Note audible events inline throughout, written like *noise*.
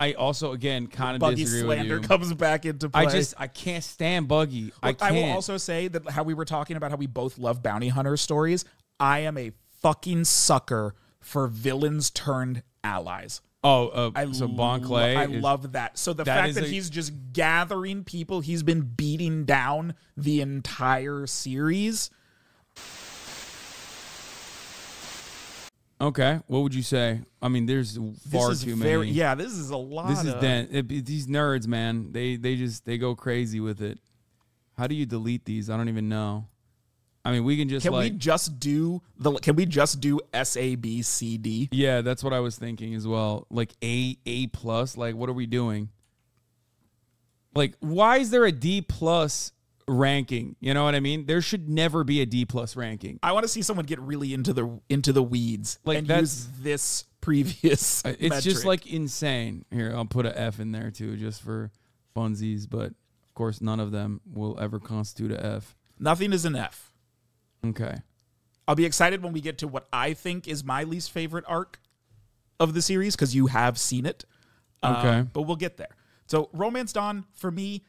I also again kind of Buggy disagree with slander you. comes back into play. I just I can't stand Buggy. I can't. will also say that how we were talking about how we both love bounty hunter stories. I am a fucking sucker for villains turned allies. oh, uh, I so Bon Clay. I is- love that. So the that fact that a- he's just gathering people, he's been beating down the entire series. Okay, what would you say? I mean, there's far this is too very many. yeah. This is a lot. This is of, den- it- it- these nerds, man. They they just they go crazy with it. How do you delete these? I don't even know. I mean, we can just Can like we just do the? Can we just do S A B C D? yeah, that's what I was thinking as well. Like A A plus. Like, what are we doing? Like, why is there a D plus ranking? You know what I mean? There should never be a D plus ranking. I want to see someone get really into the into the weeds Like, and use this previous. Uh, *laughs* It's just like insane. Here, I'll put a F in there too, just for funsies. But of course, none of them will ever constitute a F. nothing is an F. Okay. I'll be excited when we get to what I think is my least favorite arc of the series because you have seen it. Okay. but we'll get there. So, Romance Dawn for me,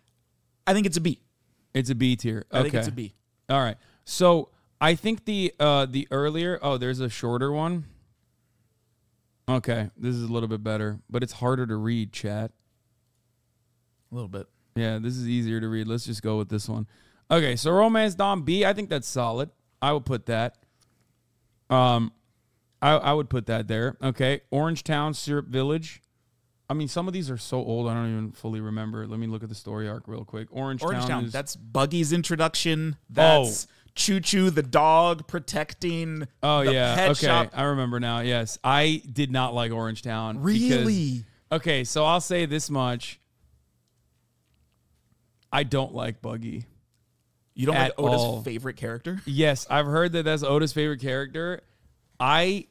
I think it's a B. It's a B tier. I Okay. think it's a B. All right. So I think the uh the earlier oh there's a shorter one. Okay, this is a little bit better, but it's harder to read, chat. A little bit. Yeah, this is easier to read. Let's just go with this one. Okay, so Romance Dawn B, I think that's solid. I would put that. Um I I would put that there. Okay. Orange Town Syrup Village. I mean, some of these are so old I don't even fully remember. Let me look at the story arc real quick. Orange, Orange Town, Town, is, that's Buggy's introduction. Oh. That's Choo Choo, the dog protecting Oh yeah, okay. shop. I remember now. Yes, I did not like Orange Town. because- Really? okay, so I'll say this much. I don't like Buggy. You don't like Oda's all. favorite character? Yes, I've heard that that's Oda's favorite character. I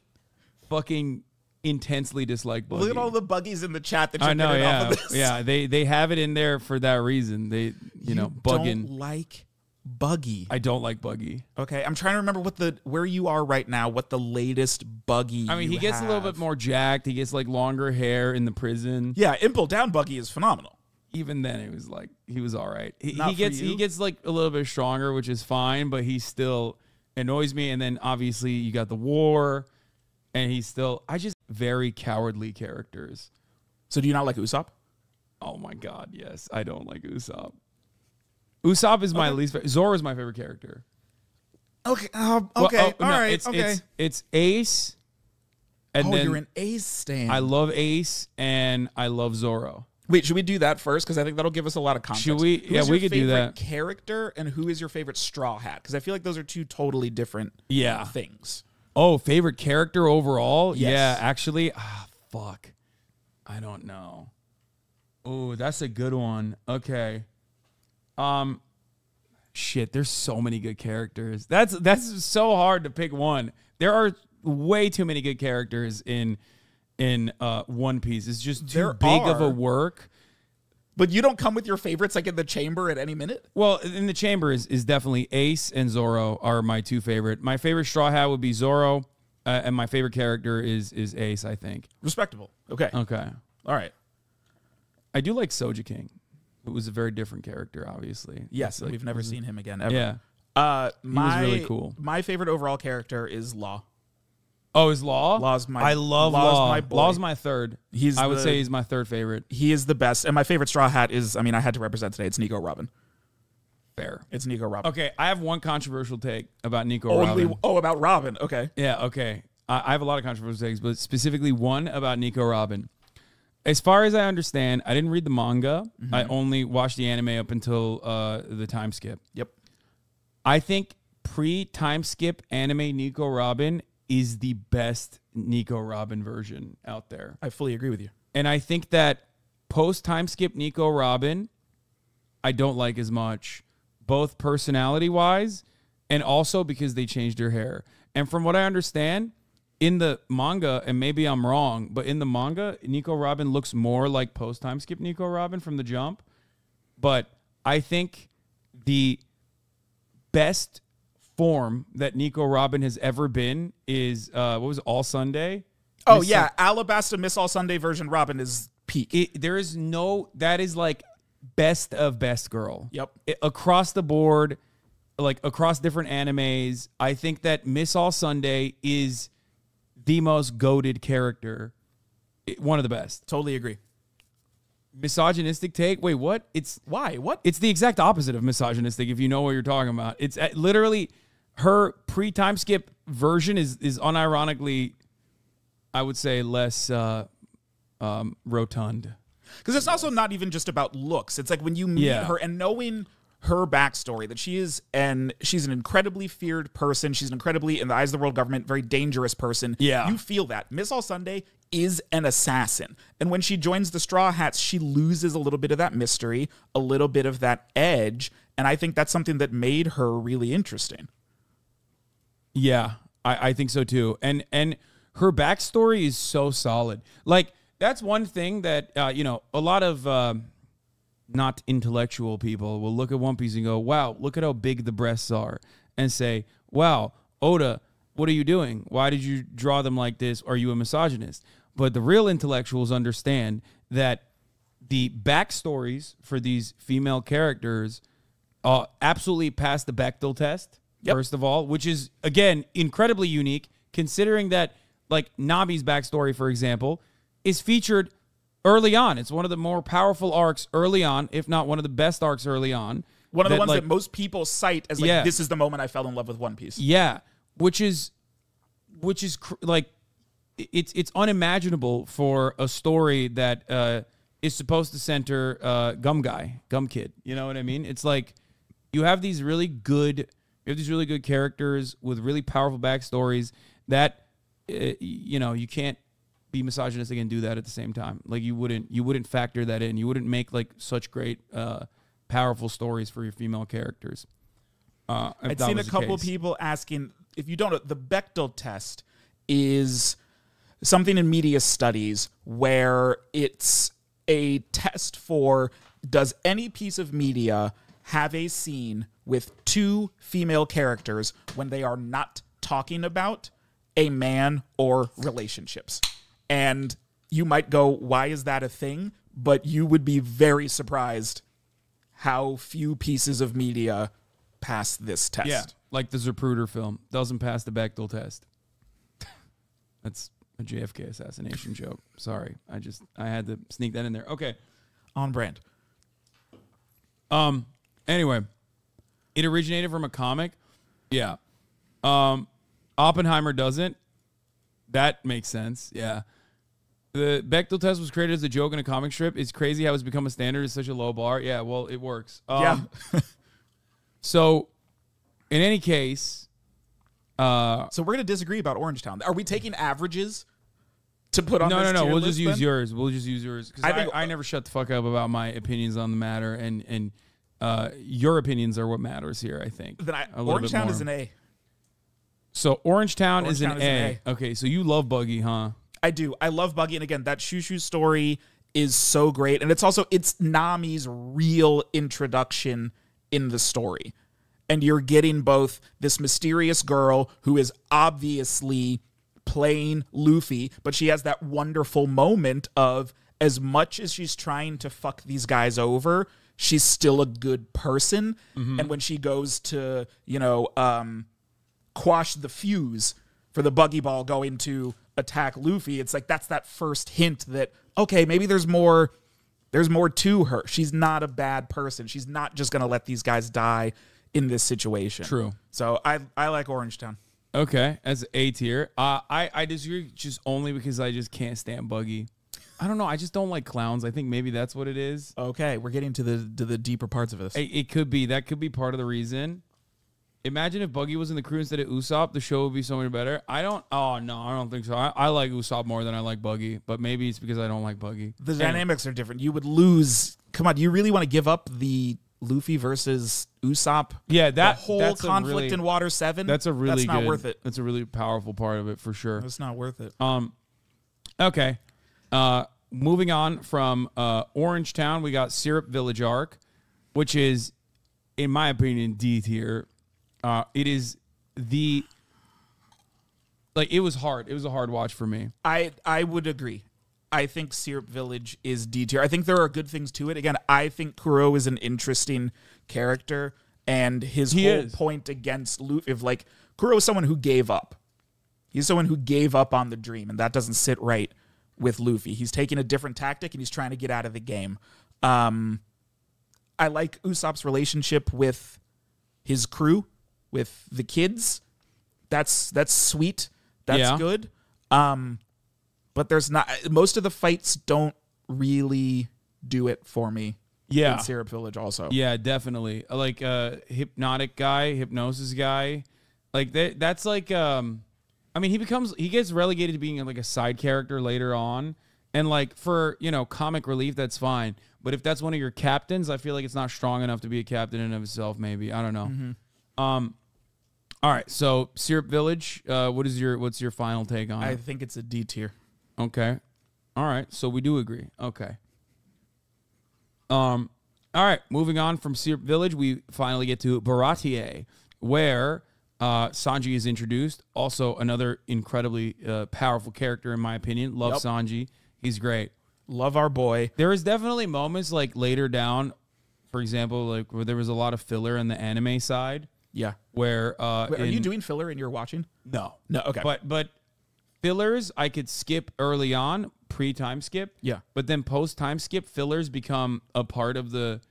fucking intensely dislike Buggy. Look at all the buggies in the chat that you're I know, yeah, off of this. yeah. They they have it in there for that reason. They you, know bugging. Don't like Buggy. I don't like Buggy. Okay, I'm trying to remember what the where you are right now. What the latest Buggy? I mean, he you gets a little bit more jacked. He gets like longer hair in the prison. Yeah, Impel Down Buggy is phenomenal. even then it was like he was all right. He, he gets he gets like a little bit stronger, which is fine, but he still annoys me. And then obviously you got the war, and he's still I just very cowardly characters. So do you not like Usopp? Oh my god, yes, I don't like Usopp. Usopp is my least. favorite. Zoro is my favorite character. Okay, uh, Well, oh, okay, oh, all no, right, It's, okay. it's it's Ace, and oh, then you're an Ace stand. I love Ace and I love Zoro. Wait, should we do that first? Because I think that'll give us a lot of context. Should we? Who Yeah, we your could do that. Character and who is your favorite Straw Hat? Because I feel like those are two totally different Yeah. things. Oh, favorite character overall? Yes. Yeah, actually, ah, fuck. I don't know. Oh, that's a good one. Okay. Um shit, there's so many good characters. That's that's so hard to pick one. There are way too many good characters in in uh One Piece. It's just too There big of a work. But you don't come with your favorites like in the chamber at any minute. Well, in the chamber is, is definitely Ace and Zoro are my two favorite. My favorite Straw Hat would be Zoro, uh, and my favorite character is is Ace. I think. Respectable. Okay. Okay. All right. I do like Sogeking. It was a very different character, obviously. Yes, like- we've never seen him again ever. Yeah. Uh, my, really cool. My favorite overall character is Law. Oh, is Law? Law's my- I love Law's Law. my boy. Law's my third. He's I would the- say he's my third favorite. He is the best, and my favorite Straw Hat is. I mean, I had to represent today. It's Nico Robin. Fair. It's Nico Robin. Okay, I have one controversial take about Nico Only Robin. oh about Robin. Okay. Yeah, okay. I, I have a lot of controversial takes, but specifically one about Nico Robin. As far as I understand, I didn't read the manga. I only watched the anime up until uh, the time skip. Yep. I think pre time skip anime Nico Robin is the best Nico Robin version out there. I fully agree with you. And I think that post time skip Nico Robin, I don't like as much, both personality wise and also because they changed her hair. And from what I understand, in the manga, and maybe I'm wrong, but in the manga, Nico Robin looks more like post time skip Nico Robin from the jump. But I think the best form that Nico Robin has ever been is uh what was it, All Sunday? Oh Miss yeah, Alabasta Miss All Sunday version Robin is peak. It, there is no that is like best of best girl. Yep. It- across the board, like across different animes, I think that Miss All Sunday is the most goaded character. It- one of the best. totally agree. Misogynistic take. Wait, what? It's Why? What? it's the exact opposite of misogynistic. If you know what you're talking about, it's uh, literally her pre time skip version is is unironically, I would say, less uh, um, rotund. Because it's also not even just about looks. It's like when you meet Yeah. her and knowing her backstory that she is and she's an incredibly feared person. She's an incredibly, in the eyes of the world government, very dangerous person. Yeah. You feel that. Miss All Sunday is an assassin. And when she joins the Straw Hats, she loses a little bit of that mystery, a little bit of that edge. And I think that's something that made her really interesting. Yeah, I, I think so too. And and her backstory is so solid. Like that's one thing that uh, you know a lot of um not intellectual people will look at One Piece and go, "Wow, look at how big the breasts are," and say, "Wow, Oda, what are you doing? Why did you draw them like this? Are you a misogynist?" But the real intellectuals understand that the backstories for these female characters uh, absolutely pass the Bechdel test. Yep. First of all, which is again incredibly unique, considering that like Nami's backstory, for example, is featured early on. It's one of the more powerful arcs early on, if not one of the best arcs early on. One of the ones like, that most people cite as like, Yeah. this is the moment I fell in love with One Piece. yeah, which is which is cr- like it's it's unimaginable for a story that uh, is supposed to center uh, Gum Guy, Gum Kid. You know what I mean? It's like you have these really good you have these really good characters with really powerful backstories that uh, you know you can't be misogynistic and do that at the same time. Like you wouldn't you wouldn't factor that in. You wouldn't make like such great uh, powerful stories for your female characters. Uh, I've seen a couple case. people asking if you don't know the Bechdel test is something in media studies where it's a test for does any piece of media have a scene with two female characters when they are not talking about a man or relationships. And you might go, why is that a thing? But you would be very surprised how few pieces of media pass this test. Yeah, like the Zapruder film doesn't pass the Bechdel test. *laughs* That's a JFK assassination joke. Sorry, I just I had to sneak that in there. Okay. On brand. Um. Anyway, it originated from a comic. Yeah. Um, Oppenheimer doesn't. That makes sense. Yeah. The Bechdel test was created as a joke in a comic strip. It's crazy how it's become a standard. It's such a low bar. Yeah. Well, it works. Um, yeah. *laughs* So, in any case, uh, so we're gonna disagree about Orangetown. Are we taking averages to put on no, this no, no. We'll just use then? yours. We'll just use yours because I I, I, never shut the fuck up about my opinions on the matter, and and uh, your opinions are what matters here. I think. Then I, A Orangetown is an A. So Orangetown is an, Orangetown is an a. Okay, so you love Buggy, huh? I do. I love Buggy, and again, that Shushu story is so great, and it's also it's Nami's real introduction in the story, and you're getting both this mysterious girl who is obviously playing Luffy, but she has that wonderful moment of as much as she's trying to fuck these guys over, she's still a good person, and when she goes to you know um quash the fuse for the buggy ball going to attack Luffy, it's like that's that first hint that okay, maybe there's more there's more to her. She's not a bad person. She's not just going to let these guys die in this situation. True. So I I like Orangetown. Okay, as A tier. Uh, I I disagree just only because I just can't stand Buggy. I don't know. I just don't like clowns. I think maybe that's what it is. Okay, we're getting to the to the deeper parts of this. It, it could be. That could be part of the reason. Imagine if Buggy was in the crew instead of Usopp, the show would be so much better. I don't. Oh no, I don't think so. I, I like Usopp more than I like Buggy, but maybe it's because I don't like Buggy. The dynamics are different. You would lose. Come on, do you really want to give up the Luffy versus Usopp? Yeah, that the whole that's a conflict really- in Water Seven. That's a really that's not good- worth it. That's a really powerful part of it for sure. That's not worth it. Um, okay. Uh, moving on from uh, Orange Town, we got Syrup Village Arc, which is, in my opinion, D tier. Uh, it is the like it was hard. It was a hard watch for me. I I would agree. I think Syrup Village is D tier. I think there are good things to it. Again, I think Kuro is an interesting character, and his He whole is. point against Luffy, if like Kuro is someone who gave up. He's someone who gave up on the dream, and that doesn't sit right with Luffy. He's taking a different tactic, and he's trying to get out of the game. Um, I like Usopp's relationship with his crew, with the kids. That's that's sweet. That's Yeah. good. Um, but there's not most of the fights don't really do it for me. Yeah. in Syrup Village also. Yeah, definitely. Like uh hypnotic guy, hypnosis guy. Like that that's like um I mean he becomes he gets relegated to being like a side character later on. And like for, you know, comic relief, that's fine. But if that's one of your captains, I feel like it's not strong enough to be a captain in of itself, maybe. I don't know. Um all right, so Syrup Village, uh, what is your what's your final take on I it? think it's a D tier. Okay. All right. So we do agree. Okay. Um. All right. Moving on from Syrup Village, we finally get to Baratie, where uh, Sanji is introduced. Also, another incredibly uh, powerful character, in my opinion. Love Yep. Sanji. He's great. Love our boy. There is definitely moments like later down, for example, like where there was a lot of filler in the anime side, Yeah. where uh, Wait, are you doing filler and you're watching? no, No. Okay. but but fillers I could skip early on, pre time skip. Yeah. But then post time skip, fillers become a part of the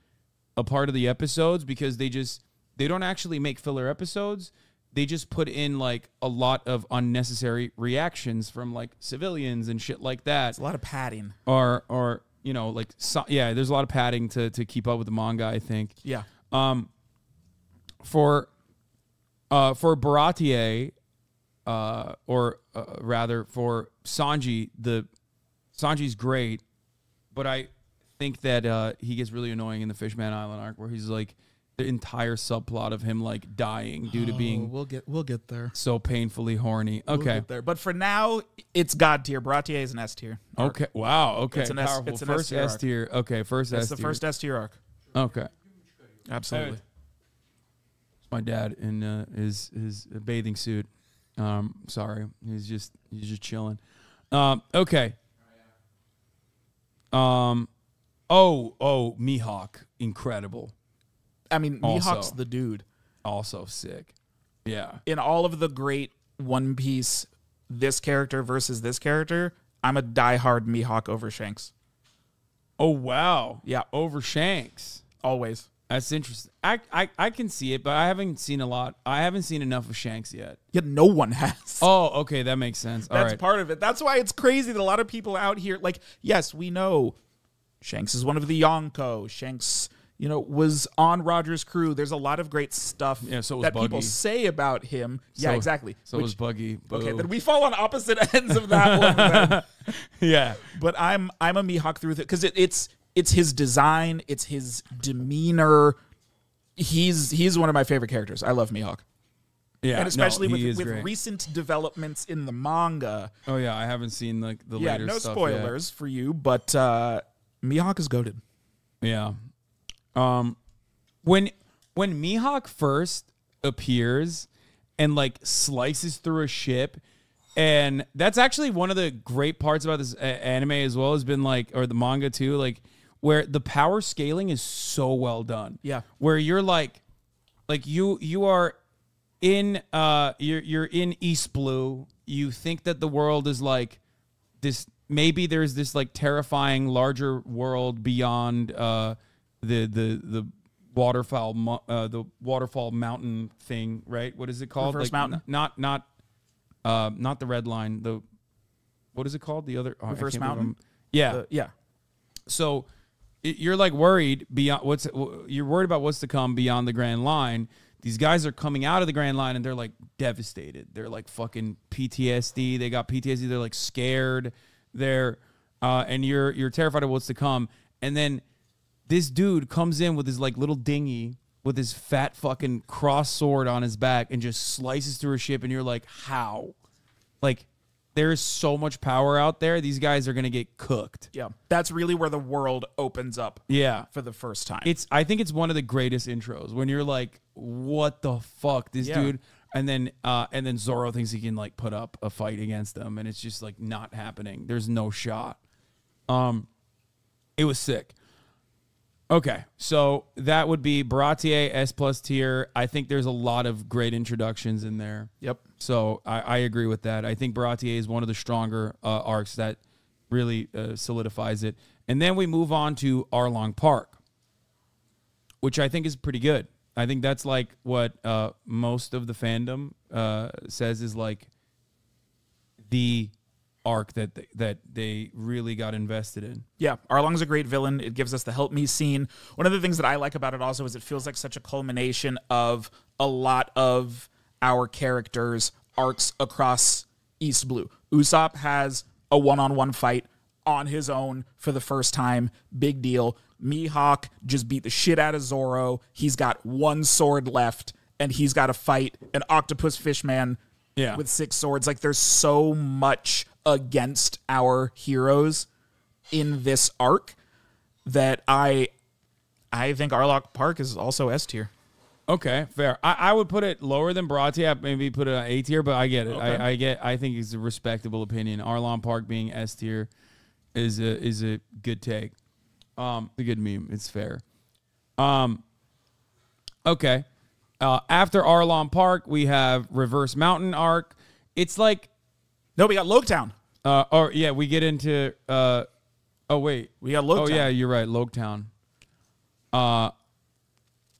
a part of the episodes because they just they don't actually make filler episodes. They just put in like a lot of unnecessary reactions from like civilians and shit like that. it's a lot of padding. Or or you know like so, yeah, there's a lot of padding to to keep up with the manga. I think Yeah. um, for uh, for Baratie, uh, or uh, rather for Sanji, the Sanji's great, but I think that uh, he gets really annoying in the Fishman Island arc, where he's like the entire subplot of him like dying due to being we'll get we'll get there. so painfully horny. We'll Okay. get there. But for now, it's God tier. Baratie is an S tier. Okay. Wow. Okay. It's an S- Powerful. it's an first S tier S. Okay. First It's the first S tier arc. Okay. Absolutely. my dad in uh, his his bathing suit. Um, sorry, he's just he's just chilling. Um, okay. Um, oh oh, Mihawk, incredible, I mean, Also. Mihawk's the dude. also sick. Yeah, In all of the great One Piece, this character versus this character, I'm a diehard Mihawk over Shanks. Oh wow, Yeah. over Shanks. Always. That's interesting. I, I I can see it, but I haven't seen a lot. I haven't seen enough of Shanks yet. Yet no one has. *laughs* Oh, okay, that makes sense. All That's right. part of it. That's why it's crazy that a lot of people out here, like, yes, we know Shanks is one of the Yonko. Shanks, you know, was on Roger's crew. There's a lot of great stuff Yeah, so that people say about him. yeah, exactly. So Which- was Buggy. okay, Boo. then we fall on opposite *laughs* ends of that one. *laughs* yeah. But I'm I'm a Mihawk through it because it, it's it's his design, it's his demeanor. He's he's one of my favorite characters. I love Mihawk, Yeah, and especially no, with with great. recent developments in the manga. Oh yeah, I haven't seen like the Yeah, later no stuff yet. spoilers for you, but uh, Mihawk is goaded. Yeah. Um when when Mihawk first appears and like slices through a ship and that's actually one of the great parts about this uh, anime as well has been like or the manga too like where the power scaling is so well done. Yeah. Where you're like like you you are in uh you're you're in East Blue. You think that the world is like this maybe there's this like terrifying larger world beyond uh the the the waterfall uh the waterfall mountain thing right? What is it called? Reverse like Mountain? not not uh not the red line the what is it called? The other oh, Reverse Mountain? Yeah. Uh, yeah, so it- you're like worried beyond what's you're worried about what's to come beyond the grand line. These guys are coming out of the grand line and they're like devastated. They're like fucking ptsd they got ptsd they're like scared. They're uh, and you're you're terrified of what's to come. And then this dude comes in with his like little dinghy with his fat fucking cross sword on his back and just slices through a ship and you're like how like there is so much power out there these guys are gonna get cooked yeah. That's really where the world opens up yeah for the first time. it's I think it's one of the greatest intros when you're like, what the fuck, this Yeah. dude, and then uh, and then Zoro thinks he can like put up a fight against them, and it's just like not happening. There's no shot. Um, it was sick. Okay, so that would be Baratie S plus tier. I think there's a lot of great introductions in there. Yep. So I, I agree with that. I think Baratie is one of the stronger uh, arcs that really uh, solidifies it. And then we move on to Arlong Park, which I think is pretty good. I think that's like what uh, most of the fandom uh, says is like the arc that they, that they really got invested in. Yeah, Arlong's a great villain. It gives us the help me scene. One of the things that I like about it also is it feels like such a culmination of a lot of our characters' arcs across East Blue. Usopp has a one-on-one fight on his own for the first time. Big deal. Mihawk just beat the shit out of Zoro. He's got one sword left, and he's got to fight an octopus fishman Yeah. with six swords. Like there's so much against our heroes in this arc that I I think Arlong Park is also S tier. Okay, fair. I, I would put it lower than Baratie. I'd Maybe put it on A tier, but I get it. I, I get. I think it's a respectable opinion. Arlong Park being S tier is a is a good take. Um, a good meme. It's fair. Um, okay. Uh, after Arlong Park, we have Reverse Mountain Arc. It's like, No, we got Loguetown. uh, or yeah, we get into. Uh, oh wait, We got Oh yeah, you're right. Loguetown. Uh,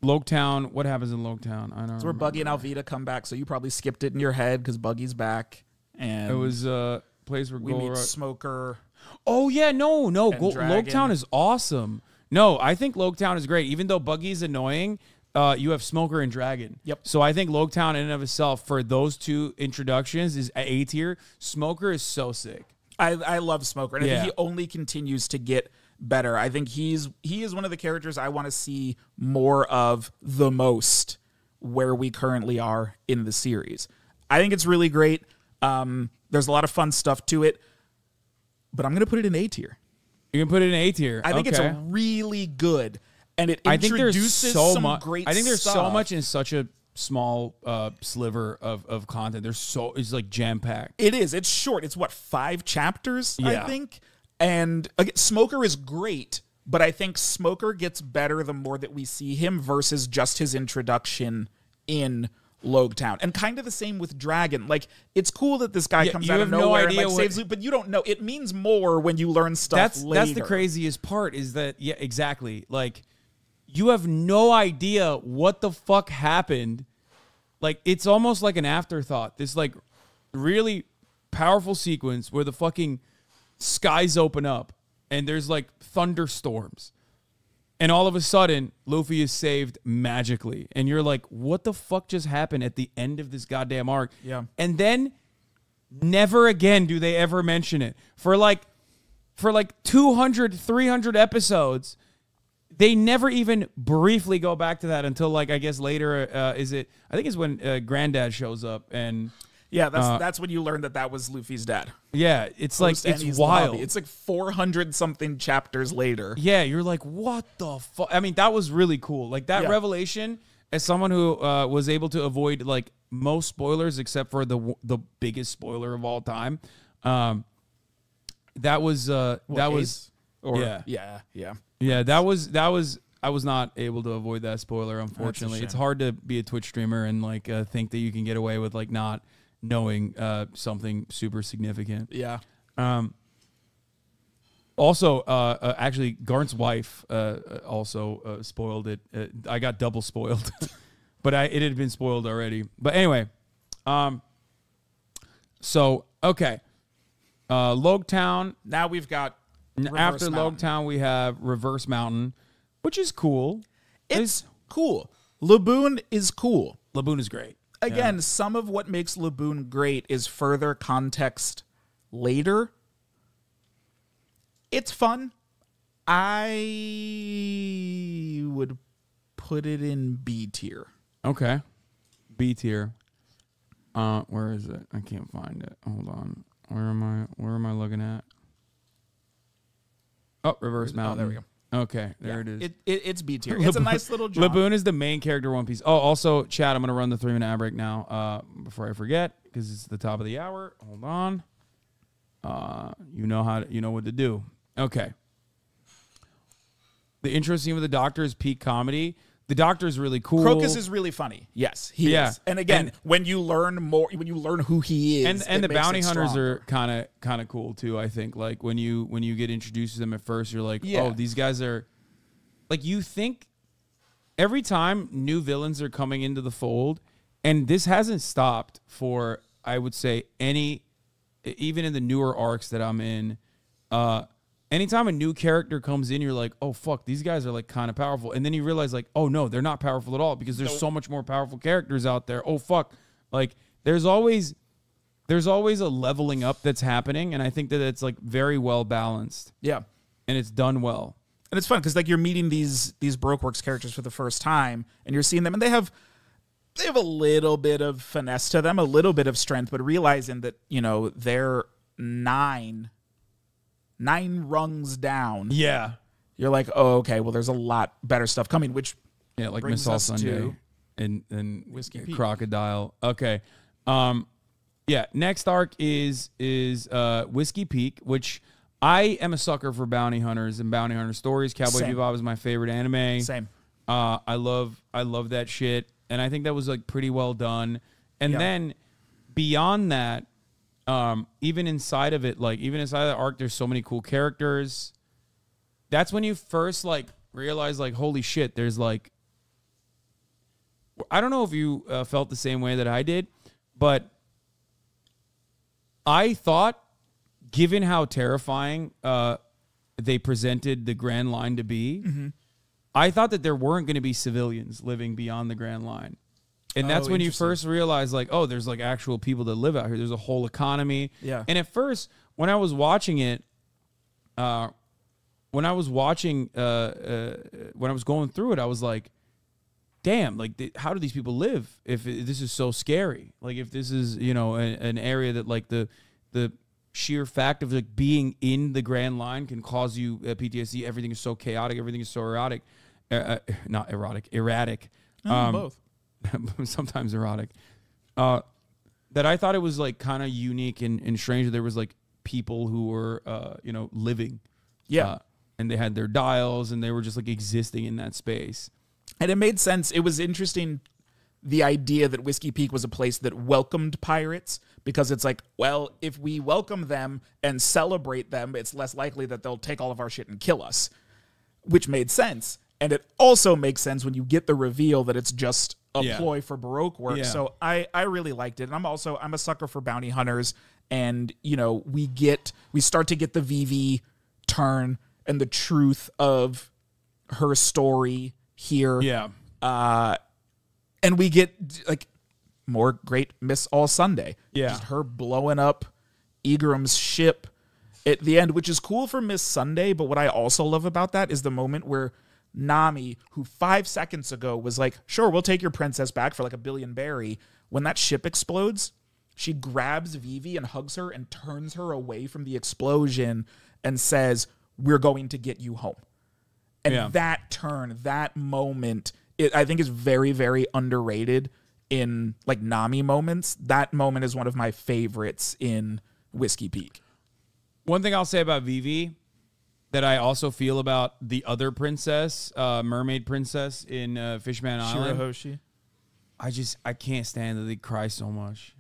Loguetown. What happens in Loguetown? I don't. That's where Buggy and Alvida come back. So you probably skipped it in your head because Buggy's back. And It was a place where we meet Smoker. Oh yeah, no, no. Go- Dragon. Loguetown is awesome. No, I think Loguetown is great. Even though Buggy's annoying, uh, you have Smoker and Dragon. Yep. So I think Loguetown in and of itself for those two introductions is a tier. Smoker is so sick. I, I love Smoker, and I think he only continues to get better. I think he's he is one of the characters I want to see more of the most where we currently are in the series. I think it's really great. Um, there's a lot of fun stuff to it, but I'm gonna put it in A tier. You can put it in A tier. I think okay. it's really good, and it I think there's introduces so some much. great. I think there's so much in such a small uh, sliver of, of content. There's so it's like jam packed. It is. It's short. It's what five chapters, Yeah. I think. And again, Smoker is great, but I think Smoker gets better the more that we see him versus just his introduction in Loguetown. And kind of the same with Dragon. Like it's cool that this guy Yeah, comes out of have no nowhere and like what- saves loot, but you don't know. It means more when you learn stuff. that's that's the craziest part is that yeah exactly like you have no idea what the fuck happened. Like it's almost like an afterthought. This like really powerful sequence where the fucking skies open up and there's like thunderstorms. And all of a sudden luffy is saved magically. And you're like what the fuck just happened at the end of this goddamn arc? Yeah. and then never again do they ever mention it. For like for like 200 300 episodes they never even briefly go back to that until like i guess later uh, is it i think it's when uh, granddad shows up and Yeah, that's Uh, that's when you learn that that was Luffy's dad. yeah it's like Post it's wild Lobby. It's like 400 something chapters later. yeah you're like what the fuck i mean that was really cool like that Yeah. revelation as someone who uh, was able to avoid like most spoilers except for the the biggest spoiler of all time um that was uh that was or yeah. yeah, yeah. Yeah, that was that was I was not able to avoid that spoiler. Unfortunately, it's hard to be a Twitch streamer and like uh, think that you can get away with like not knowing uh, something super significant. Yeah. Um, also, uh, uh, actually, Garnt's wife uh, uh, also uh, spoiled it. Uh, I got double spoiled, *laughs* but I it had been spoiled already. But anyway, um, so okay, uh, Loguetown Now we've got Reverse After Mountain. Loguetown, we have Reverse Mountain, which is cool. It's cool. Laboon is cool. Laboon is great. Again, some of what makes Laboon great is further context later. It's fun. I would put it in B tier. Okay. B tier. Uh, where is it? I can't find it. Hold on. Where am I? Where am I looking at? Oh, Reverse Oh, there we go. Okay, there it is. It, it, it's B tier. It's a nice little *laughs* job. Laboon is the main character One Piece. Oh, also, Chad, I'm going to run the three minute ad break now uh, before I forget because it's the top of the hour. Hold on. Uh, you know how to, you know what to do. Okay. The intro scene with the doctor is peak comedy. The doctor is really cool. Crocus is really funny. Yes, he Yeah. is. And again, And- when you learn more, when you learn who he is, and and the bounty hunters stronger. are kind of kind of cool too. I think like when you when you get introduced to them at first, you're like, Yeah. oh, these guys are like you think every time new villains are coming into the fold, and this hasn't stopped for I would say any even in the newer arcs that I'm in. Uh, anytime a new character comes in, you're like, oh fuck, these guys are like kind of powerful, and then you realize like, oh no, they're not powerful at all because there's so much more powerful characters out there. Oh fuck, like there's always there's always a leveling up that's happening, and I think that it's like very well balanced yeah. and it's done well. and it's fun because like you're meeting these these Baroque Works characters for the first time, and you're seeing them, and they have they have a little bit of finesse to them, a little bit of strength, but realizing that you know they're nine nine rungs down. Yeah, You're like, oh, okay, well, there's a lot better stuff coming, which yeah, like Miss All Sunday and and Whiskey Peak. Crocodile. Okay, um, yeah. Next arc is is uh Whiskey Peak, which. I am a sucker for bounty hunters and bounty hunter stories. Cowboy Same. Bebop is my favorite anime. same. Uh, I love I love that shit, and I think that was like pretty well done. And Yeah. then beyond that, um, even inside of it, like even inside of the arc, there's so many cool characters. That's when you first like realize like holy shit, there's like I don't know if you uh, felt the same way that I did, but I thought, given how terrifying uh, they presented the Grand Line to be, Mm-hmm. I thought that there weren't going to be civilians living beyond the Grand Line. And that's Oh, when you first realize, like, oh, there's like actual people that live out here. There's a whole economy. Yeah. And at first, when I was watching it, uh, when I was watching, uh, uh, when I was going through it, I was like, damn, like, th- how do these people live if it, this is so scary? Like, if this is, you know, a, an area that, like, the, the, sheer fact of like being in the grand line can cause you uh, PTSD. Everything is so chaotic. Everything is so erotic, uh, uh, not erotic, erratic. Um, both. *laughs* sometimes erotic. Uh, that I thought it was like kind of unique and, and strange. There was like people who were, uh, you know, living. Yeah. Uh, and they had their dials and they were just like existing in that space. And it made sense. It was interesting the idea that Whiskey Peak was a place that welcomed pirates because it's like, well, if we welcome them and celebrate them, it's less likely that they'll take all of our shit and kill us, which made sense. And it also makes sense when you get the reveal that it's just a Yeah. ploy for Baroque work. Yeah. So I, I really liked it. And I'm also I'm a sucker for bounty hunters. And, you know, we get we start to get the Vivi turn and the truth of her story here Yeah. uh, and we get like more great Miss All Sunday. Yeah. just her blowing up Igaram's ship at the end, which is cool for Miss Sunday. But what I also love about that is the moment where Nami, who five seconds ago was like, "Sure, we'll take your princess back for like a billion berry," when that ship explodes, she grabs Vivi and hugs her and turns her away from the explosion and says, "We're going to get you home." And Yeah. that turn, that moment, it, I think is very, very underrated in like Nami moments. That moment is one of my favorites in Whiskey Peak. One thing I'll say about Vivi that I also feel about the other princess, uh, mermaid princess in uh, Fishman Island. Shirahoshi. I just I can't stand that they cry so much.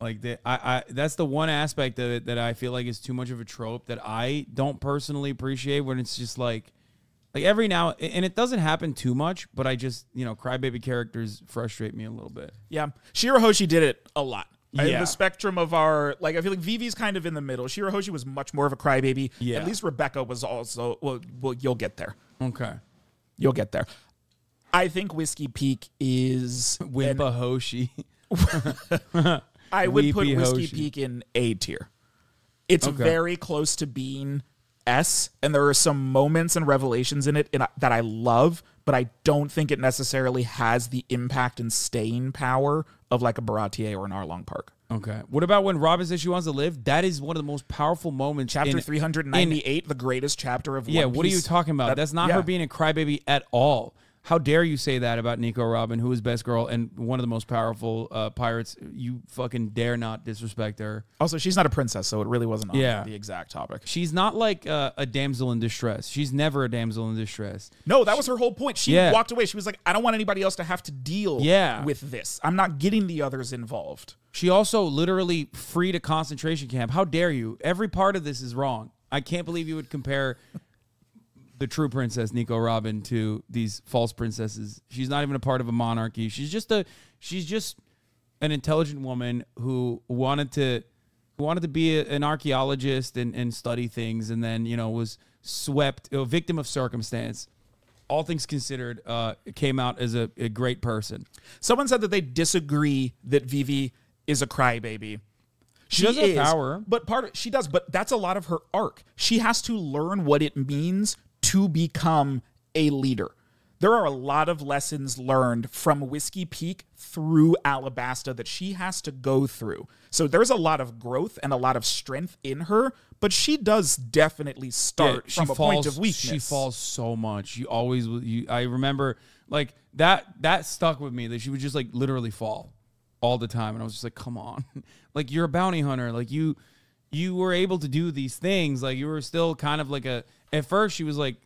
Like that, I, I that's the one aspect of it that I feel like is too much of a trope that I don't personally appreciate. When it's just like, like every now and it doesn't happen too much, but I just you know crybaby characters frustrate me a little bit. Yeah. Shirahoshi did it a lot. Yeah. the spectrum of our like I feel like Vivi's kind of in the middle. Shirahoshi was much more of a crybaby. Yeah. At least Rebecca was also well, well you'll get there. Okay, You'll get there. I think Whiskey Peak is an- Wimpa Hoshi. *laughs* I would put Whiskey Hoshi. Peak in A tier. It's Okay. very close to being S, and there are some moments and revelations in it in, that I love, but I don't think it necessarily has the impact and staying power of like a Baratie or an Arlong Park. Okay, what about when Robin says she wants to live? That is one of the most powerful moments. Chapter in- 398, the greatest chapter of Yeah, what are you talking about? That- That's not yeah. her being a crybaby at all. How dare you say that about Nico Robin, who is best girl and one of the most powerful uh, pirates? You fucking dare not disrespect her. Also, she's not a princess, so it really wasn't on Yeah. the exact topic. She's not like uh, a damsel in distress. She's never a damsel in distress. No, that was her whole point. She Yeah. walked away. She was like, I don't want anybody else to have to deal Yeah. with this. I'm not getting the others involved. She also literally freed a concentration camp. How dare you? Every part of this is wrong. I can't believe you would compare the true princess Nico Robin to these false princesses. She's not even a part of a monarchy. She's just a she's just an intelligent woman who wanted to who wanted to be a, an archaeologist and, and study things and then, you know, was swept a victim of circumstance. All things considered, uh, came out as a, a great person. Someone said that they disagree that Vivi is a crybaby. She does have is, power. but part of she does, but that's a lot of her arc. She has to learn what it means to become a leader. There are a lot of lessons learned from Whiskey Peak through Alabasta that she has to go through. So there's a lot of growth and a lot of strength in her, but she does definitely start Yeah, from a point of weakness. She falls so much. You always you I remember like that that stuck with me that she would just like literally fall all the time and I was just like come on. *laughs* like you're a bounty hunter. Like you you were able to do these things. Like you were still kind of like a at first she was like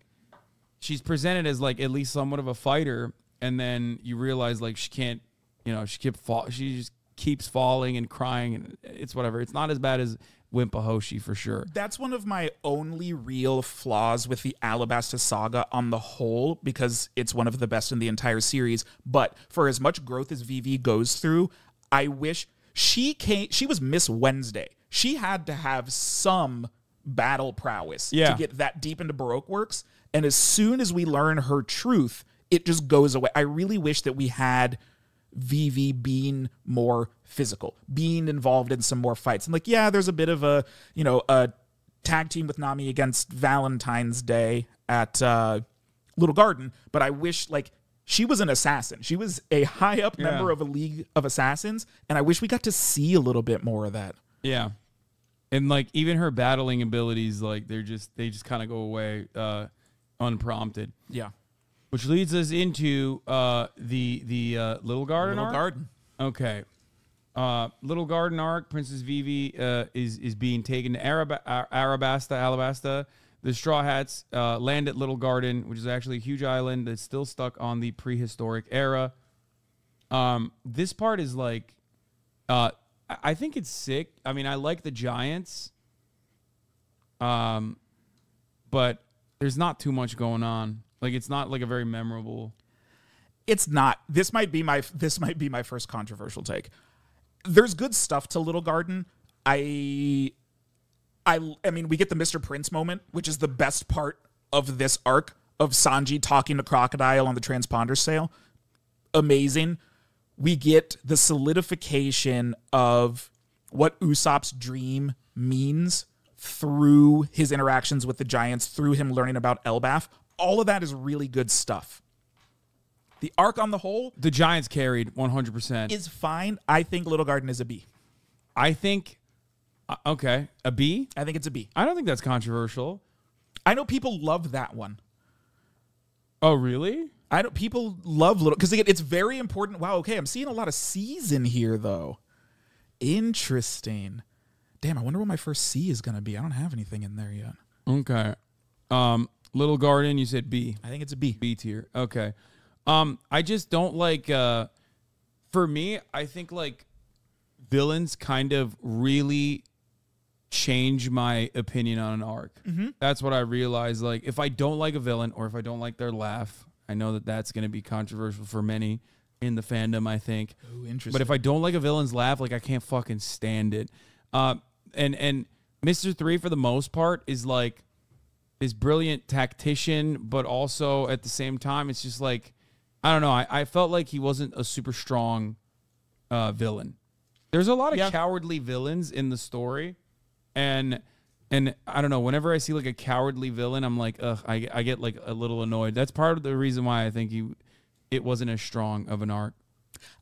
she's presented as like at least somewhat of a fighter and then you realize like she can't you know she kept fall she just keeps falling and crying and it's whatever it's not as bad as Wimpahoshi for sure That's one of my only real flaws with the Alabasta saga on the whole, because it's one of the best in the entire series. But for as much growth as Vivi goes through, I wish she came. She was Miss Wednesday. She had to have some battle prowess Yeah. to get that deep into Baroque works. And as soon as we learn her truth, it just goes away. I really wish that we had Vivi being more physical, being involved in some more fights. And like, yeah, there's a bit of a, you know, a tag team with Nami against Valentine's Day at uh, Little Garden, but I wish like she was an assassin. She was a high up member of a league of assassins, and I wish we got to see a little bit more of that. Yeah. And like even her battling abilities, like they're just they just kind of go away uh unprompted. Yeah. Which leads us into uh the the uh Little Garden Little arc. Garden. Okay. Uh Little Garden arc, Princess Vivi uh is is being taken to Arab- Ar- Arabasta, Alabasta. The Straw Hats uh, land at Little Garden, which is actually a huge island that's still stuck on the prehistoric era. Um, this part is like, uh, I- think it's sick. I mean, I like the Giants, um, but there's not too much going on. Like, it's not like a very memorable. it's not this might be my this might be my first controversial take there's good stuff to little garden i i i mean we get the mr prince moment which is the best part of this arc of sanji talking to crocodile on the transponder snail amazing we get the solidification of what usopp's dream means through his interactions with the giants through him learning about elbaf all of that is really good stuff the arc on the whole The Giants carried 100%. is fine. I think Little Garden is a B. I think, uh, okay, a B? I think it's a B. I don't think that's controversial. I know people love that one. Oh, really? I don't. People love Little because it's very important. Wow. Okay, I'm seeing a lot of C's in here though. Interesting. Damn. I wonder what my first C is gonna be. I don't have anything in there yet. Okay. Um, Little Garden, you said B. I think it's a B. B tier. Okay. Um, I just don't like uh for me, I think like villains kind of really change my opinion on an arc. That's what I realize. Like, if I don't like a villain or if I don't like their laugh, I know that that's going to be controversial for many in the fandom. I think. Ooh, interesting. But if I don't like a villain's laugh, like I can't fucking stand it. Uh, and and Mister Three for the most part is like this brilliant tactician, but also at the same time, it's just like I don't know. I, I felt like he wasn't a super strong uh, villain. There's a lot of Yeah. cowardly villains in the story, and and I don't know. Whenever I see like a cowardly villain, I'm like, ugh, I I get like a little annoyed. That's part of the reason why I think he it wasn't as strong of an arc.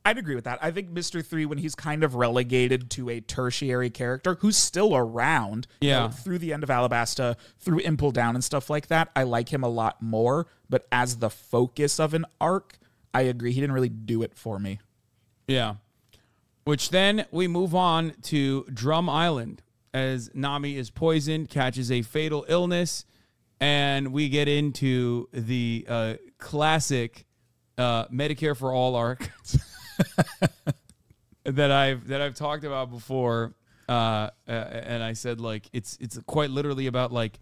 I'd agree with that. I think Mr. Three, when he's kind of relegated to a tertiary character who's still around, you Yeah. know, through the end of Alabasta, through Impel Down and stuff like that, I like him a lot more. But as the focus of an arc, I agree. He didn't really do it for me. Yeah. Which then we move on to Drum Island as Nami is poisoned, catches a fatal illness, and we get into the uh, classic uh, Medicare for All arc *laughs* that I've that I've talked about before. Uh, and I said like it's it's quite literally about like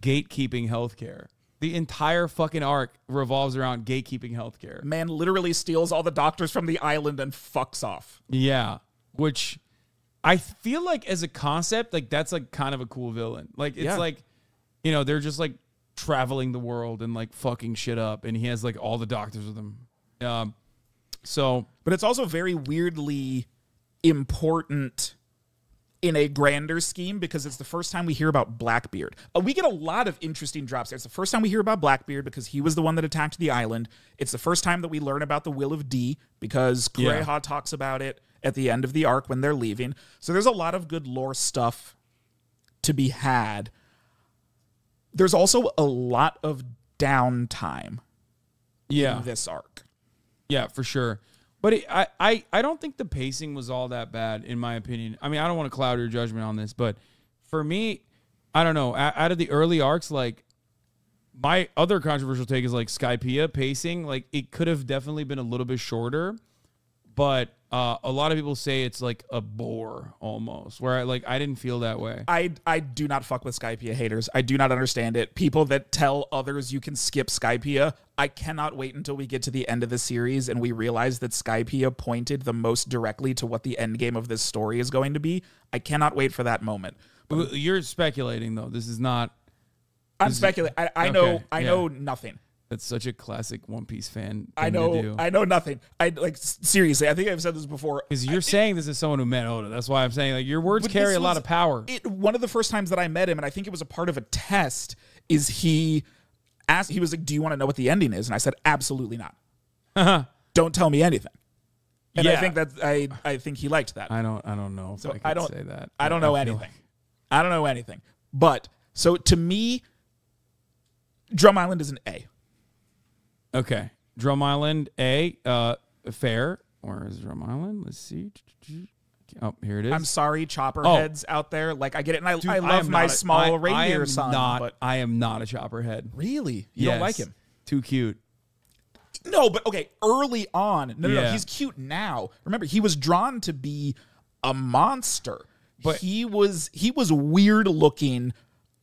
gatekeeping healthcare. The entire fucking arc revolves around gatekeeping healthcare. Man literally steals all the doctors from the island and fucks off. Yeah, which I feel like as a concept, like that's like kind of a cool villain. Like it's Yeah. like, you know, they're just like traveling the world and like fucking shit up, and he has like all the doctors with him. Um, so but it's also very weirdly important in a grander scheme because it's the first time we hear about Blackbeard. Uh, we get a lot of interesting drops there. It's the first time we hear about Blackbeard because he was the one that attacked the island. It's the first time that we learn about the Will of D because Yeah. Talks about it at the end of the arc when they're leaving. So there's a lot of good lore stuff to be had. There's also a lot of downtime yeah, in this arc. yeah, for sure. But it, I, I, I don't think the pacing was all that bad, in my opinion. I mean, I don't want to cloud your judgment on this, but for me, I don't know. Out out of the early arcs, like my other controversial take is like Skypea pacing. Like it could have definitely been a little bit shorter, but uh, a lot of people say it's like a bore almost. Where I like I didn't feel that way. I I do not fuck with Skypea haters. I do not understand it. People that tell others you can skip Skypea. I cannot wait until we get to the end of the series and we realize that Skypea pointed the most directly to what the end game of this story is going to be. I cannot wait for that moment. But You're speculating though. This is not. I'm speculating. I, I know. I yeah. know nothing. That's such a classic One Piece fan. I know. I know nothing. I like seriously. I think I've said this before. Because you're saying this is someone who met Oda. That's why I'm saying like your words carry a lot of power. It, one of the first times that I met him, and I think it was a part of a test, is he asked, he was like, Do you want to know what the ending is? And I said, Absolutely not. Uh-huh. don't tell me anything. And I think that I, I think he liked that. I don't I don't know if I I don't say that. I don't know feel anything. like- I don't know anything. But so to me, Drum Island is an A. Okay. Drum Island A, uh fair. Where is Drum Island? Let's see. Oh, here it is. I'm sorry, chopper Oh. heads out there. Like I get it, and I, Dude, I love my a- small I- I reindeer am son. Not, but I am not a chopper head. really, you don't like him? Too cute. No, but okay, early on. No, no, no. He's cute now. Remember, he was drawn to be a monster. But- he was he was weird looking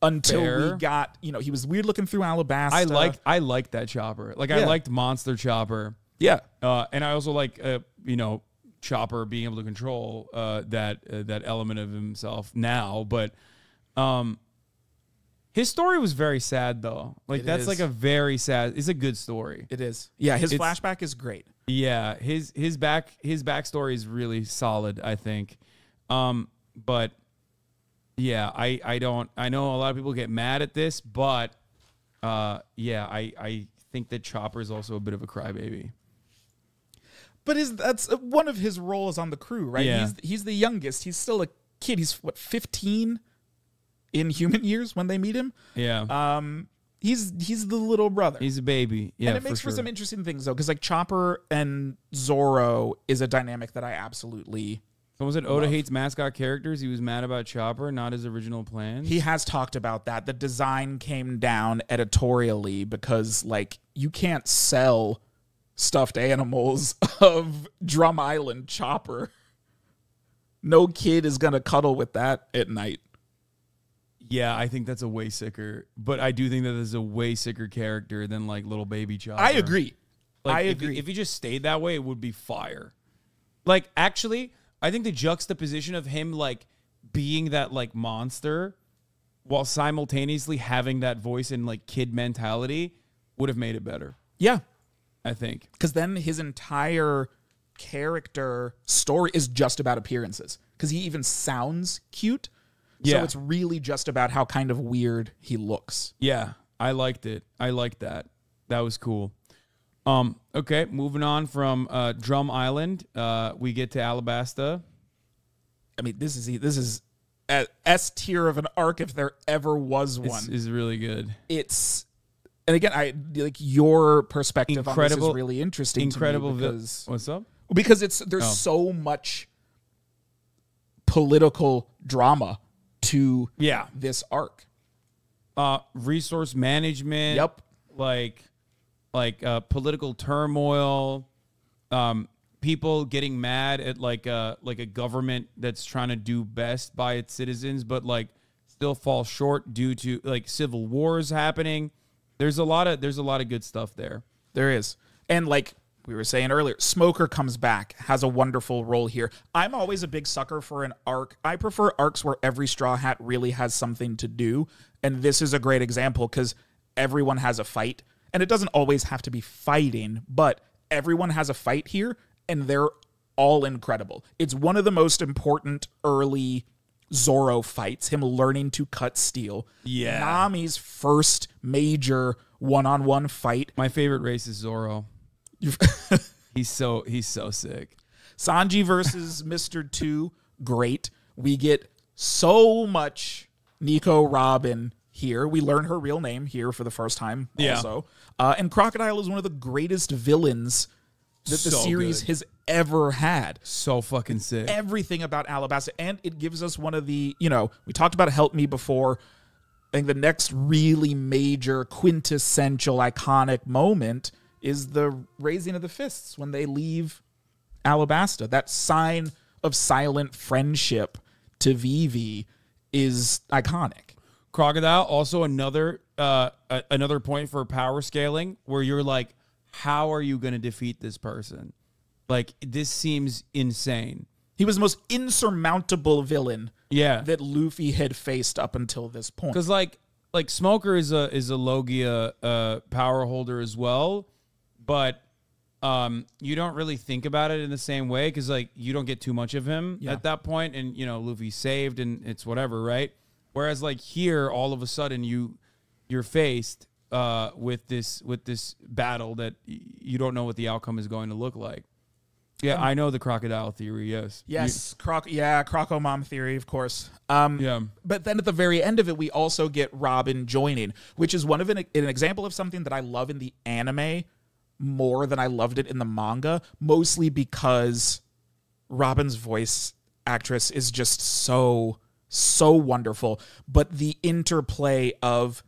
until Fair. we got, you know, he was weird looking through Alabasta. I like I liked that chopper. Like I liked Monster Chopper. Yeah. Uh, and I also like uh, you know Chopper being able to control uh, that uh, that element of himself now, but um, his story was very sad though. Like It that's is. like a very sad. It's a good story. It is. Yeah, his It's- flashback is great. Yeah, his his back his backstory is really solid. I think, um, but yeah, I I don't. I know a lot of people get mad at this, but uh, yeah, I I think that Chopper is also a bit of a crybaby. But is that's uh, one of his roles on the crew, right? Yeah. He's he's the youngest. He's still a kid. He's what, 15 in human years when they meet him? Yeah, Um he's he's the little brother. he's a baby. Yeah, and it makes for, sure. some interesting things though, because like Chopper and Zoro is a dynamic that I absolutely. Someone said Oda hates mascot characters. He was mad about Chopper, not his original plan. He has talked about that. The design came down editorially because like you can't sell stuffed animals *laughs* of Drum Island Chopper. No kid is gonna cuddle with that at night. yeah, I think that's a way sicker. But I do think that is a way sicker character than like little baby Chopper. I agree. Like, I if agree. If he just stayed that way, it would be fire. Like, actually, I think the juxtaposition of him like being that like monster while simultaneously having that voice and like kid mentality would have made it better. yeah, I think. because then his entire character story is just about appearances. Because he even sounds cute. So Yeah. it's really just about how kind of weird he looks. Yeah, I liked it. I liked that. That was cool. Um. Okay. Moving on from uh, Drum Island, uh, we get to Alabasta. I mean, this is this is S tier of an arc if there ever was one. This is really good. it's and again, I like your perspective on this is really interesting. Incredible. to me vi- because What's up? because it's there's Oh. so much political drama to Yeah. this arc. Uh, resource management. Yep. Like, like uh, political turmoil. Um, people getting mad at like a like a government that's trying to do best by its citizens, but like still fall short due to like civil wars happening. There's a lot of there's a lot of good stuff there. There is. And like we were saying earlier, Smoker comes back, has a wonderful role here. I'm always a big sucker for an arc. I prefer arcs where every straw hat really has something to do. And this is a great example because everyone has a fight. And it doesn't always have to be fighting, but everyone has a fight here and they're all incredible. It's one of the most important early Zoro fights, him learning to cut steel. Yeah. Nami's first major one on one fight. My favorite race is Zoro. *laughs* He's so he's so sick. Sanji versus *laughs* Mr. Two, great. We get so much Nico Robin here. We learn her real name here for the first time Yeah. also. Uh, and Crocodile is one of the greatest villains that the series good. has ever had. So fucking sick. Everything about Alabasta. And it gives us one of the, you know, we talked about Help Me before. I think the next really major, quintessential, iconic moment is the raising of the fists when they leave Alabasta. That sign of silent friendship to Vivi is iconic. Crocodile also another uh a- another point for power scaling where you're like how are you going to defeat this person? Like this seems insane. He was the most insurmountable villain Yeah. that Luffy had faced up until this point. Cuz like like Smoker is a is a Logia uh power holder as well, but um you don't really think about it in the same way cuz like you don't get too much of him Yeah. at that point and you know Luffy saved and it's whatever, right? Whereas like here all of a sudden you you're faced uh, with this with this battle that y- you don't know what the outcome is going to look like. Yeah, I know the crocodile theory. Yes. Yes, croc. Yeah, Croco Mom theory, of course. Um, yeah. But then at the very end of it, we also get Robin joining, which is one of an, an example of something that I love in the anime more than I loved it in the manga, mostly because Robin's voice actress is just so so wonderful, but the interplay of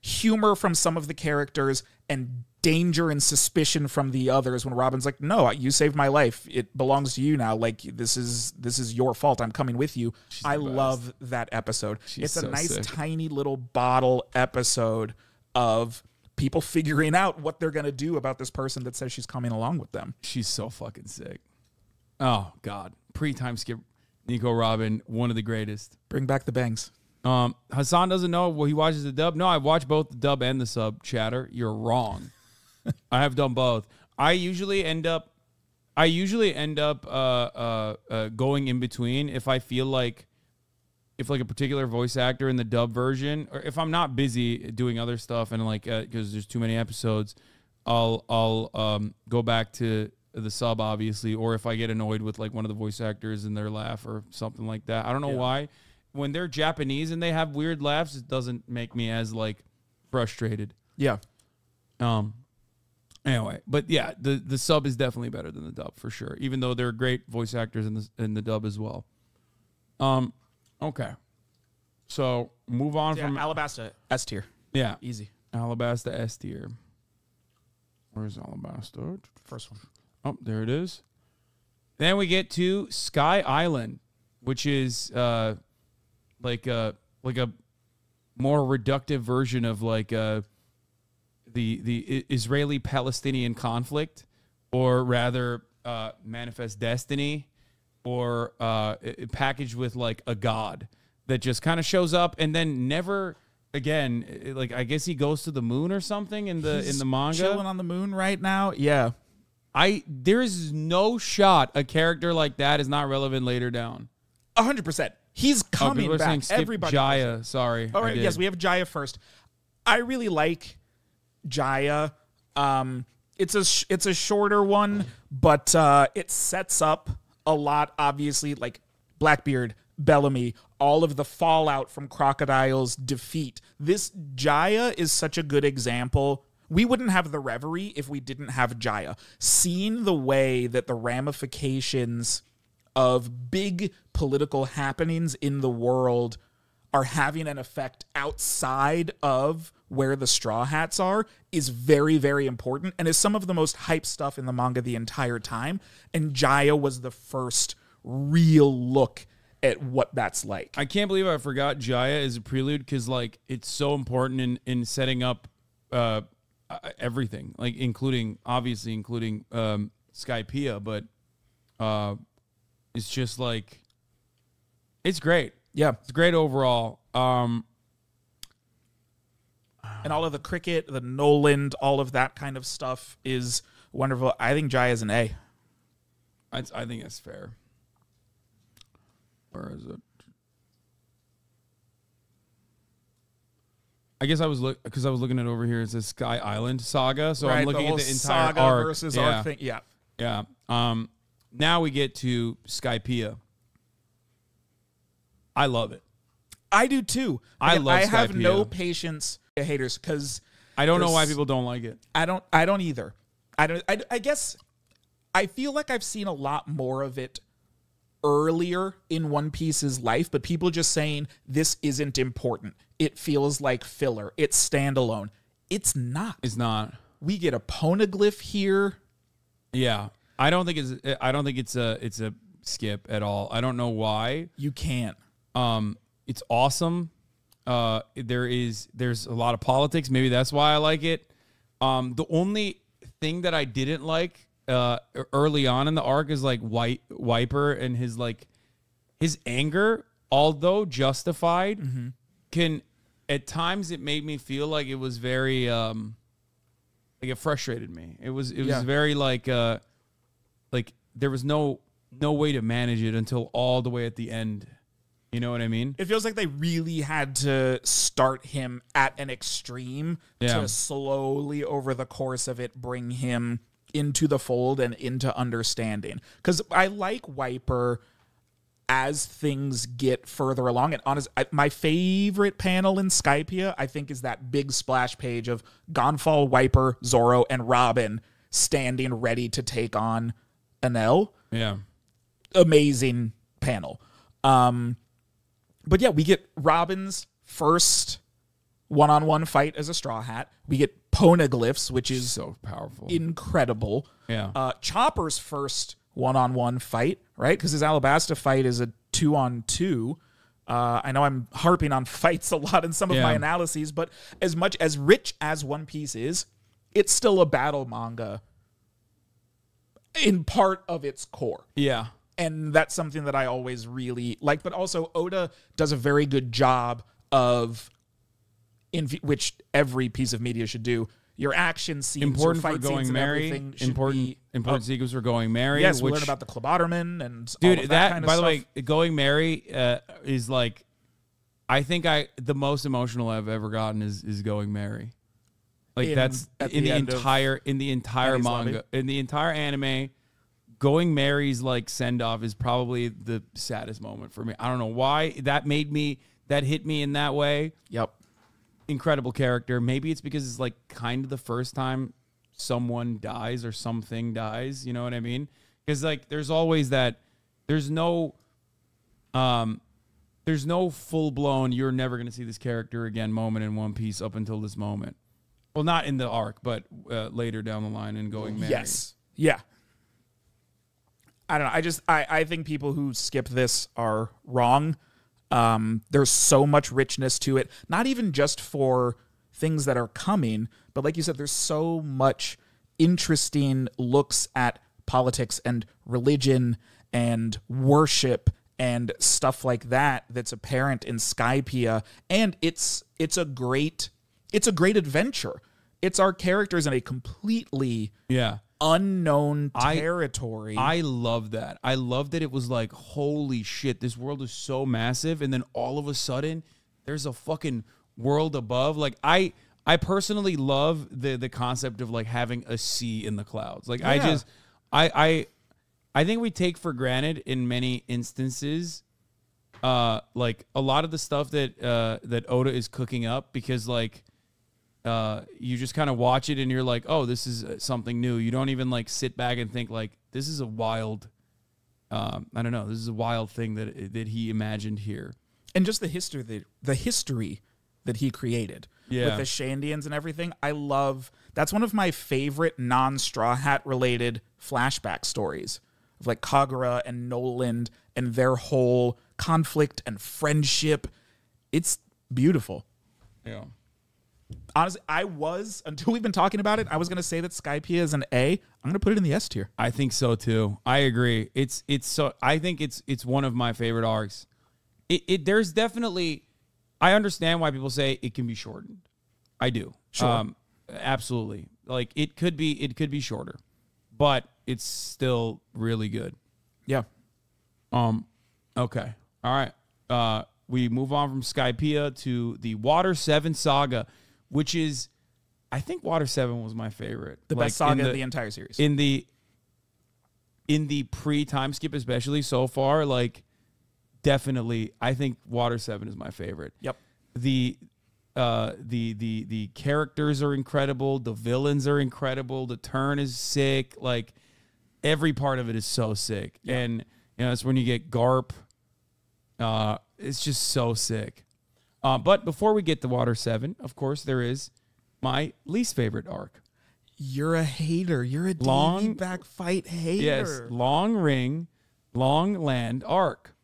humor from some of the characters and danger and suspicion from the others when Robin's like, "No, you saved my life. It belongs to you now. Like this is this is your fault. I'm coming with you." I love that episode. She's it's a so nice sick. tiny little bottle episode of people figuring out what they're going to do about this person that says she's coming along with them. She's so fucking sick. Oh God, pre time skip, Nico Robin, one of the greatest. Bring back the bangs. Um, Hasan doesn't know. Well, he watches the dub. No, I watch both the dub and the sub. Chatter, you're wrong. *laughs* I have done both. I usually end up, I usually end up uh, uh, uh, going in between if I feel like, if like a particular voice actor in the dub version, or if I'm not busy doing other stuff and like because there's too many episodes, I'll I'll um, go back to the sub obviously, or if I get annoyed with like one of the voice actors and their laugh or something like that. I don't know why. When they're Japanese and they have weird laughs, it doesn't make me as like frustrated. Yeah. Um. Anyway, but yeah, the the sub is definitely better than the dub for sure. Even though they're great voice actors in the in the dub as well. Um. Okay. So move on Yeah, from Alabasta S tier. yeah Easy. Alabasta S tier. Where's Alabasta? First one. Oh, there it is. Then we get to Sky Island, which is uh like a like a more reductive version of like uh the the Israeli Palestinian conflict, or rather uh, manifest destiny, or uh, packaged with like a god that just kind of shows up and then never again. Like I guess he goes to the moon or something in the in the manga. Chilling on the moon right now. Yeah. I there is no shot a character like that is not relevant later down. A hundred percent. He's Oh, coming are back. Everybody. knows. Jaya. Sorry. All right. Yes, we have Jaya first. I really like Jaya. Um, it's a sh- it's a shorter one, but uh, it sets up a lot. Obviously, like Blackbeard, Bellamy, all of the fallout from Crocodile's defeat. This Jaya is such a good example. We wouldn't have the Reverie if we didn't have Jaya. Seeing the way that the ramifications of big political happenings in the world are having an effect outside of where the straw hats are is very very important and is some of the most hype stuff in the manga the entire time and Jaya was the first real look at what that's like. I can't believe I forgot Jaya is a prelude because like it's so important in in setting up uh uh, everything, like including obviously including um Skypea, but uh it's just like it's great. yeah. It's great overall. Um And all of the cricket, the Noland, all of that kind of stuff is wonderful. I think Jaya is an A. I, I think that's fair. Where is it? I guess I was look because I was looking at over here. It's says Sky Island Saga, so I'm looking the at the entire saga arc versus yeah. arc thing. Yeah. Yeah. Um. Now we get to Skypea. I love it. I do too. I Again, love I have no patience haters because I don't know why people don't like it. I don't. I don't either. I don't. I, I guess I feel like I've seen a lot more of it earlier in One Piece's life, but people just saying this isn't important. It feels like filler. It's standalone. It's not. It's not. We get a poneglyph here. Yeah. I don't think it's. I don't think it's a. It's a skip at all. I don't know why. You can't. Um, it's awesome. Uh, there is there's a lot of politics. Maybe that's why I like it. Um, the only thing that I didn't like uh early on in the arc is like White Wiper and his like his anger, although justified, can at times it made me feel like it was very um like it frustrated me. It was it was Yeah. very like uh like there was no no way to manage it until all the way at the end. You know what I mean? It feels like they really had to start him at an extreme Yeah. to slowly, over the course of it, bring him into the fold and into understanding. Because I like Wiper as things get further along. And honest, I, my favorite panel in Skypea, I think, is that big splash page of Gan Fall, Wiper, Zoro, and Robin standing ready to take on Enel Yeah. amazing panel. Um, but yeah, we get Robin's first one-on-one fight as a Straw Hat. We get Poneglyphs, which is So powerful. incredible. Yeah. Uh, Chopper's first one-on-one fight, right? Because his Alabasta fight is a two-on-two. Uh, I know I'm harping on *laughs* fights a lot in some of Yeah. my analyses, but as much as rich as One Piece is, it's still a battle manga in part of its core yeah. and that's something that I always really like. But also, Oda does a very good job of, in which every piece of media should do. Your action scenes, Important your for fight scenes, going and Mary. everything should Important be- important Oh, for Going Merry. yes, which, we learn about the Klabautermann and all dude. of that, that, kind of by the stuff. way, Going Merry uh, is like, I think I the most emotional I've ever gotten is is going Mary. Like In- that's in the the, entire in the entire Enies Lobby? manga in the entire anime. Going Merry's like send off is probably the saddest moment for me. I don't know why that made me that hit me in that way. Yep. incredible character. Maybe it's because it's like kind of the first time someone dies or something dies. You know what I mean? Because like there's always that. There's no, um, there's no full blown. You're never gonna see this character again moment in One Piece up until this moment. Well, not in the arc, but uh, later down the line and Going Merry. Yes. Yeah. I don't know. I just I, I think people who skip this are wrong. Um, there's so much richness to it, not even just for things that are coming, but like you said, there's so much interesting looks at politics and religion and worship and stuff like that that's apparent in Skypea. And it's it's a great it's a great adventure. It's our characters in a completely Yeah. unknown I- territory. I love that. I love that it was like, holy shit, this world is so massive, and then all of a sudden, there's a fucking world above. Like I, I personally love the the concept of like having a sea in the clouds. Like I just I I I think we take for granted in many instances uh like a lot of the stuff that uh that Oda is cooking up because like uh you just kind of watch it and you're like, "Oh, this is uh, something new." You don't even like sit back and think like this is a wild um I don't know, this is a wild thing that that he imagined here. and just the history that the history that he created Yeah. with the Shandians and everything. I love that's one of my favorite non Straw Hat related flashback stories of like Kagura and Noland and their whole conflict and friendship. It's beautiful. Yeah. Honestly, I was *laughs* until we've been talking about it. I was gonna say that Skypea is an A. I'm gonna put it in the S tier. I think so too. I agree. It's it's so I think it's it's one of my favorite arcs. It, it there's definitely I understand why people say it can be shortened. I do. Sure. Um absolutely. Like it could be it could be shorter. But it's still really good. Yeah. Um okay. All right. Uh we move on from Skypea to the Water 7 saga, which is I think Water 7 was my favorite. The Like, best saga in of the entire series. in the in the pre time skip especially so far like definitely i think water 7 is my favorite yep. the uh the the the characters are incredible the villains are incredible the turn is sick like every part of it is so sick and you know it's when you get garp uh it's just so sick uh, but before we get to water 7 of course there is my least favorite arc You're a hater. You're a Long- back fight hater. Yes, long ring, long land arc.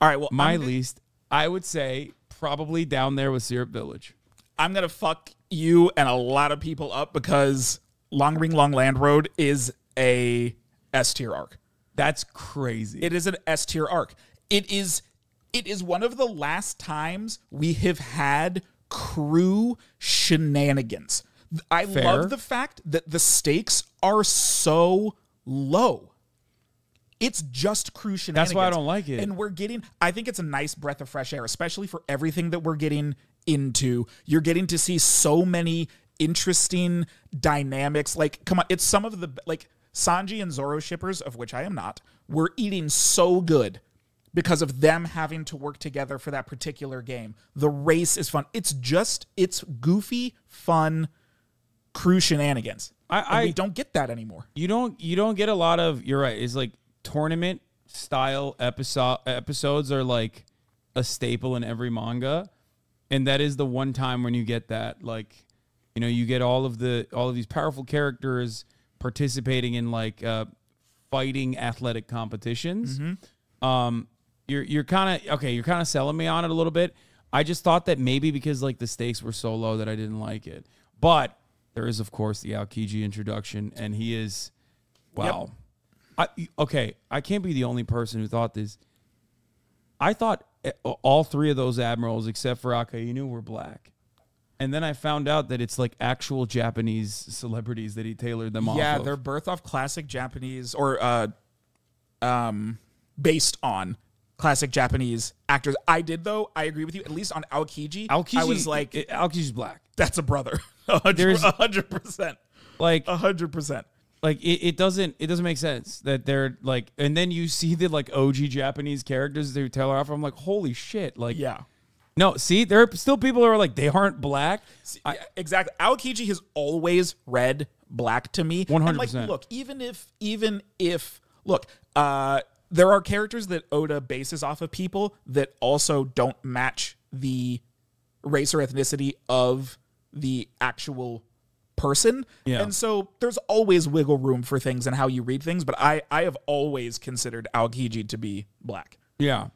All right. Well, My I'm, least, I would say, probably down there with Syrup Village. I'm gonna fuck you and a lot of people up because Long Ring Long Land Road is a S tier arc. That's crazy. It is an S tier arc. It is it is one of the last times we have had crew shenanigans. I Fair. love the fact that the stakes are so low. It's just crew shenanigans. That's why I don't like it. And we're getting I think it's a nice breath of fresh air, especially for everything that we're getting into. You're getting to see so many interesting dynamics. Like, come on, it's some of the like Sanji and Zoro shippers, of which I am not, were eating so good because of them having to work together for that particular game. The race is fun. It's just it's goofy, fun crew shenanigans. I- I- don't get that anymore. you don't you don't get a lot of. You're right. It's like tournament style episode episodes are like a staple in every manga, and that is the one time when you get that. Like, you know, you get all of the all of these powerful characters participating in like uh, fighting athletic competitions. um you're you're kind of okay you're kind of selling me on it a little bit. I just thought that maybe because like the stakes were so low that i didn't like it. But there is of course the aokiji introduction and he is wow I, okay i can't be the only person who thought this i thought eh, all three of those admirals except for akainu were black and then i found out that it's like actual japanese celebrities that he tailored them off Yeah, of. they're birth off classic Japanese or uh um based on classic Japanese actors. I did though, I agree with you, at least on Aokiji. Aokiji, I was like, eh, Aokiji's black that's a brother. *laughs* Hundred- There's- a hundred percent. like A hundred percent. Like it, it doesn't it doesn't make sense that they're like and then you see the like OG Japanese characters they tailor off. I'm like, holy shit! Like, Yeah. no, see, there are still people who are like they aren't black. Yeah, exactly. Aokiji has always read black to me. 100%. Like, look, even if, even if, look, uh, there are characters that Oda bases off of people that also don't match the race or ethnicity of the actual person. Yeah. And so there's always wiggle room for things and how you read things. But I, I have always considered Aokiji to be black. Yeah,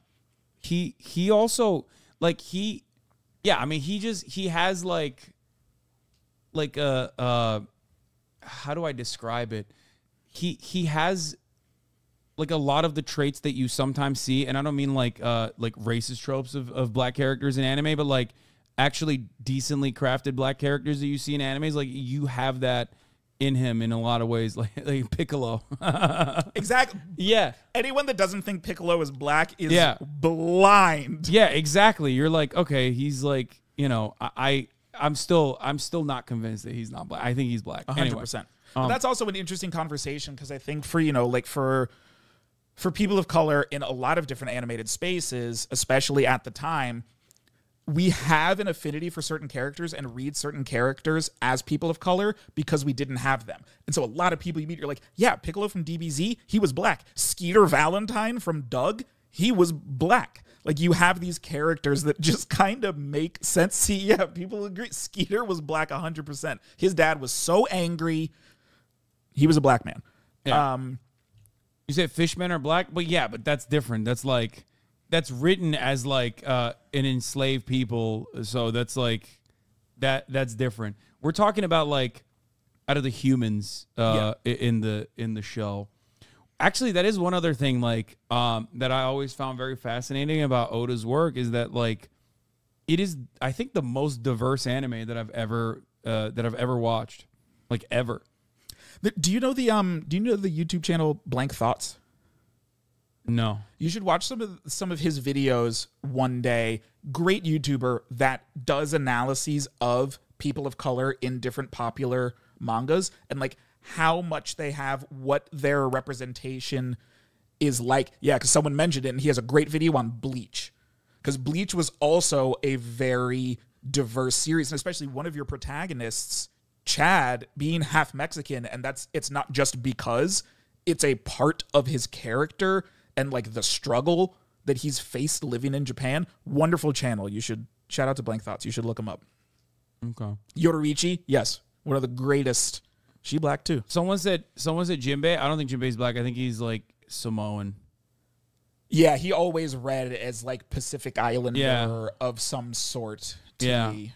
he he also like he, yeah. I mean, he just he has like, like a uh, how do I describe it? He he has like a lot of the traits that you sometimes see, and I don't mean like uh like racist tropes of, of black characters in anime, but like actually decently crafted black characters that you see in animes. Like you have that in him in a lot of ways, *laughs* like like Piccolo. *laughs* Exactly. yeah. Anyone that doesn't think Piccolo is black is Yeah. blind. Yeah, exactly. You're like, okay, he's like, you know, I, I I'm still I'm still not convinced that he's not black. I think he's black. hundred Anyway, percent. um, That's also an interesting conversation because I think for you know like for for people of color in a lot of different animated spaces, especially at the time, we have an affinity for certain characters and read certain characters as people of color because we didn't have them. And so a lot of people you meet, you're like, yeah, Piccolo from DBZ, he was black. Skeeter Valentine from Doug, he was black. Like you have these characters that just kind of make sense. *laughs* See, yeah, people agree. Skeeter was black 100%. His dad was so angry. He was a black man. Yeah. Um, You said fishmen are black, but yeah, but that's different. That's like that's written as like uh an enslaved people, so that's like that that's different. We're talking about like out of the humans uh i- in the in the show. Actually, that is one other thing like um that I always found very fascinating about Oda's work is that like it is I think the most diverse anime that I've ever uh that I've ever watched. Like ever. do you know the um? Do you know the YouTube channel Blank Thoughts? No. You should watch some of some of his videos one day. Great YouTuber that does analyses of people of color in different popular mangas and like how much they have, what their representation is like. Yeah, because someone mentioned it, and he has a great video on Bleach. Because Bleach was also a very diverse series, and especially one of your protagonists, Chad, being half Mexican, and that's it's not just because it's a part of his character and like the struggle that he's faced living in Japan. Wonderful channel. You should shout out to Blank Thoughts. You should look him up. Okay. Yoruichi, yes, one of the greatest. She black too. Someone said someone said Jinbei. I don't think Jinbei's black. I think he's like Samoan. Yeah, he always read as like Pacific Islander Yeah. of some sort. To Yeah. me.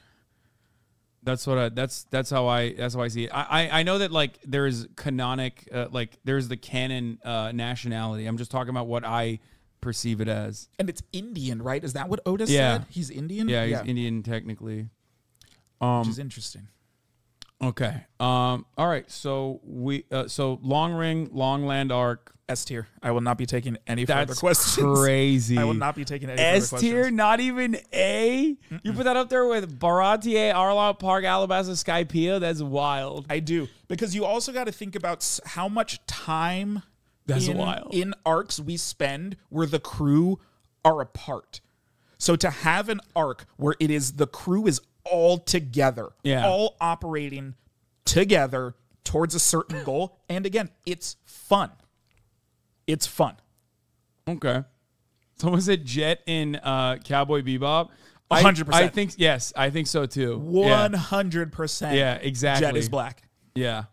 That's what I. That's that's how I. That's how I see it. I I, I know that like there's canonic uh, like there's the canon uh, nationality. I'm just talking about what I perceive it as. And it's Indian, right? Is that what Oda's Yeah. said? He's Indian. Yeah, he's Indian technically. Um, which is interesting. Okay. Um. All right. So we. Uh, so long ring, long land arc. S tier. I will not be taking any further That's questions. *laughs* crazy. I will not be taking any S further tier, not even A. You put that up there with Baratie, Arlong Park, Alabasta, Skypea. That's wild. I do because you also got to think about how much time That's in, wild. in arcs we spend where the crew are apart. So to have an arc where it is the crew is all together, Yeah. all operating together towards a certain goal, and again, it's fun. It's fun. Okay. Someone said Jet in uh, Cowboy Bebop. 100%. I think yes, I think so too. One hundred percent. Yeah, exactly. Jet is black. Yeah.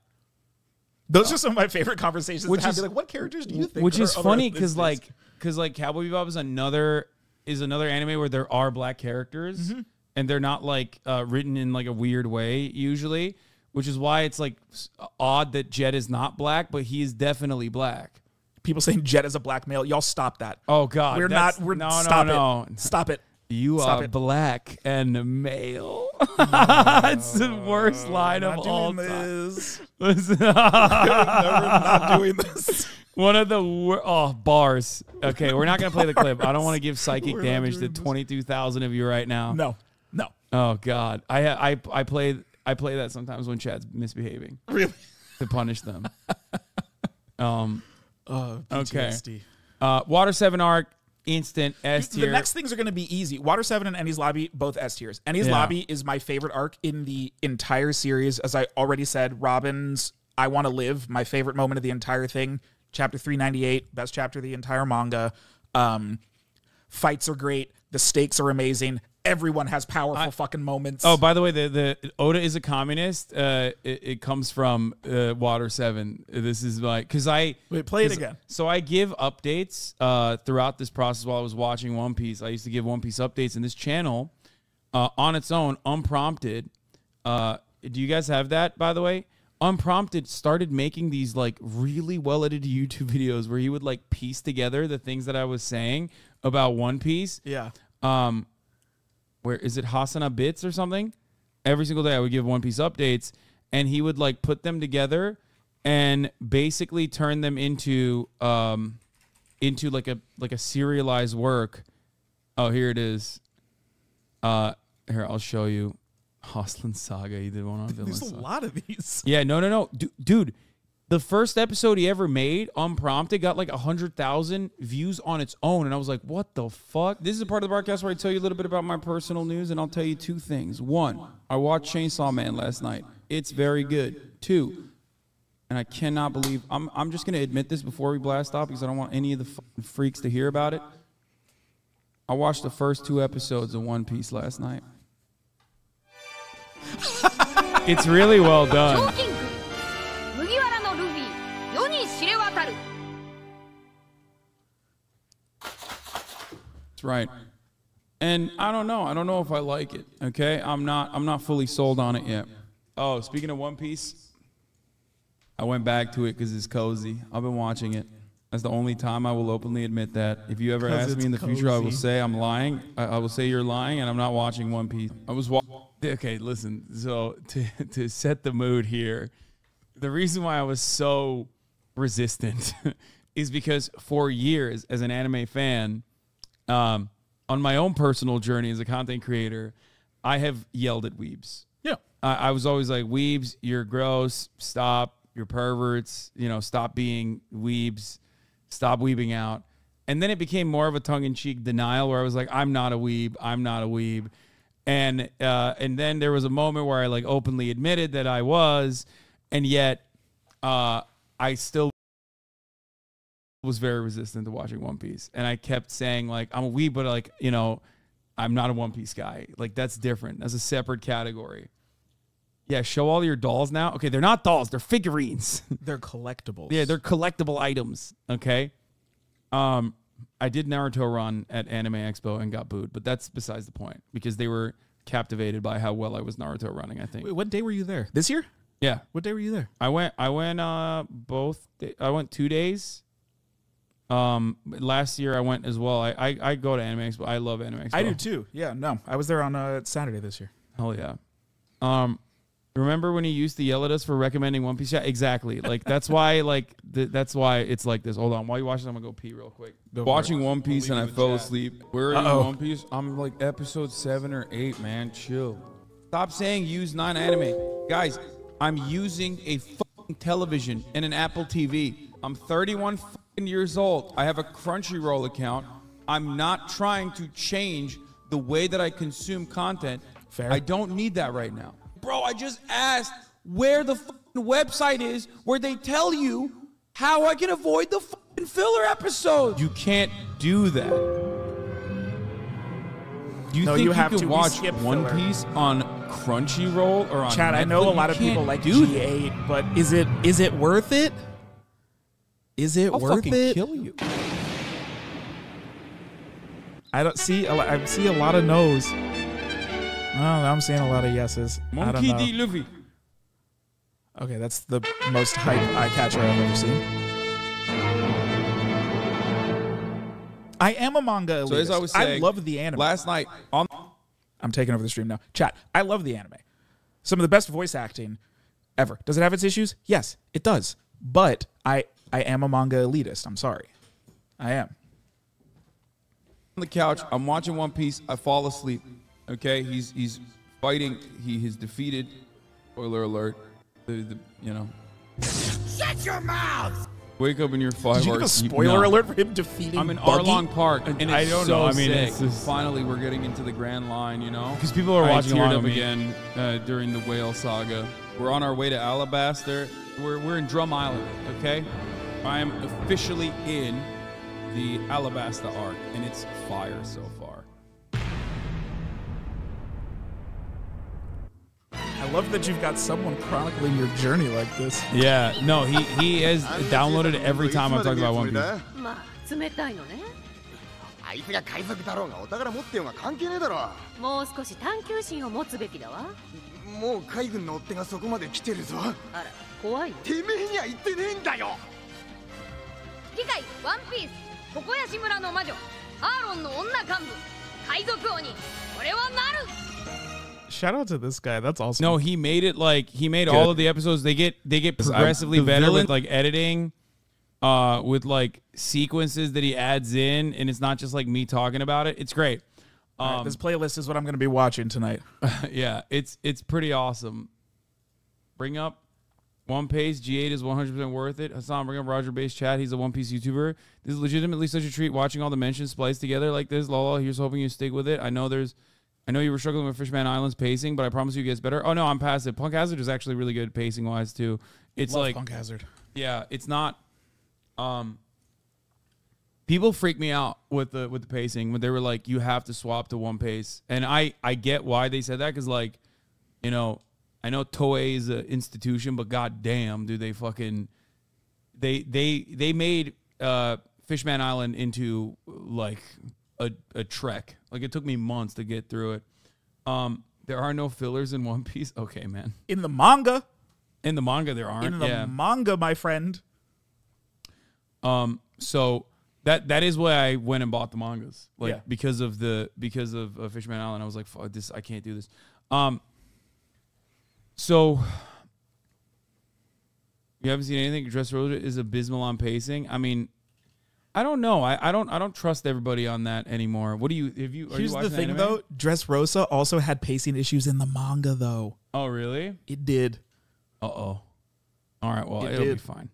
Those are some of my favorite conversations. Which is- like, what characters do you think? Which is funny because like because like Cowboy Bebop is another is another anime where there are black characters Mm-hmm. And they're not like uh, written in like a weird way usually, which is why it's like odd that Jet is not black, but he is definitely black. people saying Jet is a black male. Y'all stop that. Oh God, we're not. We're no stop no it. no. Stop it. You Stop are it. black and male. it's *laughs* the worst line of all time. Listen, *laughs* Never not doing this. *laughs* One of the wor- oh bars. Okay, we're not gonna play the clip. I don't want to give psychic We're damage to twenty two thousand of you right now. No, no, Oh God, I I I play I play that sometimes when Chad's misbehaving really. to punish them. *laughs* um. Oh, Okay. Uh. Water seven arc instant S The next things are going to be easy. Water Seven and Enies Lobby, both S tiers. Enies Yeah. Lobby is my favorite arc in the entire series. As I already said, Robin's "I Want to Live," my favorite moment of the entire thing. Chapter three ninety eight, best chapter of the entire manga. Um, fights are great. The stakes are amazing. Everyone has powerful fucking moments. Oh, by the way, the the Oda is a communist. Uh, it, it comes from uh, Water Seven. This is like because I Wait, play it again. So I give updates uh, throughout this process while I was watching One Piece. I used to give One Piece updates, and this channel, uh, on its own, unprompted. Uh, do you guys have that? By the way, unprompted started making these like really well edited YouTube *laughs* videos where he would like piece together the things that I was saying about One Piece yeah. um where is it Hasana Bits or something? Every single day I would give One Piece updates and he would like put them together and basically turn them into um into like a like a serialized work. Oh, here it is. Uh here, I'll show you. *laughs* Hoslin Saga. He did one on Villain There's a Saga. lot of these. Yeah, no, no, no, Du- dude. The first episode he ever made, unprompted, got like hundred thousand views on its own, and I was like, "What the fuck?" This is a part of the broadcast where I tell you a little bit about my personal news, and I'll tell you two things. One, I watched Chainsaw Man last night. It's very good. Two, and I cannot believe I'm. I'm just gonna admit this before we blast off because I don't want any of the freaks to hear about it. I watched the first two episodes of One Piece last night. *laughs* it's really well 賞 done. That's right. And I don't know. I don't know if I like it. Okay, I'm not. I'm not fully sold on it yet. Oh, speaking of One Piece, I went back to it because it's cozy. I've been watching it. That's the only time I will openly admit that. If you ever ask me in the future, I will say I'm lying. I, I will say you're lying, and I'm not watching One Piece. I was. Wa- okay, listen. So to to set the mood here, the reason why I was so resistant *laughs* is because for years as an anime fan, um, on my own personal journey as a content creator, I have yelled at weebs. Yeah. I, I was always like, weebs, you're gross. Stop. You're perverts. You know, stop being weebs. Stop weebing out. And then it became more of a tongue in cheek denial where I was like, I'm not a weeb. I'm not a weeb. And uh, and then there was a moment where I like openly admitted that I was, and yet uh, I still was very resistant to watching One Piece, and I kept saying like I'm a weeb, but like you know, I'm not a One Piece guy. Like that's different. That's a separate category. Yeah, show all your dolls now. Okay, they're not dolls; they're figurines. *laughs* They're collectibles. yeah, they're collectible items. Okay. Um, I did Naruto run at Anime Expo and got booed, but that's besides the point because they were captivated by how well I was Naruto running. I think. Wait, what day were you there? This year? Yeah, What day were you there? I went. I went. Uh, both. da- I went two days. Um, last year I went as well. I I, I go to Anime Expo. I love Anime Expo. I do too. Yeah, no. I was there on uh, Saturday this year. Hell yeah. Um, remember when he used to yell at us for recommending One Piece? Yeah, exactly. Like that's why. *laughs* Like th- that's why it's like this. Hold on. While you watch this, I'm gonna go pee real quick. Go for Watching One Piece and I fell asleep. Where are you? In One Piece? I'm like episode seven or eight. Man, chill. Stop saying use non-anime, guys. I'm using a fucking television and an Apple TV. I'm 31 fucking years old. I have a Crunchyroll account. I'm not trying to change the way that I consume content. Fair. I don't need that right now. Bro, I just asked where the fucking website is where they tell you how I can avoid the fucking filler episodes. You can't do that. Do you No, think you you, have can to. Watch One filler. Piece on Crunchyroll or on Chad, I know a lot of people like do that. G8, but is it is it worth it? Is it I'll worth fucking it? kill you. I don't see. a I see a lot of no's. No, I'm seeing a lot of yeses. Monkey. D. Luffy. Okay, that's the most hype eye catcher I've ever seen. I am a manga elitist. So as I was saying, I love the anime. Last night on I'm taking over the stream now. Chat. I love the anime. Some of the best voice acting ever. Does it have its issues? Yes, it does. But I I am a manga elitist. I'm sorry. I am. On the couch, I'm watching One Piece. I fall asleep. Okay, he's he's fighting. He has defeated. Spoiler alert. The, the, you know. Shut your mouth! Wake up in your five. Did you give a spoiler no. alert for him defeating I'm in Buggy? Arlong Park, and I don't so know. I mean, sick. it's just- finally we're getting into the Grand Line. You know, Because people are I watching teared along up again uh, during the whale saga. We're on our way to Alabaster. We're we're in Drum Island. Okay, I am officially in the Alabasta arc, and it's fire so far. I love that you've got someone chronicling your journey like this. Yeah, no, he he has *laughs* downloaded it every time I talk about One Piece. *laughs* まあ冷たいのね相手が海賊だろうがお宝持ってようが関係ねえだろもう少し探求心を持つべきだわもう海軍の追っ手がそこまで来てるぞあら怖いよてめえには言ってねえんだよ *laughs* 次回「ワンピースココヤシ村の魔女アーロンの女幹部海賊王に俺はなる Shout out to this guy. That's awesome. No, he made it like he made Good. all of the episodes. They get they get I'm- progressively the better villain- with like editing, uh, with like sequences that he adds in, and it's not just like me talking about it. It's great. All right, Um, this playlist is what I'm going to be watching tonight. yeah, it's it's pretty awesome. Bring up one Piece. G8 is 100% worth it. Hasan, bring up Roger Base Chat. He's a One Piece YouTuber. This is legitimately such a treat watching all the mentions spliced together like this. Lola, here's hoping you stick with it. I know there's, I know you were struggling with Fishman Island's pacing, but I promise you it gets better. Oh no, I'm past it. Punk Hazard is actually really good pacing wise too. It's Love like Punk Hazard. yeah, it's not. Um, people freak me out with the with the pacing when they were like, you have to swap to one pace, and I I get why they said that because like, you know, I know Toei is an institution, but goddamn, do they fucking they they they made uh Fishman Island into like a a trek. Like it took me months to get through it. Um, there are no fillers in One Piece. *laughs* Okay, man. In the manga, In the manga, there aren't. in the yeah. manga, my friend. Um, so that that is why I went and bought the mangas, like Yeah. because of the because of uh, Fishman Island. I was like, Fuck this, I can't do this. Um, so you haven't seen anything. Dressrosa is abysmal on pacing. I mean, I don't know. I, I don't I don't trust everybody on that anymore. What do you? Have you? Are Here's you the thing, anime? though. Dressrosa also had pacing issues in the manga, though. Oh really? It did. Uh oh. All right. Well, It it'll be fine.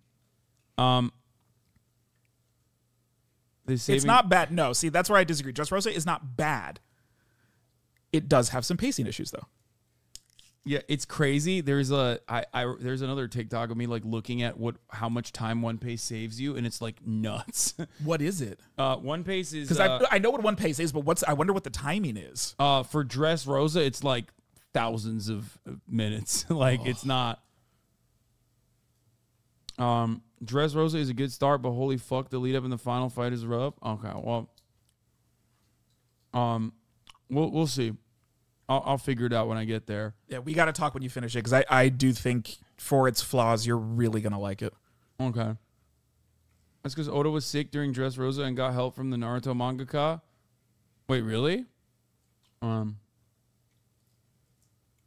Um. It's not bad. No, see, that's where I disagree. Dressrosa is not bad. It does have some pacing issues, though. Yeah, it's crazy. There's a I, I there's another TikTok of me like looking at what how much time One Pace saves you, and it's like nuts. *laughs* What is it? uh, One Pace is Because uh, I, I know what one pace is, but what's I wonder what the timing is. uh, for Dressrosa, it's like thousands of of minutes. *laughs* like it's not. Um, Dressrosa is a good start, but holy fuck, the lead up in the final fight is rough. Okay, well, um, we'll we'll see. I'll, I'll figure it out when I get there. Yeah, we got to talk when you finish it because I, I do think for its flaws, you're really gonna like it. Okay. That's because Oda was sick during Dressrosa and got help from the Naruto mangaka. Wait, really? Um.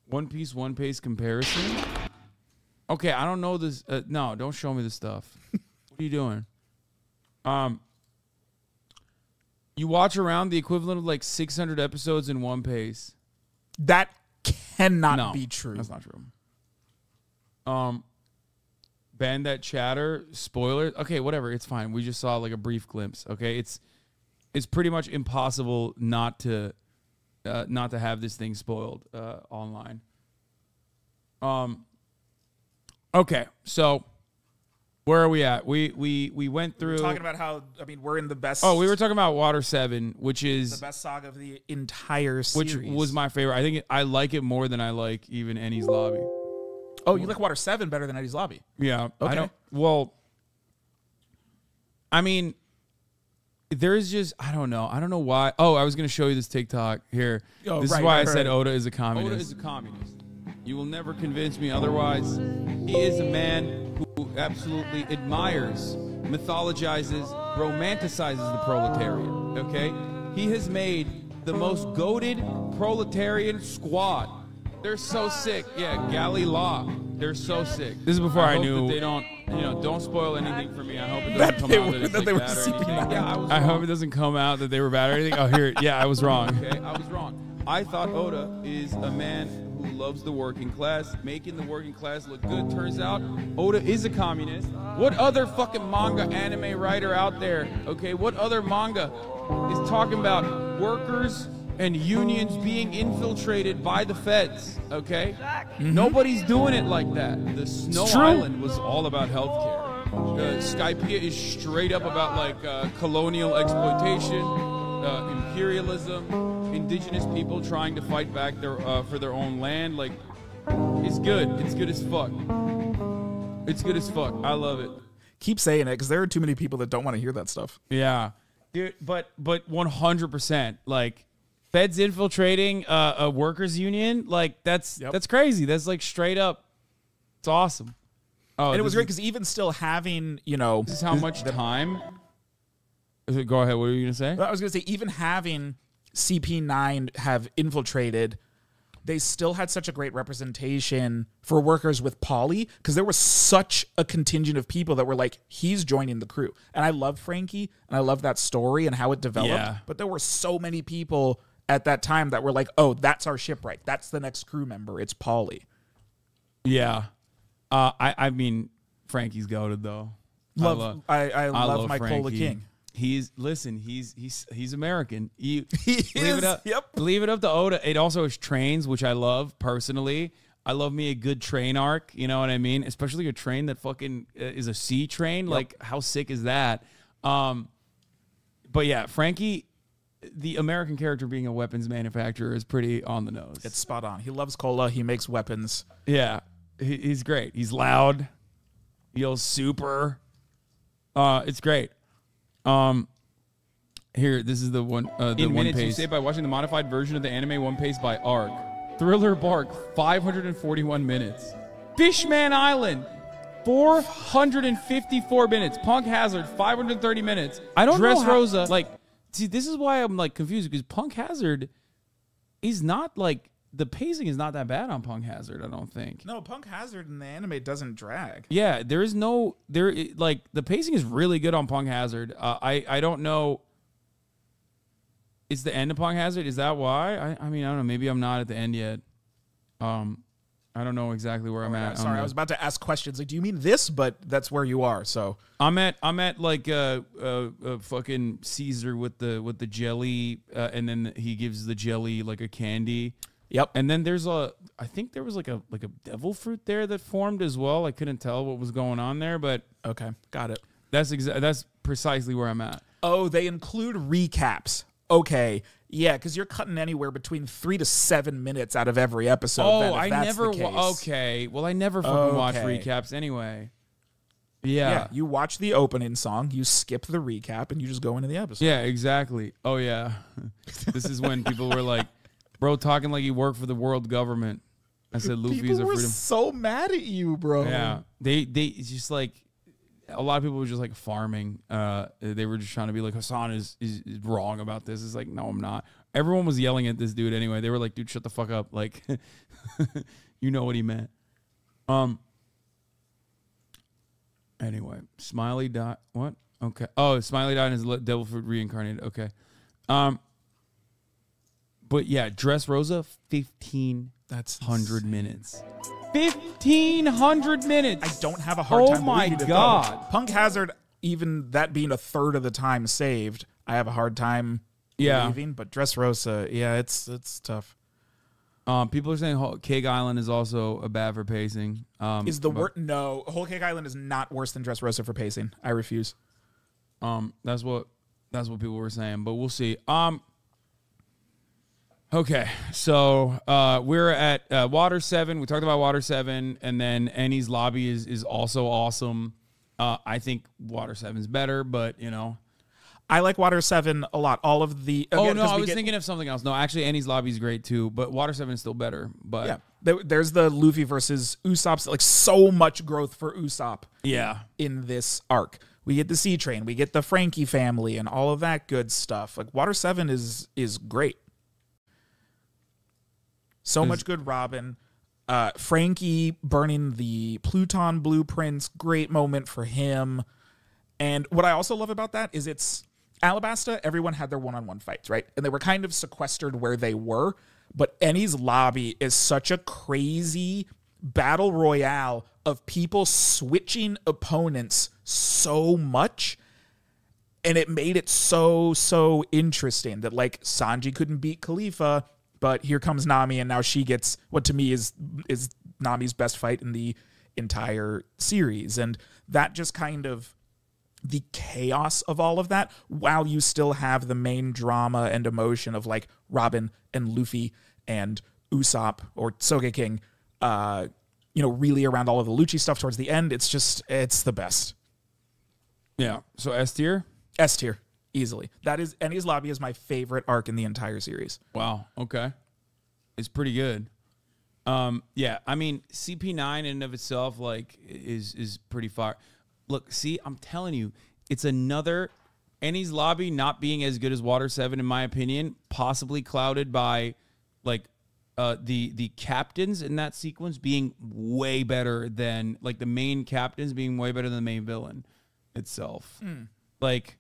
One Piece, One Pace comparison. Okay, I don't know this. Uh, no, don't show me this stuff. *laughs* what are you doing? Um. You watch around the equivalent of like 600 episodes in One Pace. That cannot no, be true. That's not true. Um, ban that chatter. Spoiler. Okay, whatever. It's fine. We just saw like a brief glimpse. Okay, it's it's pretty much impossible not to uh, not to have this thing spoiled uh, online. Um. Okay, so where are we at? We we we went through. We're talking about how I mean we're in the best. oh, we were talking about Water Seven, which is the best saga of the entire series. which was my favorite. I think it, I like it more than I like even Enies Lobby. Oh, you like Water Seven better than Enies Lobby? Yeah. I Okay. don't. Well, I mean, there's just I don't know. I don't know why. Oh, I was gonna show you this TikTok here. Oh, this right, is why right, I said. Oda is a communist. Oda is a communist. You will never convince me otherwise. He is a man who absolutely admires, mythologizes, romanticizes the proletariat. Okay? He has made the most goaded proletarian squad. They're so sick. Yeah, Galley-La. They're so sick. This is before I, hope knew. that they don't, you know, don't spoil anything for me. I hope it doesn't That come they out were- that it's that like they were bad or anything. CP9. Yeah, I was I hope it doesn't come out that they were bad or anything. Oh, here, yeah, I was *laughs* wrong. Okay, I was wrong. I thought Oda is a man who loves the working class, making the working class look good. Turns out Oda is a communist. What other fucking manga anime writer out there, okay, what other manga is talking about workers and unions being infiltrated by the feds, okay? Nobody's doing it like that. The Snow. Island was all about healthcare. Uh, Skypiea is straight up about like uh, colonial exploitation, uh, imperialism, indigenous people trying to fight back their uh, for their own land. Like, it's good. It's good as fuck. It's good as fuck. I love it. Keep saying it because there are too many people that don't want to hear that stuff. Yeah, dude. But but one hundred percent like. Feds infiltrating uh, a workers' union, like that's Yep. that's crazy. That's like straight up. It's awesome. Oh, And it was great because even still having, you know, This is how much time. Go ahead. What were you gonna say? I was going to say, even having CP9 have infiltrated, they still had such a great representation for workers with Polly because there was such a contingent of people that were like, he's joining the crew. And I love Frankie and I love that story and how it developed. Yeah. But there were so many people at that time that were like, oh, that's our shipwright. That's the next crew member. It's Polly. Yeah. Uh, I I mean Frankie's goaded though. Love, lo- I, I, love, Mike Cole the Frankie. King. He's listen. He's he's he's American. You *laughs* He leave is, it up. yep. Leave it up to Oda. It also is trains, which I love personally. I love me a good train arc. You know what I mean? Especially a train that fucking uh, is a sea train. Like how sick is that? Um, but yeah, Frankie, the American character being a weapons manufacturer is pretty on the nose. It's spot on. He loves cola. He makes weapons. Yeah, he, he's great. He's loud. He yells super. Uh, it's great. Um, here, this is the one. Uh, the In one minutes, you pace. say by watching the modified version of the anime One Piece by Arc. Thriller Bark, 541 minutes. Fishman Island, 454 minutes. Punk Hazard, 530 minutes. I don't Dress know how, Rosa. Like, see, this is why I'm like confused because Punk Hazard is not like the pacing is not that bad on Punk Hazard. I don't think. No, Punk Hazard in the anime doesn't drag. Yeah, there is no there. Like the pacing is really good on Punk Hazard. Uh, I I don't know. It's the end of Punk Hazard. Is that why? I I mean I don't know. Maybe I'm not at the end yet. Um, I don't know exactly where I'm Yeah, at. sorry, the- I was about to ask questions. Like, do you mean this? But that's where you are. So I'm at I'm at like uh, uh, uh fucking Caesar with the with the jelly, uh, and then he gives the jelly like a candy. Yep. And then there's a I think there was like a like a devil fruit there that formed as well. I couldn't tell what was going on there, but okay, got it. that's exa- that's precisely where I'm at. Oh, they include recaps. Okay, yeah, because you're cutting anywhere between three to seven minutes out of every episode. Oh, then, I never. the Wa- case. okay, well, I never fucking oh, watch recaps anyway. Yeah, Yeah. you watch the opening song, you skip the recap, and you just go into the episode. Yeah, exactly. Oh yeah, *laughs* this is when people were like, "Bro, talking like he worked for the world government." I said, "Luffy People is a were freedom." so mad at you, bro. Yeah, they they it's just like a lot of people were just like farming. Uh, they were just trying to be like Hasan is, is is wrong about this. It's like no, I'm not. Everyone was yelling at this dude anyway. They were like, "Dude, shut the fuck up!" Like, *laughs* you know what he meant. Um. Anyway, Smiley dot what? Okay. Oh, Smiley dot is le- devil fruit reincarnated. Okay. Um. But yeah, Dressrosa, fifteen That's hundred minutes. Fifteen hundred minutes. I don't have a hard Oh time. my believing it. God. Punk Hazard, even that being a third of the time saved, I have a hard time Yeah. believing. But Dressrosa, yeah, it's it's tough. Um, people are saying Ho- Cake Island is also a bad for pacing. Um, Is the word no? Whole Cake Island is not worse than Dressrosa for pacing. I refuse. Um, that's what that's what people were saying, but we'll see. Um, okay, so uh, we're at uh, Water Seven. We talked about Water Seven, and then Enies Lobby is is also awesome. Uh, I think Water Seven's better, but you know. I like Water Seven a lot. All of the oh again, no, 'cause I was get- thinking of something else. No, actually, Enies Lobby is great too, but Water Seven is still better. But Yeah, there, there's the Luffy versus Usopp's like so much growth for Usopp yeah, in this arc. We get the Sea Train, we get the Frankie family, and all of that good stuff. Like Water Seven is is great. So much good Robin. Uh, Frankie burning the Pluton blueprints, great moment for him. And what I also love about that is it's Alabasta, everyone had their one on one fights, right? And they were kind of sequestered where they were. But Enies lobby is such a crazy battle royale of people switching opponents so much. And it made it so, so interesting that like Sanji couldn't beat Kalifa, but here comes Nami, and now she gets what to me is is Nami's best fight in the entire series. And that just kind of the chaos of all of that while you still have the main drama and emotion of like Robin and Luffy and Usopp or Sogeking uh you know really around all of the Lucci stuff towards the end it's just it's the best yeah. So S tier. S tier easily that is Enies Lobby is my favorite arc in the entire series Wow. Okay. It's pretty good. Um, yeah, I mean CP9 in and of itself like is is pretty far. Look, see, I'm telling you, it's another Enies lobby not being as good as Water 7 in my opinion, possibly clouded by like uh the the captains in that sequence being way better than like the main captains being way better than the main villain itself. Like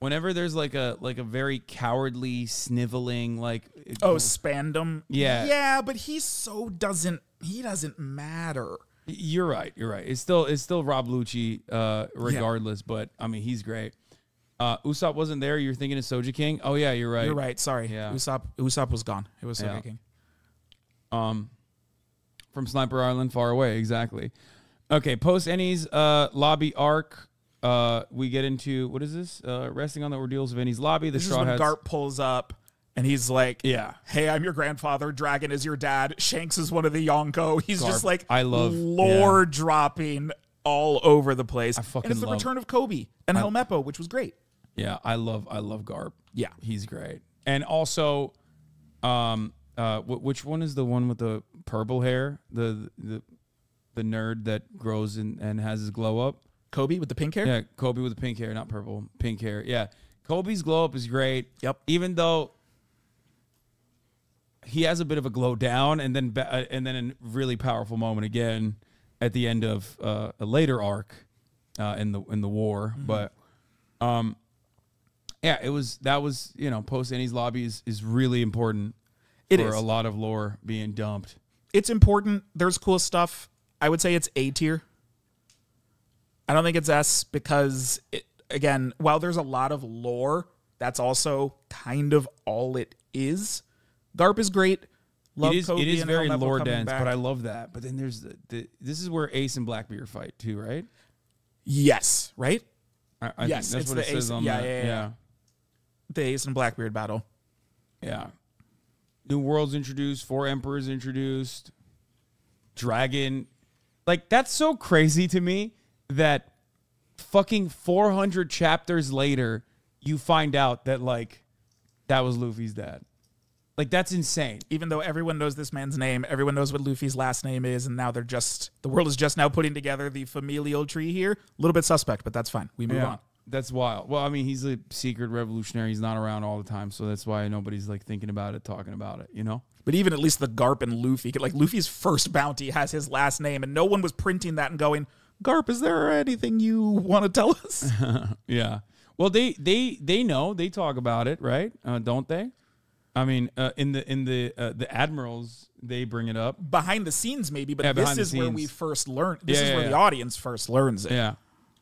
Whenever there's like a like a very cowardly, sniveling, like Oh, Spandam. Yeah. Yeah, but he so doesn't. He doesn't matter. You're right. You're right. It's still it's still Rob Lucci, uh, regardless. But I mean, he's great. Uh, Usopp wasn't there. You're thinking of Sogeking. Oh yeah, you're right. You're right. Sorry. Yeah. Usopp. Usopp was gone. It was Yeah. Sogeking. Um, from Sniper Island, far away. Exactly. Okay. Post Enies uh lobby arc. Uh, we get into what is this? Uh, resting on the ordeals of Enies lobby. The This is when Hats. Garp pulls up and he's like, Yeah. Hey, I'm your grandfather. Dragon is your dad. Shanks is one of the Yonko. He's just like I love- lore dropping all over the place. I fucking and it's the love- return of Koby and Helmeppo, which was great. Yeah, I love I love Garp. Yeah. he's great. And also, um, uh, wh- which one is the one with the purple hair? The the the nerd that grows and and has his glow up. Koby with the pink hair. Yeah, Koby with the pink hair, not purple, pink hair. Yeah, Koby's glow up is great. Yep. Even though he has a bit of a glow down, and then uh, and then a really powerful moment again at the end of uh, a later arc uh, in the in the war. Mm-hmm. But um, yeah, it was that was you know post Enies lobby is, is really important It for is. a lot of lore being dumped. It's important. There's cool stuff. I would say it's A tier. I don't think it's S because it, again, while there's a lot of lore, that's also kind of all it is. Garp is great. Love it is Koby it is very lore dense, back. but I love that. But then there's the, the this is where Ace and Blackbeard fight too, right? yes, right. I, I Yes, that's what the it says Ace- on yeah, the, yeah, yeah. yeah. The Ace and Blackbeard battle. Yeah. New worlds introduced, four emperors introduced, dragon. Like that's so crazy to me that fucking 400 chapters later you find out that like that was Luffy's dad. Like that's insane. Even though everyone knows this man's name, everyone knows what Luffy's last name is, and now they're just the world is just now putting together the familial tree here. A little bit suspect, but that's fine. We move on. That's wild. Well, I mean, he's a secret revolutionary. He's not around all the time, so that's why nobody's like thinking about it, talking about it, you know? But even at least the Garp and Luffy, like Luffy's first bounty has his last name, and no one was printing that and going, Garp, is there anything you want to tell us? *laughs* Yeah. Well, they they they know. They talk about it, right? Uh, don't they? I mean, uh, in the in the uh, the admirals, they bring it up. behind the scenes, maybe, but Yeah, this is where we first learn. This Yeah, is yeah, where the audience first learns it. Yeah.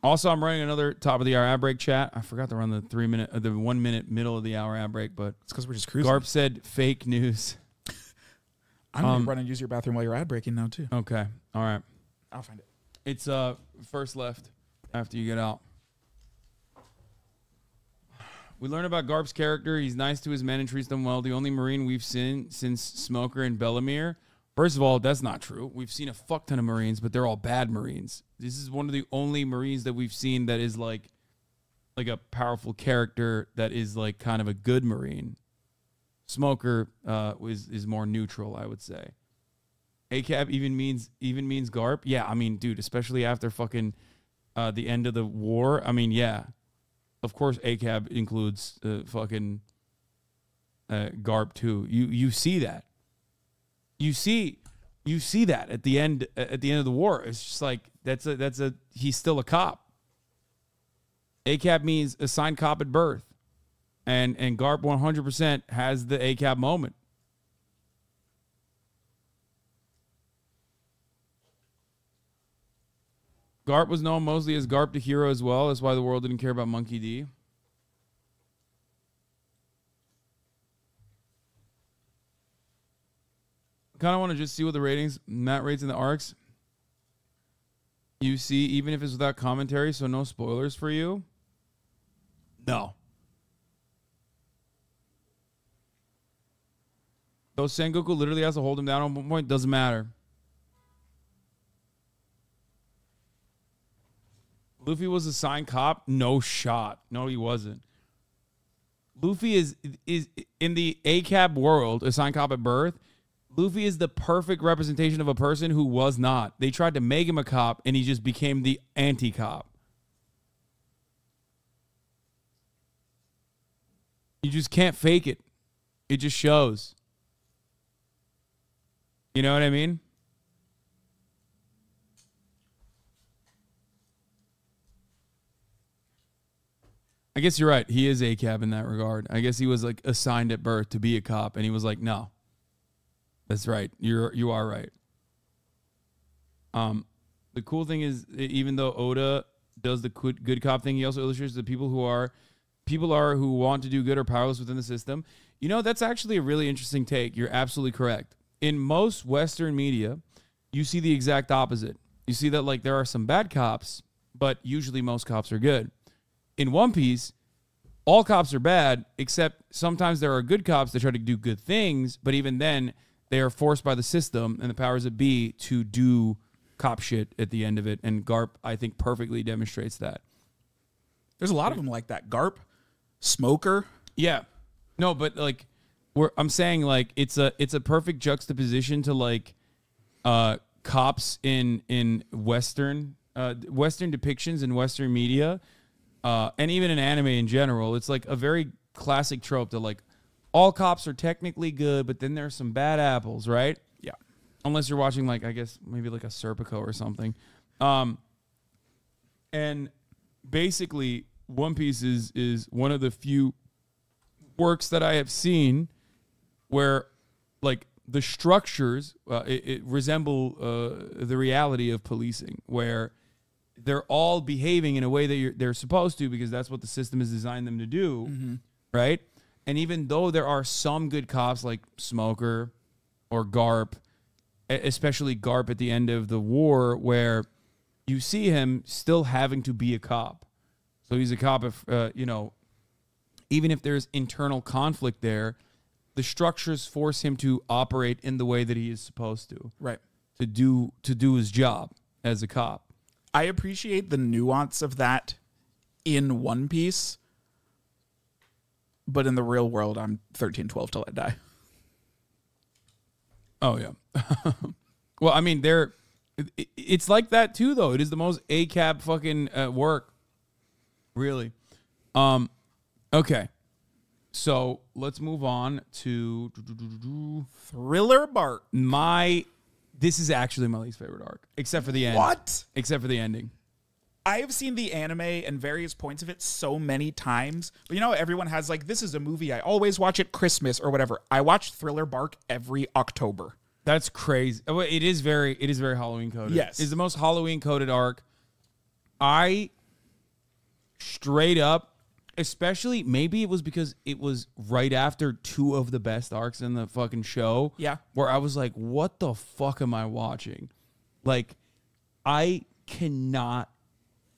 Also, I'm running another top of the hour ad break chat. I forgot to run the three minute, uh, the one minute middle of the hour ad break, but It's because we're just cruising. Garp said fake news. *laughs* I'm gonna um, run and use your bathroom while you're ad breaking now too. Okay. All right. I'll find it. It's uh first left after you get out. We learn about Garp's character. He's nice to his men and treats them well. The only Marine we've seen since Smoker and Bell-mère. First of all, that's not true. We've seen a fuck ton of Marines, but they're all bad Marines. This is one of the only Marines that we've seen that is like like a powerful character that is like kind of a good Marine. Smoker uh, is is more neutral, I would say. ACAB even means even means Garp. Yeah, I mean, dude, especially after fucking uh, the end of the war. I mean, yeah, of course, ACAB includes uh, fucking uh, Garp too. You you see that. You see, you see that at the end at the end of the war. It's just like that's a that's a he's still a cop. ACAB means assigned cop at birth, and and Garp one hundred percent has the ACAB moment. Garp was known mostly as Garp the hero as well. That's why the world didn't care about Monkey D. Kind of want to just see what the ratings Matt rates in the arcs. You see, even if it's without commentary, so no spoilers for you. No. Though Sengoku literally has to hold him down at one point, doesn't matter. Luffy was a signed cop? No shot. No, he wasn't. Luffy is is in the ACAB world, a signed cop at birth. Luffy is the perfect representation of a person who was not. They tried to make him a cop and he just became the anti-cop. You just can't fake it. It just shows. You know what I mean? I guess you're right. He is a cab in that regard. I guess he was like assigned at birth to be a cop, and he was like, "No, that's right. You're you are right." Um, the cool thing is, even though Oda does the good cop thing, he also illustrates the people who are people are who want to do good are powerless within the system. You know, that's actually a really interesting take. You're absolutely correct. In most Western media, you see the exact opposite. You see that like there are some bad cops, but usually most cops are good. In One Piece, all cops are bad, except sometimes there are good cops that try to do good things, but even then, they are forced by the system and the powers that be to do cop shit at the end of it. And Garp, I think, perfectly demonstrates that. There's a lot of them like that. Garp, Smoker. Yeah. No, but like we're I'm saying like it's a it's a perfect juxtaposition to like uh cops in in western uh western depictions in western media uh and even in anime in general. It's like a very classic trope that like all cops are technically good, but then there's some bad apples, right? Yeah. unless you're watching like I guess maybe like a Serpico or something. Um, and basically, One Piece is is one of the few works that I have seen where like the structures uh, it, it resemble uh, the reality of policing, where they're all behaving in a way that you're, they're supposed to because that's what the system has designed them to do, right? And even though there are some good cops like Smoker or Garp, especially Garp at the end of the war, where you see him still having to be a cop. So he's a cop if uh, you know, even if there's internal conflict there, the structures force him to operate in the way that he is supposed to, Right. to do to do his job as a cop. I appreciate the nuance of that in One Piece, but in the real world, I'm 13, 12 till I die. Oh yeah. *laughs* well, I mean, they're it's like that too, though. It is the most a cab fucking uh, work, really. Um, okay. So let's move on to Thriller Bark. my. This is actually my least favorite arc, except for the end. What? Except for the ending. I have seen the anime and various points of it so many times. But you know, everyone has like, this is a movie I always watch at Christmas or whatever. I watch Thriller Bark every October. That's crazy. Oh, It is very it is very Halloween coded. Yes. It's the most Halloween coded arc. I straight up, especially maybe it was because it was right after two of the best arcs in the fucking show. Yeah. Where I was like, what the fuck am I watching? Like, I cannot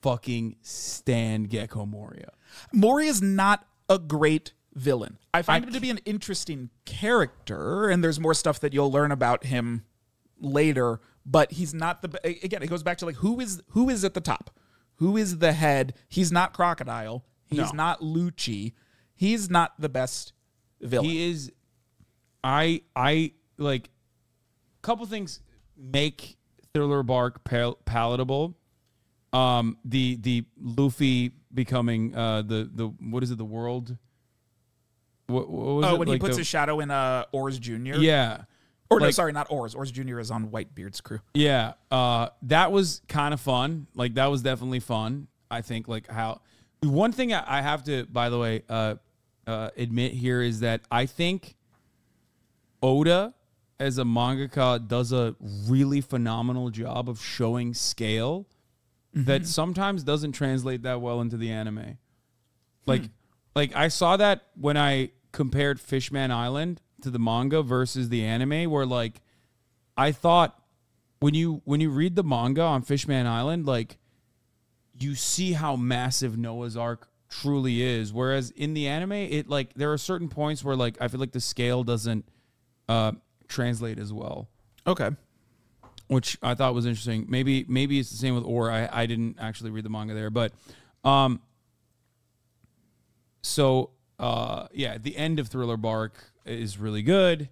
fucking stand Gecko Moria. Mori is not a great villain. I find I him to be an interesting character, and there's more stuff that you'll learn about him later. But he's not the again. It goes back to like who is who is at the top, who is the head. He's not Crocodile. He's No. not Lucci. He's not the best villain. He is. I I like. A Couple things make Thriller Bark pal- palatable. Um, the the Luffy becoming uh the the what is it the world? What, what was oh, it? when he puts the- his shadow in uh, Oars Jr. yeah. Or no, sorry, not Oars. Oars Jr. is on Whitebeard's crew. Yeah, uh, that was kind of fun. Like that was definitely fun. I think like how one thing I have to, by the way, uh, uh, admit here is that I think Oda as a mangaka does a really phenomenal job of showing scale that sometimes doesn't translate that well into the anime. Like, like I saw that when I compared Fishman Island to the manga versus the anime, where like I thought when you when you read the manga on Fishman Island, like you see how massive Noah's Ark truly is. Whereas in the anime, it like there are certain points where like I feel like the scale doesn't uh, translate as well, Okay. which I thought was interesting. Maybe maybe it's the same with Or. I I didn't actually read the manga there, but um. So uh yeah, the end of Thriller Bark is really good.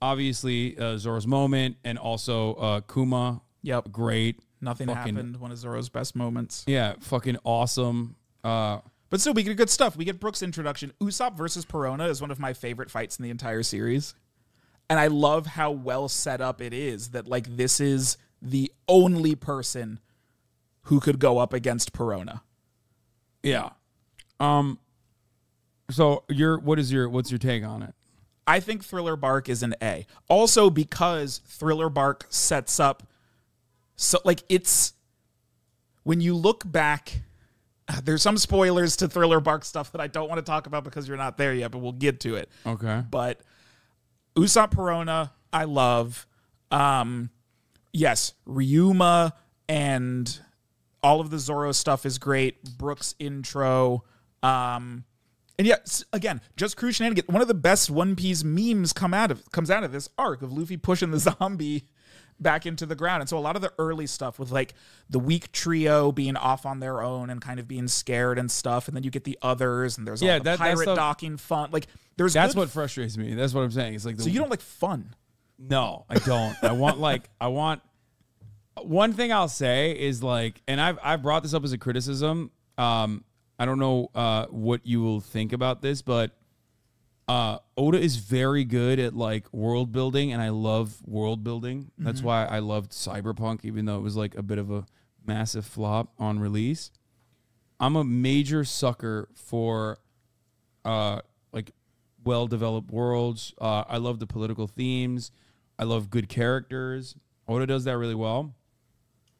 Obviously, uh, Zoro's moment, and also uh, Kuma. Yep. great. Nothing Fucking- happened. One of Zoro's best moments. Yeah, fucking awesome. Uh, But still, we get good stuff. We get Brook's introduction. Usopp versus Perona is one of my favorite fights in the entire series. And I love how well set up it is that, like, this is the only person who could go up against Perona. yeah. Um, So your what is your what's your take on it? I think Thriller Bark is an A. Also because Thriller Bark sets up so like it's when you look back there's some spoilers to Thriller Bark stuff that I don't want to talk about because you're not there yet, but we'll get to it. Okay. But Usopp Perona, I love. Um yes, Ryuma and all of the Zoro stuff is great. Brook's intro. Um and yet again, just crew shenanigans. One of the best One Piece memes come out of comes out of this arc of Luffy pushing the *laughs* zombie back into the ground. And so a lot of the early stuff with like the weak trio being off on their own and kind of being scared and stuff, and then you get the others and there's Yeah, all the that- pirate the- docking fun. Like there's That's good- what frustrates me. That's what I'm saying. It's like the, so you don't like fun. No, I don't. I want like I want one thing I'll say is like and I've I've brought this up as a criticism. Um I don't know uh what you will think about this, but uh Oda is very good at like world building and I love world building. That's why I loved Cyberpunk even though it was like a bit of a massive flop on release. I'm a major sucker for uh like well developed worlds. Uh, I love the political themes. I love good characters. Oda does that really well.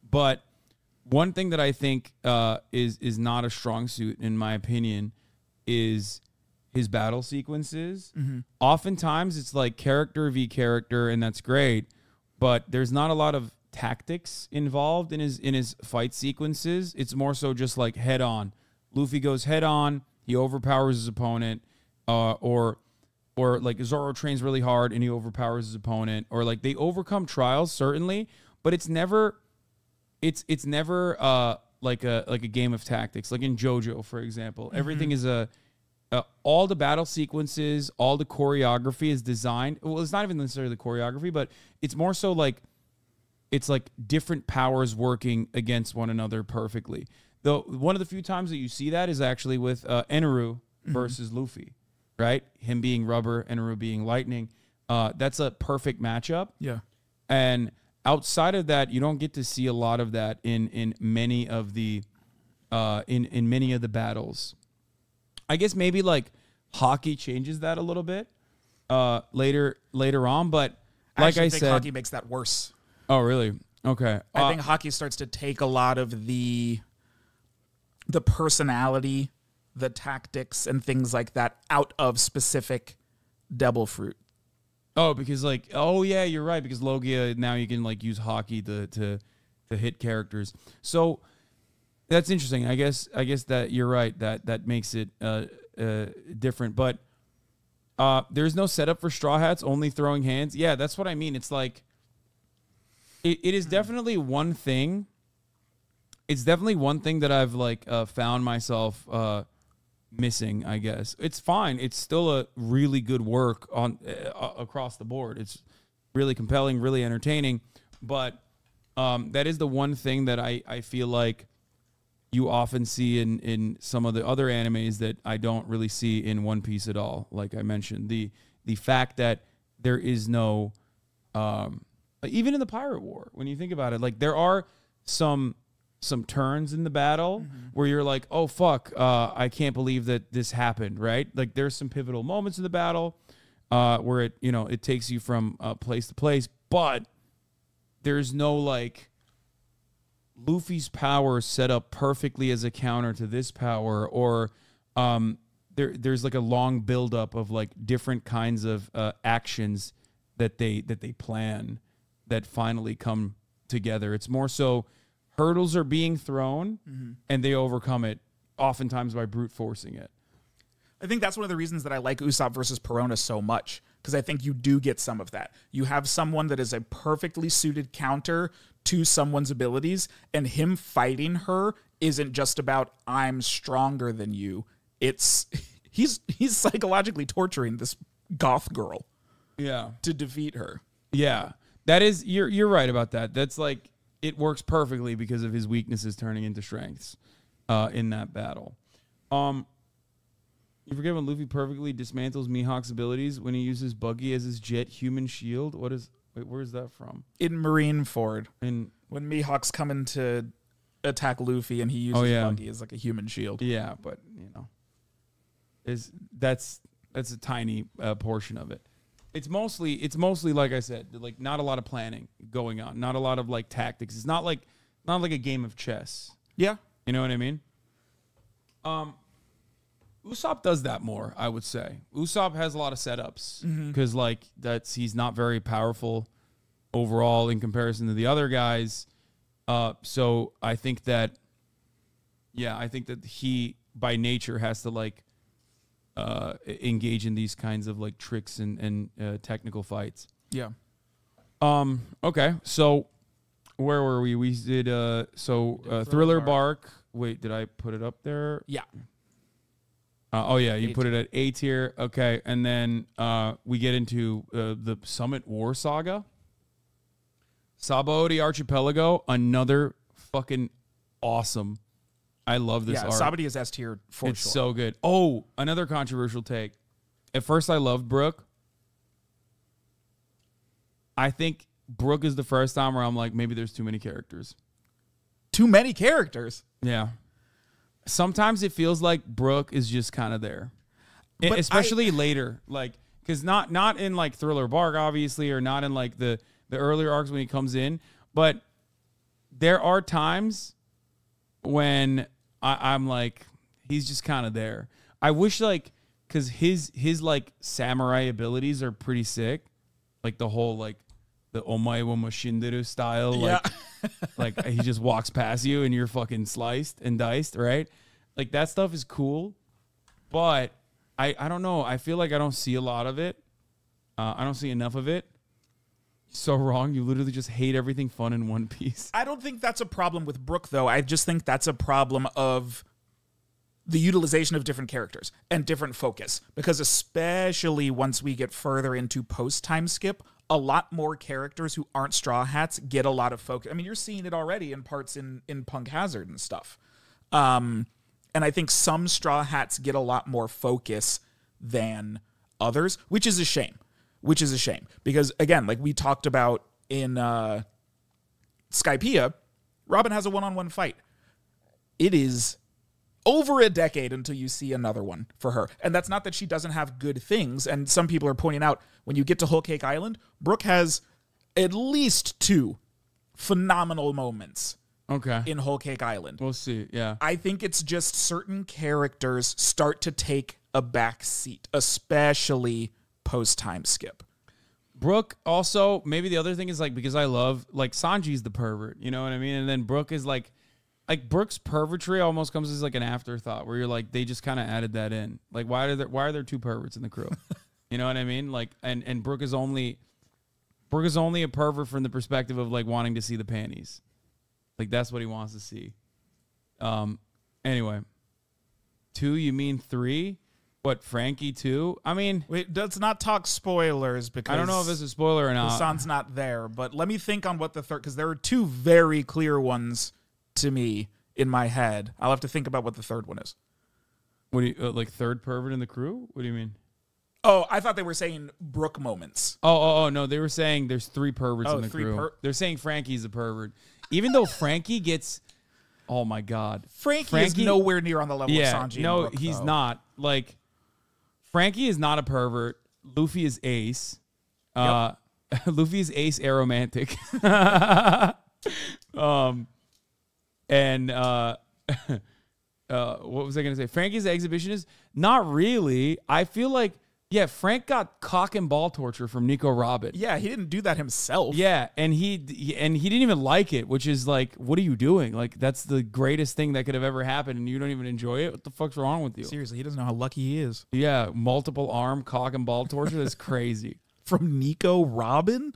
But one thing that I think uh, is is not a strong suit, in my opinion, is his battle sequences. Oftentimes, it's like character v character, and that's great. But there's not a lot of tactics involved in his in his fight sequences. It's more so just like head on. Luffy goes head on. He overpowers his opponent, uh, or or like Zoro trains really hard and he overpowers his opponent, or like they overcome trials certainly, but it's never it's it's never uh like a like a game of tactics. Like in JoJo, for example, everything is a uh, all the battle sequences, all the choreography is designed. Well, it's not even necessarily the choreography, but it's more so like it's like different powers working against one another perfectly. Though one of the few times that you see that is actually with uh, Eneru versus Luffy, right? Him being rubber, Eneru being lightning. Uh, that's a perfect matchup. Yeah. And outside of that, you don't get to see a lot of that in in many of the uh, in in many of the battles. I guess maybe like Haki changes that a little bit uh, later later on, but like actually I think said, Haki makes that worse. oh really? Okay, I Uh, think Haki starts to take a lot of the the personality, the tactics, and things like that out of specific Devil Fruit. Oh, because like, oh yeah, you're right. Because Logia now you can like use Haki to to to hit characters. So that's interesting. I guess I guess that you're right. That that makes it uh, uh, different. But uh, there's no setup for straw hats. Only throwing hands. Yeah, that's what I mean. It's like it, it is definitely one thing. It's definitely one thing that I've like uh, found myself uh, missing. I guess it's fine. It's still a really good work on uh, across the board. It's really compelling, really entertaining. But um, that is the one thing that I I feel like you often see in in some of the other animes that I don't really see in One Piece at all. Like I mentioned, the the fact that there is no um even in the pirate war when you think about it like there are some some turns in the battle where you're like oh fuck uh i can't believe that this happened right like there's some pivotal moments in the battle uh where it you know it takes you from uh, place to place but there's no like Luffy's power set up perfectly as a counter to this power, or um, there there's like a long buildup of like different kinds of uh, actions that they that they plan that finally come together. It's more so hurdles are being thrown and they overcome it, oftentimes by brute forcing it. I think that's one of the reasons that I like Usopp versus Perona so much because I think you do get some of that. You have someone that is a perfectly suited counter to someone's abilities, and him fighting her isn't just about I'm stronger than you. It's *laughs* he's he's psychologically torturing this goth girl Yeah. to defeat her. Yeah. That is you're you're right about that. That's like it works perfectly because of his weaknesses turning into strengths uh, in that battle. Um you forget when Luffy perfectly dismantles Mihawk's abilities when he uses Buggy as his jet human shield? What is wait, where's that from? In Marineford, In when Mihawk's coming to attack Luffy and he uses Oh, yeah. Buggy as like a human shield. yeah, but you know. is that's that's a tiny uh, portion of it. It's mostly it's mostly like I said, like not a lot of planning going on, not a lot of like tactics. It's not like not like a game of chess. Yeah. You know what I mean? Um, Usopp does that more, I would say. Usopp has a lot of setups because, like, that's he's not very powerful overall in comparison to the other guys. Uh, so I think that, yeah, I think that he by nature has to like uh, engage in these kinds of like tricks and and uh, technical fights. Yeah. Um. Okay. So, where were we? We did. Uh. So, uh, Thriller Bark. Wait, did I put it up there? Yeah. Uh, oh yeah, you A put it at A tier. Okay, and then uh, we get into uh, the Summit War Saga. Sabaody Archipelago, another fucking awesome. I love this yeah. art. Sabaody is S tier for it's sure. so good. Oh, another controversial take. At first, I loved Brooke. I think Brooke is the first time where I'm like, maybe there's too many characters. Too many characters. Yeah. Sometimes it feels like Brooke is just kind of there, But I- especially later, like because not not in like Thriller Bark, obviously, or not in like the the earlier arcs when he comes in, but there are times when I, I'm like, he's just kind of there. I wish like because his his like samurai abilities are pretty sick, like the whole like the omae wa mashinderu style, like like he just walks past you and you're fucking sliced and diced, right? Like that stuff is cool, but I I don't know. I feel like I don't see a lot of it. Uh, I don't see enough of it. So wrong. You literally just hate everything fun in One Piece. I don't think that's a problem with Brooke, though. I just think that's a problem of the utilization of different characters and different focus. Because especially once we get further into post time skip, a lot more characters who aren't Straw Hats get a lot of focus. I mean, you're seeing it already in parts in in Punk Hazard and stuff. Um, and I think some Straw Hats get a lot more focus than others, which is a shame. Which is a shame because again, like we talked about in uh, Skypiea, Robin has a one-on-one fight. It is over a decade until you see another one for her. And that's not that she doesn't have good things. And some people are pointing out when you get to Whole Cake Island, Brooke has at least two phenomenal moments Okay. in Whole Cake Island. We'll see. Yeah. I think it's just certain characters start to take a back seat, especially post time skip. Brooke also maybe the other thing is like because I love like Sanji's the pervert, you know what I mean? And then Brooke is like like Brooke's pervertry almost comes as like an afterthought where you're like they just kind of added that in. Like why are there why are there two perverts in the crew? *laughs* you know what I mean? Like and and Brooke is only Brooke is only a pervert from the perspective of like wanting to see the panties. Like that's what he wants to see. Um anyway. 2 you mean 3? What Frankie 2? I mean, Wait, let's not talk spoilers because I don't know if it's a spoiler or not. Hasan's not there, but let me think on what the third because there are two very clear ones to me in my head. I'll have to think about what the third one is. What do you uh, like third pervert in the crew? What do you mean? Oh, I thought they were saying Brooke moments. Oh, oh, oh no, they were saying there's three perverts Oh, in the three crew. per- They're saying Frankie's a pervert. Even though Frankie gets Oh my god. Frankie, Frankie- is nowhere near on the level Yeah. of Sanji. no, Brooke, he's though. not. Like Frankie is not a pervert. Luffy is ace. Uh *laughs* Luffy is ace aromantic. *laughs* um and uh *laughs* uh, what was I gonna say? Frankie's exhibitionist? Not really. I feel like yeah, Frank got cock and ball torture from Nico Robin. Yeah, he didn't do that himself. Yeah, and he and he didn't even like it, which is like, what are you doing? Like that's the greatest thing that could have ever happened, and you don't even enjoy it. What the fuck's wrong with you? Seriously, he doesn't know how lucky he is. Yeah, multiple arm cock and ball torture. That's *laughs* crazy. From Nico Robin?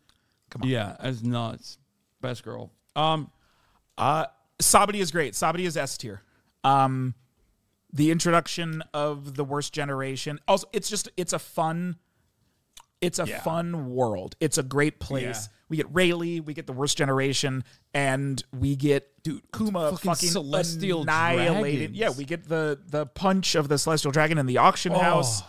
Come on. Yeah, that's nuts. Best girl. Um, Uh Sabaody is great. Sabaody is S tier. Um the introduction of the worst generation. Also, it's just it's a fun it's a fun world. It's a great place. Yeah. We get Rayleigh, we get the worst generation, and we get dude Kuma fucking fucking, celestial annihilated. dragons. Yeah, we get the the punch of the celestial dragon in the auction house.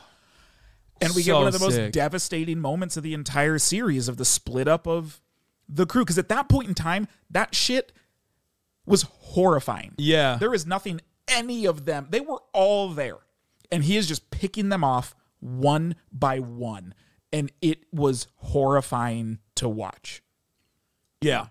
And we get one of the most sick. devastating moments of the entire series of the split up of the crew. Because at that point in time, that shit was horrifying. Yeah. There is nothing any of them. They were all there. and he is just picking them off one by one, and it was horrifying to watch. Yeah.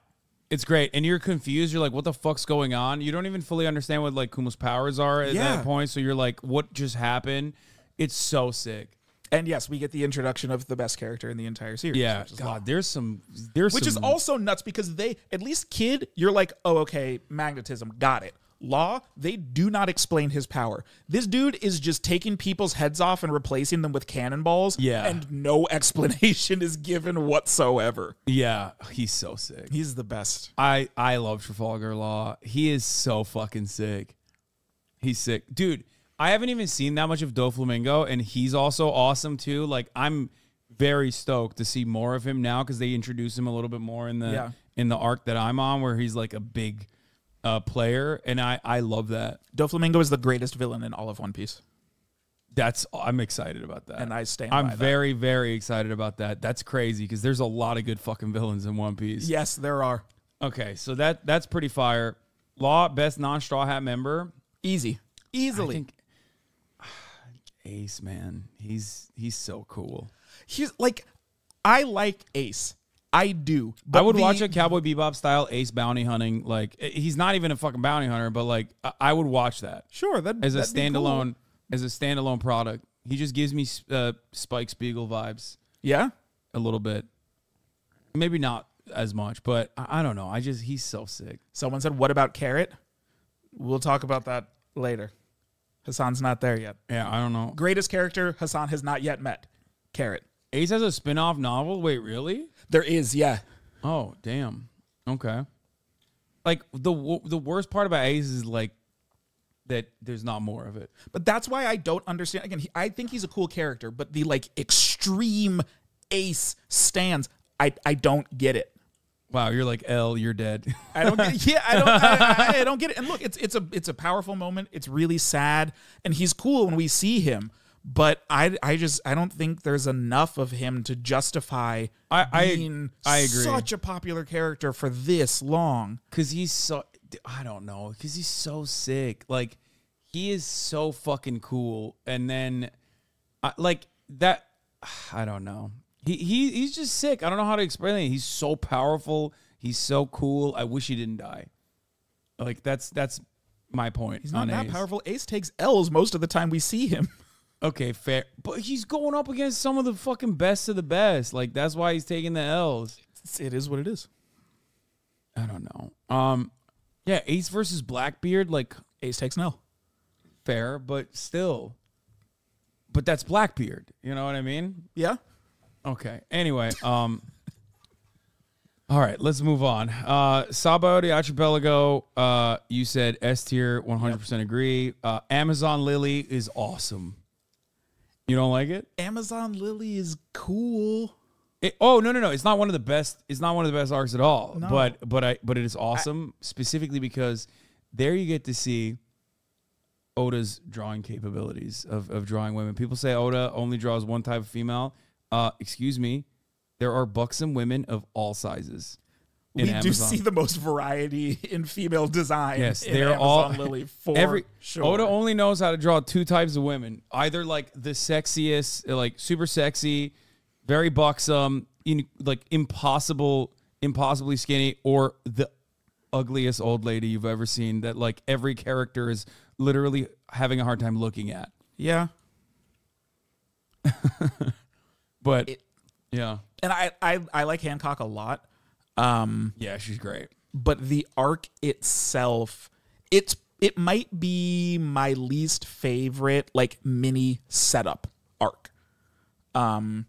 It's great. And you're confused. You're like, what the fuck's going on? You don't even fully understand what like Kuma's powers are at Yeah. that point. So you're like, what just happened? It's so sick. And yes, we get the introduction of the best character in the entire series. Yeah. which is God, there's some there's which is also nuts because they at least kid you're like oh okay magnetism got it law they do not explain his power this dude is just taking people's heads off and replacing them with cannonballs Yeah. and no *laughs* explanation is given whatsoever Yeah, he's so sick. he's the best I I love Trafalgar Law. He is so fucking sick. He's sick, dude. I haven't even seen that much of Doflamingo, and he's also awesome too. Like I'm very stoked to see more of him now because they introduce him a little bit more in the Yeah. in the arc that I'm on, where he's like a big uh, player, and I I love that. doflamingo is the greatest villain in all of one piece That's I'm excited about that, And I stand I'm by that. very very excited about that. That's crazy because there's a lot of good fucking villains in One Piece. yes there are Okay, so that that's pretty fire. Law best non straw hat member. easy easily Ace man, he's he's so cool. he's like i like ace i do but I would the- watch a Cowboy Bebop style Ace bounty hunting. Like eh, he's not even a fucking bounty hunter, but like I, I would watch that sure that as a that'd be cool. standalone as a standalone product. He just gives me uh, Spike Spiegel vibes yeah a little bit. Maybe not as much, but I, I don't know. I just he's so sick. Someone said, "What about Carrot?" We'll talk about that later. Hasan's not there yet. Yeah, I don't know. Greatest character Hassan has not yet met. Carrot. Ace has a spin-off novel. Wait, really? There is, yeah. Oh, damn. Okay. Like the the worst part about Ace is like that there's not more of it. But that's why I don't understand. Again, he, I think he's a cool character, but the like extreme ace stands, I I don't get it. Wow, you're like L, you're dead. I don't get it. *laughs* Yeah, I don't. I, I- I don't get it. And look, it's it's a it's a powerful moment. It's really sad, and he's cool when we see him. But I I just I don't think there's enough of him to justify I- I- I agree. such a popular character for this long. Cause he's so I don't know. Cause he's so sick. Like he is so fucking cool. And then I like that. *sighs* I don't know. He he he's just sick. I don't know how to explain it. He's so powerful. He's so cool. I wish he didn't die. Like that's that's my point. He's not that Ace. powerful. Ace takes L's most of the time we see him. *laughs* Okay, fair. But he's going up against some of the fucking best of the best. Like that's why he's taking the L's. It's- It is what it is. I don't know. Um yeah, Ace versus Blackbeard, like Ace takes an L. fair, but still. But that's Blackbeard. You know what I mean? Yeah. Okay. Anyway, um All right, let's move on. Uh Sabaody Archipelago, uh you said S tier 100% agree. Uh Amazon Lily is awesome. You don't like it? Amazon Lily is cool. It, oh no no no! It's not one of the best. It's not one of the best arcs at all. No. But but I but it is awesome specifically because there you get to see Oda's drawing capabilities of of drawing women. People say Oda only draws one type of female. Uh, excuse me, there are buxom women of all sizes. we do Amazon. see the most variety in female design. Yes, they're all Lily *laughs* for every sure. Oda only knows how to draw two types of women. Either like the sexiest, like super sexy, very buxom, in, like impossible, impossibly skinny, or the ugliest old lady you've ever seen. That like every character is literally having a hard time looking at. yeah, *laughs* But It- yeah, and I, I I like Hancock a lot. Um, yeah, she's great. but the arc itself, it's it might be my least favorite like mini setup arc. Um,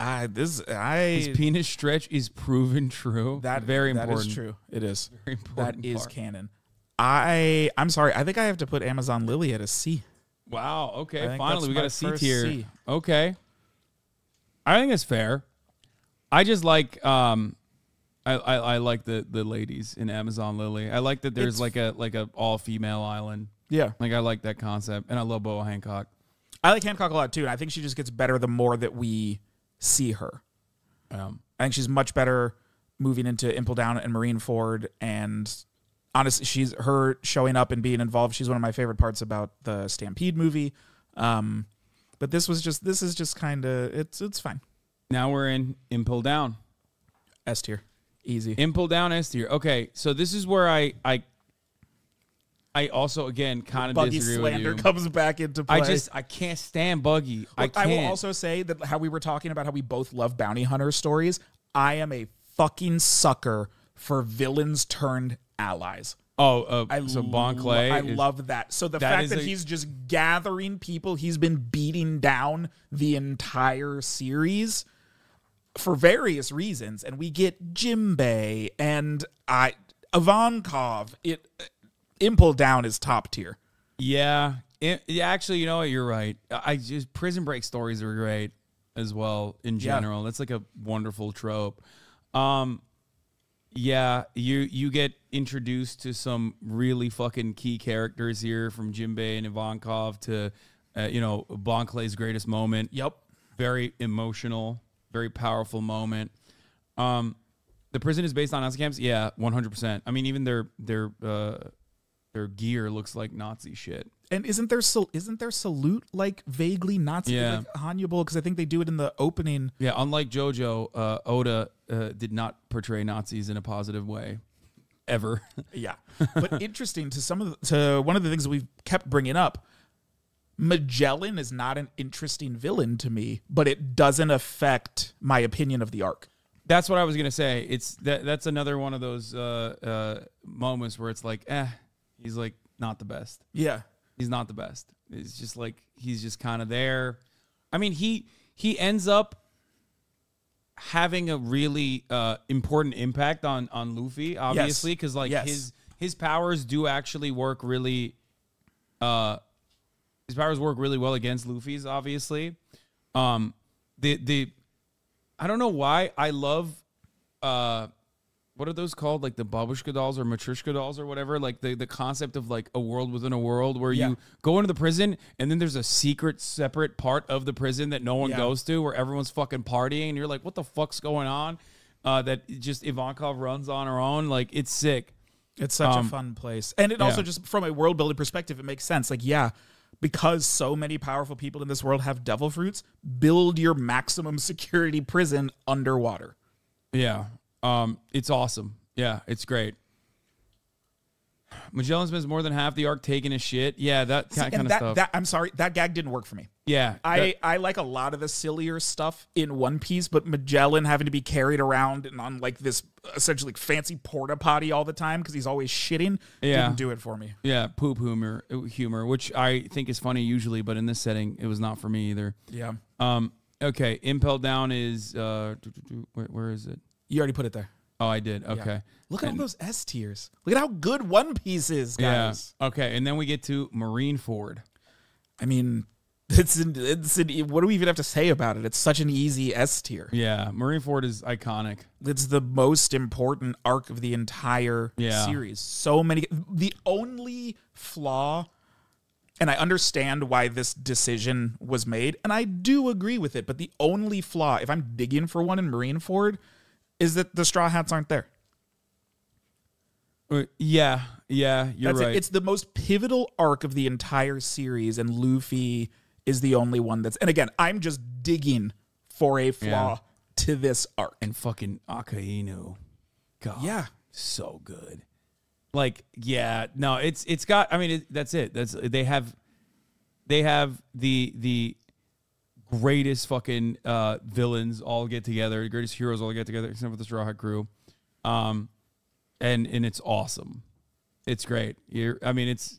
I this I His penis stretch is proven true. that very that important. That is true. It is. Very That important is part. canon. I I'm sorry. I think I have to put Amazon Lily at a C. Wow. Okay. Finally, we got a C tier. C. Okay. I think it's fair. I just like um, I, I I like the the ladies in Amazon Lily. I like that there's It's- like a like a all female island. Yeah. Like I like that concept, and I love Boa Hancock. I like Hancock a lot too, and I think she just gets better the more that we see her. Um, I think she's much better moving into Impel Down and Marineford, and honestly, she's her showing up and being involved. She's one of my favorite parts about the Stampede movie. Um, but this was just this is just kind of it's it's fine. Now we're in Impel Down. S tier, easy. Impel Down S tier. Okay, so this is where I I I also again kind of Buggy disagree with slander you. comes back into play. I just I can't stand Buggy. I Look. I will also say that how we were talking about how we both love bounty hunter stories. I am a fucking sucker for villains turned allies. oh, uh, I so Bon lo- Clay. I is- love that. So the that fact that a- he's just gathering people he's been beating down the entire series for various reasons, and we get Jimbei and I Ivankov. It Impel Down is top tier. Yeah. It, yeah, actually, you know what? You're right. I just prison break stories are great as well in Yeah. general. That's like a wonderful trope. Um yeah, you you get introduced to some really fucking key characters here from Jimbei and Ivankov to uh, you know, Bon Clay's greatest moment. Yep. Very emotional, very powerful moment. Um the prison is based on Nazi camps? Yeah, 100%. I mean, even their their uh their gear looks like Nazi shit. And isn't there sal- isn't there salute like vaguely Nazi Yeah. like Hannibal? Because I think they do it in the opening. Yeah, unlike JoJo, uh, Oda uh, did not portray Nazis in a positive way, ever. *laughs* Yeah, but interesting to some of the, to one of the things that we've kept bringing up. Magellan is not an interesting villain to me, but it doesn't affect my opinion of the arc. that's what I was gonna say. It's that that's another one of those uh, uh, moments where it's like, eh, he's like not the best. Yeah, He's not the best. It's just like he's just kind of there. I mean, he he ends up having a really uh, important impact on on Luffy, obviously, because like Yes. his his powers do actually work really. Uh, his powers work really well against Luffy's, obviously. Um, the the I don't know why I love uh what are those called? Like the babushka dolls or matryoshka dolls or whatever. Like the, the concept of like a world within a world where Yeah. you go into the prison and then there's a secret separate part of the prison that no one Yeah. goes to where everyone's fucking partying and you're like, what the fuck's going on? Uh, that just Ivankov runs on her own. Like it's sick. it's such Um, a fun place, and it also just from a world building perspective, it makes sense. Like, yeah, because so many powerful people in this world have devil fruits, build your maximum security prison underwater. Yeah. Um, it's awesome. Yeah, it's great. Magellan spends more than half the arc taking a shit. Yeah, that See, kind, of that, stuff. that I'm sorry, that gag didn't work for me. yeah, I, that- I like a lot of the sillier stuff in One Piece, but Magellan having to be carried around and on like this essentially fancy porta potty all the time because he's always shitting Yeah. didn't do it for me. Yeah, poop humor, humor, which I think is funny usually, but in this setting, it was not for me either. Yeah, Um, okay, Impel Down is uh, where, where is it? You already put it there. Oh, I did. Okay, Look at all those S tiers. Look at how good One Piece is, guys. yeah. Okay, and then we get to Marineford. I mean, *laughs* it's an, it's an, what do we even have to say about it? It's such an easy S tier. Yeah, Marineford is iconic. It's the most important arc of the entire Yeah. series. So many. The only flaw, and I understand why this decision was made, and I do agree with it, but the only flaw, if I'm digging for one in Marineford, is that the Straw Hats aren't there. Uh, Yeah, yeah, you're That's right. it. It's the most pivotal arc of the entire series, and Luffy is the only one that's. And again, I'm just digging for a flaw Yeah. to this arc. and fucking Akainu. God, Yeah. so good. Like, yeah, no, it's it's got. I mean, it, that's it. That's they have, they have the the greatest fucking uh, villains all get together, the greatest heroes all get together, except for the Straw Hat Crew, um, and and it's awesome. It's great. You're, I mean, it's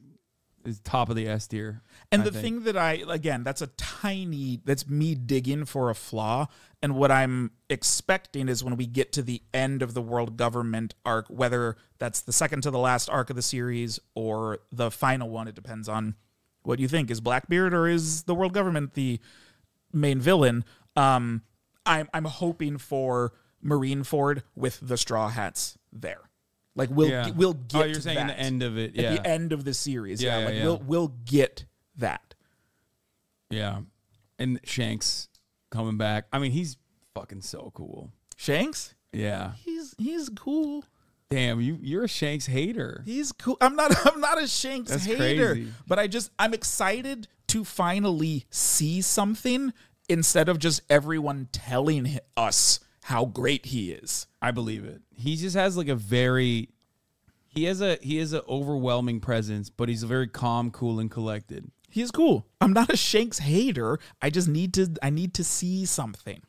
it's top of the S tier. And I the think. thing that I again, that's a tiny that's me digging for a flaw. And what I'm expecting is when we get to the end of the world government arc, whether that's the second to the last arc of the series or the final one, it depends on what you think. Is Blackbeard or is the world government the main villain? Um, I'm I'm hoping for Marineford with the Straw Hats there. Like we'll Yeah. we'll get. Oh, you're saying in the end of it, At yeah. the end of the series, Yeah, yeah. like we'll we'll get that. Yeah, and Shanks coming back. I mean, he's fucking so cool. Shanks, Yeah. he's he's cool. Damn, you you're a Shanks hater. He's cool. I'm not. *laughs* I'm not a Shanks That's hater, crazy. but I just I'm excited to finally see something instead of just everyone telling us how great he is. I believe it. He just has like a very he has a he has an overwhelming presence, but he's very calm, cool, and collected. He is cool. I'm not a Shanks hater. I just need to. I need to see something.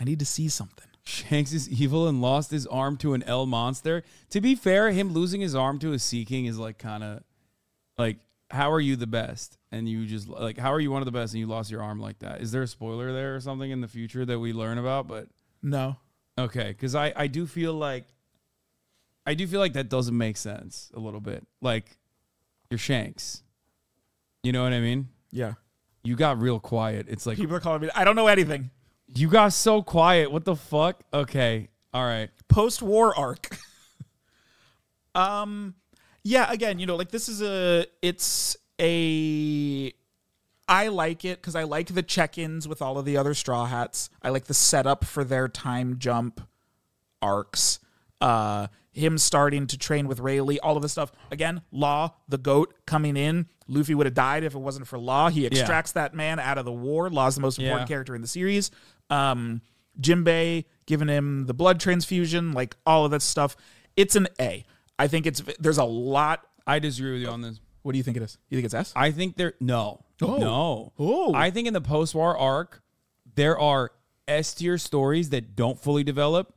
I need to see something. Shanks is evil and lost his arm to an L monster. To be fair, him losing his arm to a Sea King is like kind of like how are you the best? And you just like how are you one of the best and you lost your arm like that? Is there a spoiler there or something in the future that we learn about? But No. okay, because I I do feel like I do feel like that doesn't make sense a little bit. Like you're Shanks, you know what I mean? Yeah. You got real quiet. It's like People are calling me. I don't know anything. you got so quiet. What the fuck? Okay, all right. post-war arc. *laughs* um yeah, again, you know, like this is a it's a I like it cuz I like the check-ins with all of the other straw hats. I like the setup for their time jump arcs. Uh him starting to train with Rayleigh, all of this stuff. Again, Law, the goat coming in. Luffy would have died if it wasn't for Law. He extracts that man out of the war. Law's the most important Yeah. character in the series. Um, Jimbei giving him the blood transfusion, like all of that stuff. It's an A. I think it's there's a lot. I disagree with you on this. What do you think it is? You think it's S? I think there no. Oh. No. Oh. I think in the post-war arc there are S tier stories that don't fully develop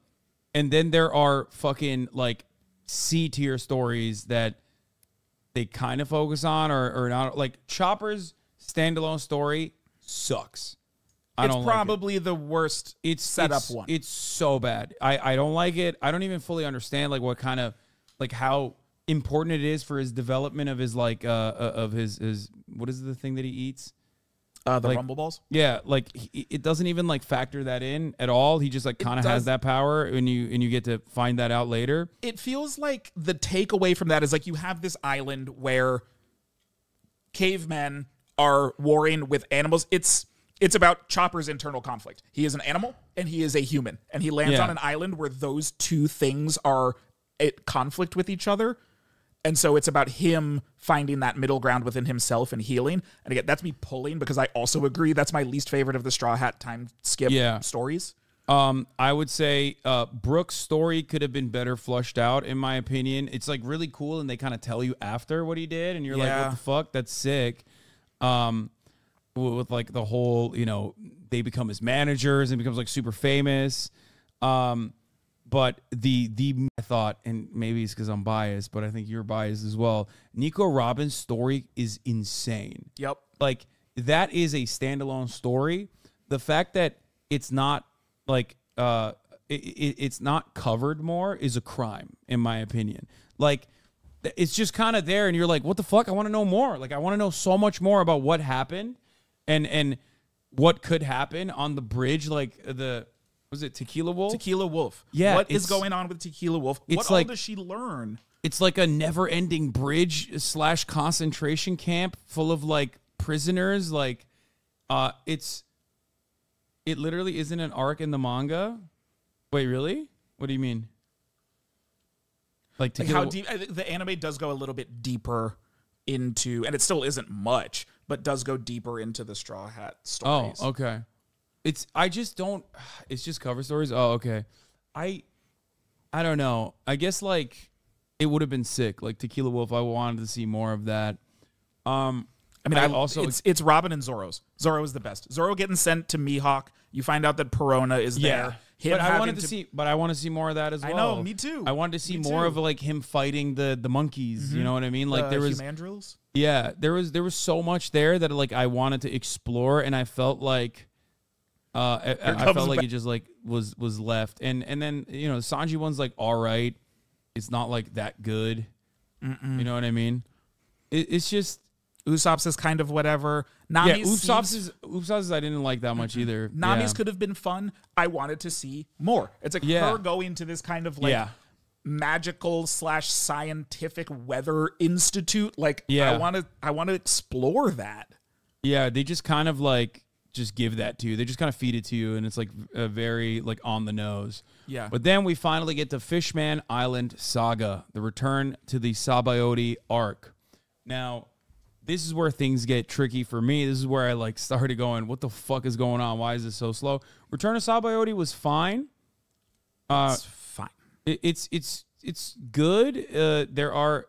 and then there are fucking like C tier stories that they kind of focus on or or not like Chopper's standalone story sucks. I it's don't like it. probably the worst it's setup it's, one. It's so bad. I I don't like it. I don't even fully understand like what kind of like how important it is for his development of his like uh uh, of his his what is the thing that he eats? uh, the like- rumble balls. Yeah, like he, it doesn't even like factor that in at all. He just like kind of has that power, and you and you get to find that out later. it feels like the takeaway from that is like you have this island where cavemen are warring with animals. It's it's about Chopper's internal conflict. He is an animal and he is a human, and he lands Yeah. on an island where those two things are at conflict with each other. And so it's about him finding that middle ground within himself and healing. And again, that's me pulling because I also agree that's my least favorite of the Straw Hat time skip Yeah. stories. Um, I would say uh, Brook's story could have been better flushed out, in my opinion. It's like really cool, and they kind of tell you after what he did, and you're like, "What the fuck? That's sick." Um, with like the whole, you know, they become his managers and becomes like super famous. Um, but the the I thought, and maybe it's because I'm biased, but I think you're biased as well. Nico Robin's story is insane. Yep. like that is a standalone story. The fact that it's not like uh it, it, it's not covered more is a crime in my opinion. Like it's just kind of there and you're like what the fuck? I want to know more. Like i want to know so much more about what happened and and what could happen on the bridge. Like the was it tequila wolf Tequila Wolf. Yeah, What is going on with Tequila Wolf? What all like- does she learn? it's like a never-ending bridge slash concentration camp full of like prisoners like uh it's it literally isn't an arc in the manga wait really what do you mean like, Like how deep the anime does go a little bit deeper into, and it still isn't much, but does go deeper into the Straw Hat stories. oh stories. okay it's i just don't *sighs* it's just cover stories oh okay i i don't know i guess like it would have been sick like tequila wolf i wanted to see more of that um I mean, I, also it's it's Robin and Zoro's. Zoro is the best. Zoro getting sent to Mihawk. You find out that Perona is there. Him but I wanted to, see, but I want to see more of that as well. I know, me too. I wanted to see Me more too. of like him fighting the the monkeys. You know what I mean? Like uh, there was, Humandrills. yeah, there was there was so much there that like I wanted to explore, and I felt like, uh, I, I felt like back- it just like was was left, and and then you know Sanji one's like all right, it's not like that good. You know what I mean? It, it's just Usopp's is kind of whatever. yeah. Nami's Usopp's scenes- is Usopp's I didn't like that much either. Nami's yeah. could have been fun. I wanted to see more. It's like Yeah. her going to this kind of like Yeah. magical slash scientific weather institute. Like Yeah. I want to I want to explore that. Yeah, they just kind of like just give that to you. They just kind of feed it to you, and it's like a very like on the nose. Yeah. But then we finally get to Fishman Island Saga, the return to the Sabaody arc. Now, this is where things get tricky for me. This is where I like started going, "What the fuck is going on? Why is this so slow?" Return to Sabaody was fine. Uh, It's fine. it- it's it's it's good. Uh, there are,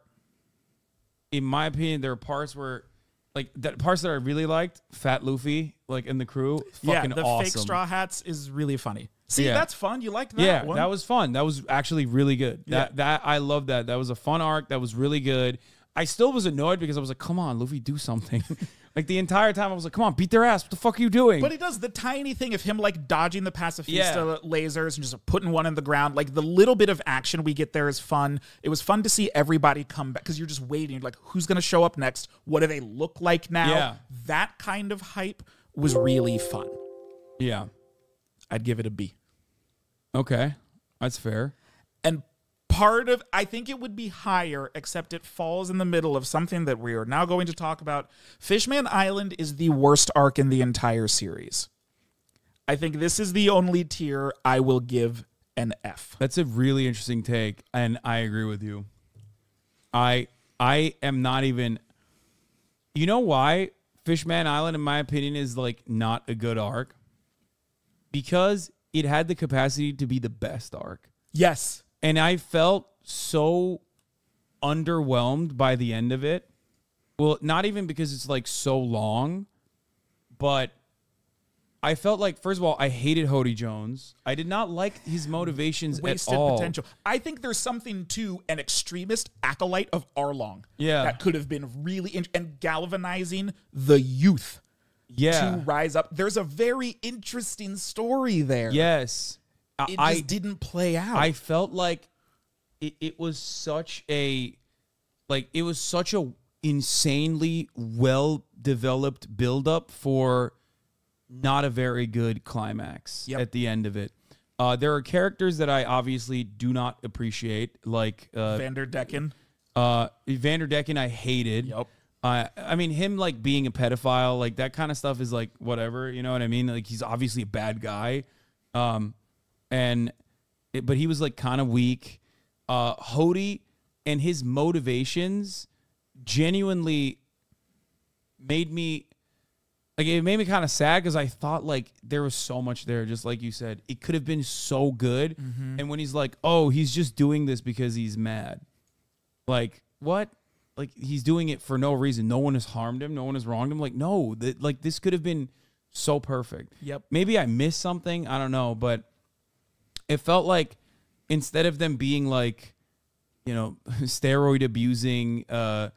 in my opinion, there are parts where, like, that parts that I really liked. Fat Luffy, like in the crew, Yeah, fucking the awesome. fake straw hats is really funny. See, Yeah. that's fun. You liked that yeah, one? that was fun. That was actually really good. That Yeah. that I love that. That was a fun arc. That was really good. I still was annoyed because I was like, "Come on, Luffy, do something!" *laughs* like the entire time, I was like, "Come on, beat their ass! What the fuck are you doing?" But he does the tiny thing of him like dodging the pacifista Yeah. lasers and just putting one in the ground. Like the little bit of action we get there is fun. It was fun to see everybody come back because you're just waiting. You're like, who's going to show up next? What do they look like now? Yeah. That kind of hype was really fun. yeah, I'd give it a B. okay, that's fair. And part of I think it would be higher, except it falls in the middle of something that we are now going to talk about. Fishman Island is the worst arc in the entire series. I think this is the only tier I will give an F. That's a really interesting take, and I agree with you. I I am not even. You know why Fishman Island, in my opinion, is like not a good arc? Because it had the capacity to be the best arc, Yes. And I felt so underwhelmed by the end of it. Well, not even because it's like so long, but I felt like first of all, I hated Hody Jones. I did not like his motivations Wasted at all. potential. I think there's something to an extremist acolyte of Arlong. Yeah. That could have been really in- and galvanizing the youth Yeah. to rise up. There's a very interesting story there. Yes. I, It just I, didn't play out. I felt like it, it was such a like it was such a insanely well developed build up for not a very good climax Yep. at the end of it. Uh, there are characters that I obviously do not appreciate, like uh, Vander Decken. uh, Vanderdecken. I hated. Yep. Uh, I mean, him like being a pedophile, like that kind of stuff is like whatever. You know what I mean? Like he's obviously a bad guy. Um, and it, but he was like kind of weak. Uh, Hody and his motivations genuinely made me like it made me kind of sad because I thought like there was so much there, just like you said, it could have been so good. And when he's like, "Oh, he's just doing this because he's mad," like what? Like he's doing it for no reason. No one has harmed him. No one has wronged him. Like no, that like this could have been so perfect. Yep. Maybe I missed something. I don't know, but it felt like instead of them being like, you know, *laughs* steroid abusing uh,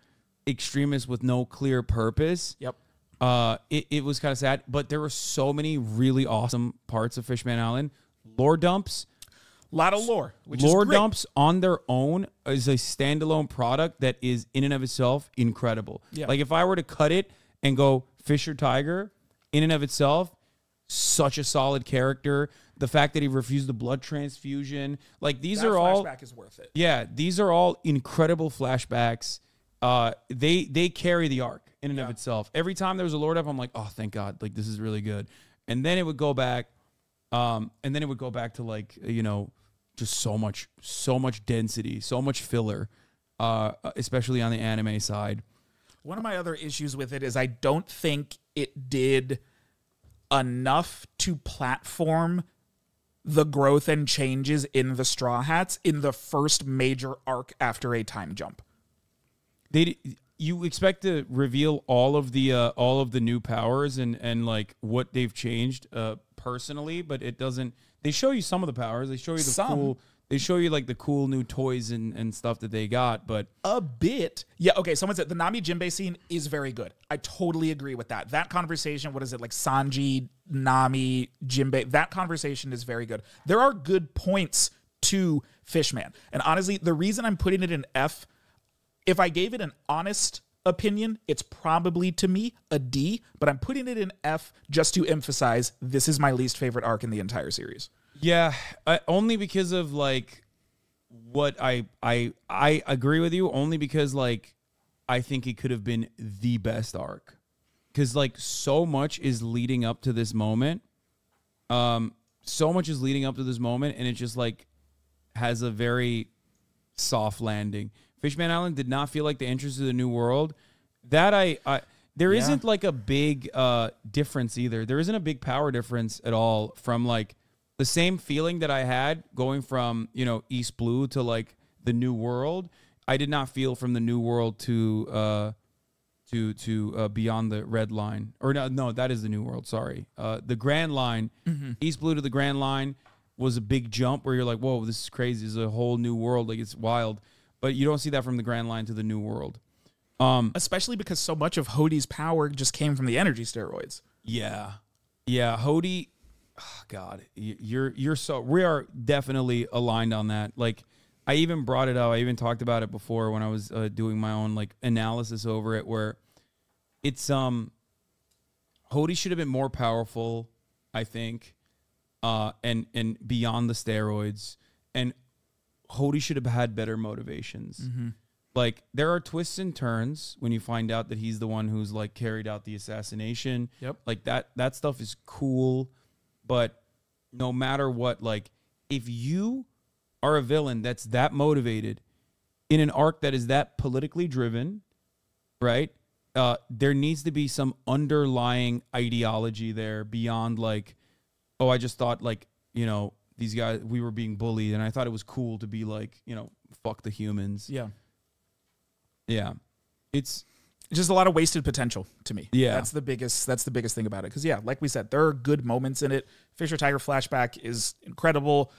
extremists with no clear purpose. Yep. Uh, it, it was kind of sad, but there were so many really awesome parts of Fishman Island. Lore dumps, A lot of lore, which lore dumps on their own is a standalone product that is in and of itself incredible. Yeah. Like if I were to cut it and go Fisher Tiger, in and of itself, such a solid character. The fact that he refused the blood transfusion, like these That are all flashback is worth it. yeah, these are all incredible flashbacks. Uh, they they carry the arc in and of itself. Every time there was a Lord up, I'm like, oh, thank God, like this is really good. And then it would go back, um, and then it would go back to like you know, just so much, so much density, so much filler, uh, especially on the anime side. One of my other issues with it is I don't think it did enough to platform the growth and changes in the Straw Hats in the first major arc after a time jump. They you expect to reveal all of the uh, all of the new powers and and like what they've changed uh, personally, but it doesn't. They show you some of the powers. They show you the Some. cool. They show you like the cool new toys and, and stuff that they got, but a bit. Yeah, okay. Someone said the Nami Jinbei scene is very good. I totally agree with that. That conversation, what is it, like Sanji, Nami, Jinbei, that conversation is very good. There are good points to Fishman. And honestly, the reason I'm putting it in F, if I gave it an honest opinion, it's probably to me a D, but I'm putting it in F just to emphasize this is my least favorite arc in the entire series. Yeah, I, only because of like what I I I agree with you. Only because like I think it could have been the best arc. because like so much is leading up to this moment. Um, so much is leading up to this moment, and it just like has a very soft landing. Fishman Island did not feel like the entrance to the new world. That I, I there Yeah. not like a big uh difference either. There isn't a big power difference at all from like the same feeling that I had going from, you know, East Blue to like the new world. I did not feel from the new world to uh to to uh, beyond the red line. Or no no that is the new world sorry. Uh the grand line east blue to the grand line was a big jump where you're like whoa this is crazy. This is a whole new world. Like it's wild. But you don't see that from the grand line to the new world. Um Especially because so much of Hody's power just came from the energy steroids. yeah. Yeah Hody oh god you're you're so we are definitely aligned on that like i even brought it up i even talked about it before when i was uh, doing my own like analysis over it where it's um Hody should have been more powerful, I think, uh, and and beyond the steroids. And Hody should have had better motivations. Like there are twists and turns when you find out that he's the one who's like carried out the assassination. Yep. Like that that stuff is cool, but no matter what, like if you are a villain that's that motivated in an arc that is that politically driven, right? Uh, there needs to be some underlying ideology there beyond like, oh, I just thought like, you know, these guys we were being bullied, and I thought it was cool to be like, you know, fuck the humans. Yeah. Yeah, it's just a lot of wasted potential to me. Yeah. that's the biggest. That's the biggest thing about it. Because yeah, like we said, there are good moments in it. Fisher Tiger flashback is incredible.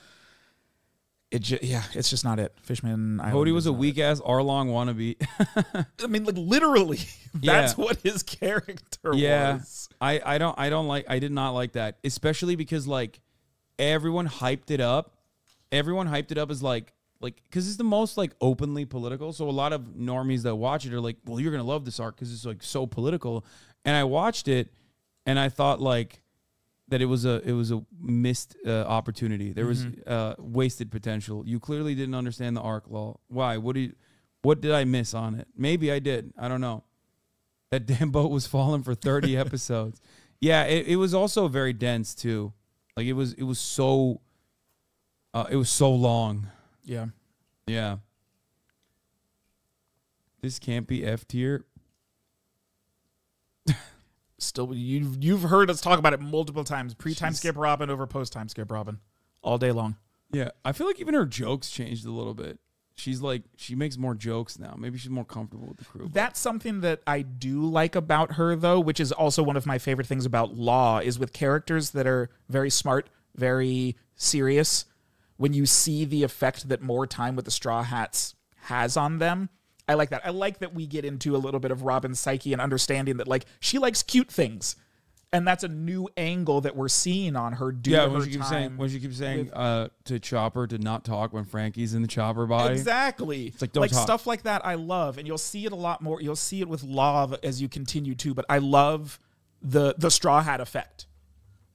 It ju- yeah, it's just not it. Fishman. Island Hody was a weak ass Arlong wannabe. I mean, like literally, *laughs* that's Yeah. what his character yeah, was. I I don't I don't like I did not like that, especially because like everyone hyped it up. Everyone hyped it up as like like because it's the most like openly political. So a lot of normies that watch it are like, well, you're gonna love this arc because it's like so political. And I watched it, and I thought like that it was a it was a missed uh, opportunity. There was uh, wasted potential. You clearly didn't understand the arc law. Why? What do you? What did I miss on it? Maybe I did. I don't know. That *laughs* damn boat was falling for 30 *laughs* episodes. Yeah, it, it was also very dense too. Like it was it was so uh, it was so long. Yeah, Yeah. This can't be F tier. *laughs* still you've you've heard us talk about it multiple times. Pre time skip Robin over post time skip Robin, all day long. Yeah, I feel like even her jokes changed a little bit. She's like she makes more jokes now. Maybe she's more comfortable with the crew. That's something that I do like about her, though, which is also one of my favorite things about Law is with characters that are very smart, very serious. When you see the effect that more time with the Straw Hats has on them, I like that. I like that we get into a little bit of Robin's psyche and understanding that, like, she likes cute things, and that's a new angle that we're seeing on her. Due yeah, when she keeps saying when she keeps saying with- uh, to Chopper to not talk when Franky's in the Chopper body. Exactly. It's like, don't talk. stuff like that I love. And you'll see it a lot more. You'll see it with Law as you continue to, but I love the the straw hat effect.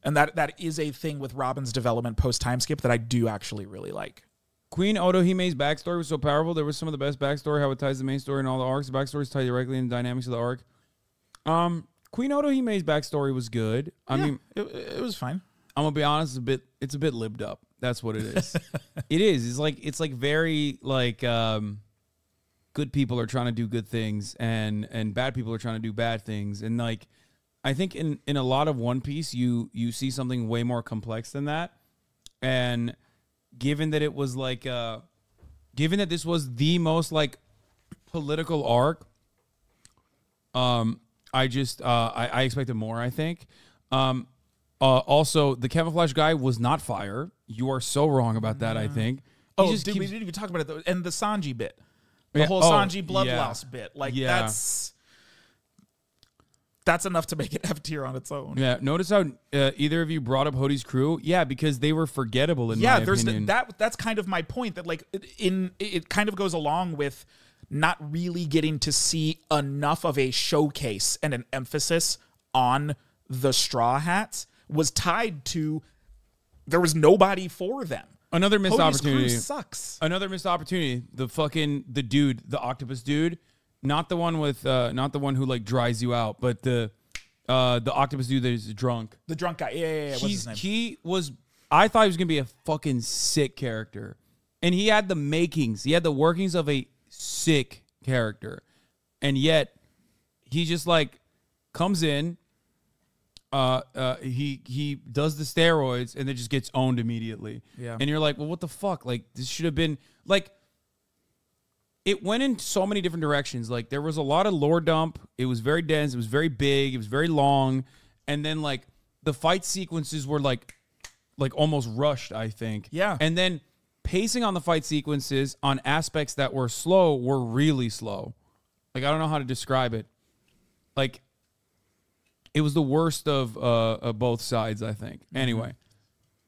And that that is a thing with Robin's development post time skip that I do actually really like. Queen Otohime's backstory was so powerful. There was some of the best backstory, how it ties the main story and all the arcs. The backstories tie directly in the dynamics of the arc. Um, Queen Otohime's backstory was good. I Yeah, mean, it, it was fine. I'm gonna be honest, it's a bit it's a bit libbed up. That's what it is. *laughs* it is. It's like it's like very like um good people are trying to do good things and and bad people are trying to do bad things. And like I think in in a lot of One Piece you you see something way more complex than that. And given that it was like uh given that this was the most like political arc um I just uh I, I expected more, I think. Um uh, also, the camouflage guy was not fire. You are so wrong about that. I think. He Oh, dude, we didn't even talk about it though. And the Sanji bit, the Yeah, whole oh, Sanji blood yeah. loss bit, like Yeah. that's that's enough to make it *laughs* F tier on its own. yeah. Notice how uh, either of you brought up Hody's crew. Yeah, because they were forgettable in yeah there's that that's kind of my point that like in it kind of goes along with not really getting to see enough of a showcase and an emphasis on the straw hats was tied to there was nobody for them Another missed Hody's crew opportunity. sucks Another missed opportunity. The fucking the dude, the octopus dude, not the one with, uh not the one who like dries you out, but the Uh, the octopus dude that is drunk. The drunk guy. Yeah, yeah, yeah. What's his He's name? he was. I thought he was gonna be a fucking sick character, and he had the makings. He had the workings of a sick character, and yet he just like comes in. Uh, uh, he he does the steroids and then just gets owned immediately. Yeah. and you're like, well, what the fuck? Like this should have been like. It went in so many different directions. Like there was a lot of lore dump. It was very dense. It was very big. It was very long, and then like the fight sequences were like like almost rushed, I think. Yeah. And then pacing on the fight sequences on aspects that were slow were really slow. Like I don't know how to describe it. Like it was the worst of uh of both sides, I think. Anyway.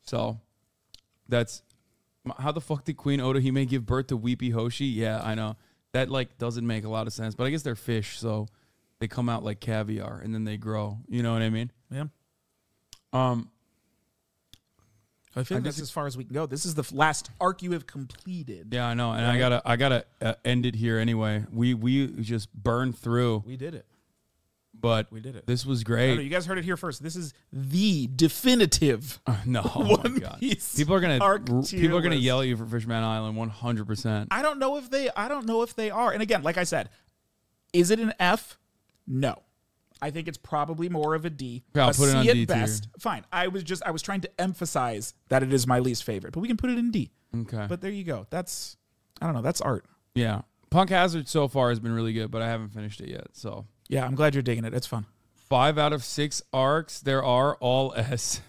So that's how the fuck did Queen Otohime give birth to Weepy Hoshi? Yeah, I know. That like doesn't make a lot of sense, but I guess they're fish, so they come out like caviar and then they grow. You know what I mean? yeah. Um I feel like that's as far as we can go. This is the last arc you have completed. Yeah, I know, and I gotta, I gotta uh, end it here anyway. We we just burned through, We did it. But we did it. This was great. you guys heard it here first. This is the definitive. *laughs* Uh, no, oh my One god, Piece people are gonna, r- tier people are gonna yell at you for Fishman Island, one hundred percent. I don't know if they. I don't know if they are. And again, like I said, is it an F? No. I think it's probably more of a D. Yeah, I'll put it on at D tier. best. Fine. I was just I was trying to emphasize that it is my least favorite, but we can put it in D. Okay, But there you go. That's I don't know. That's art. yeah, Punk Hazard so far has been really good, but I haven't finished it yet. So Yeah, I'm glad you're digging it. It's fun. five out of six arcs there are all *laughs* S.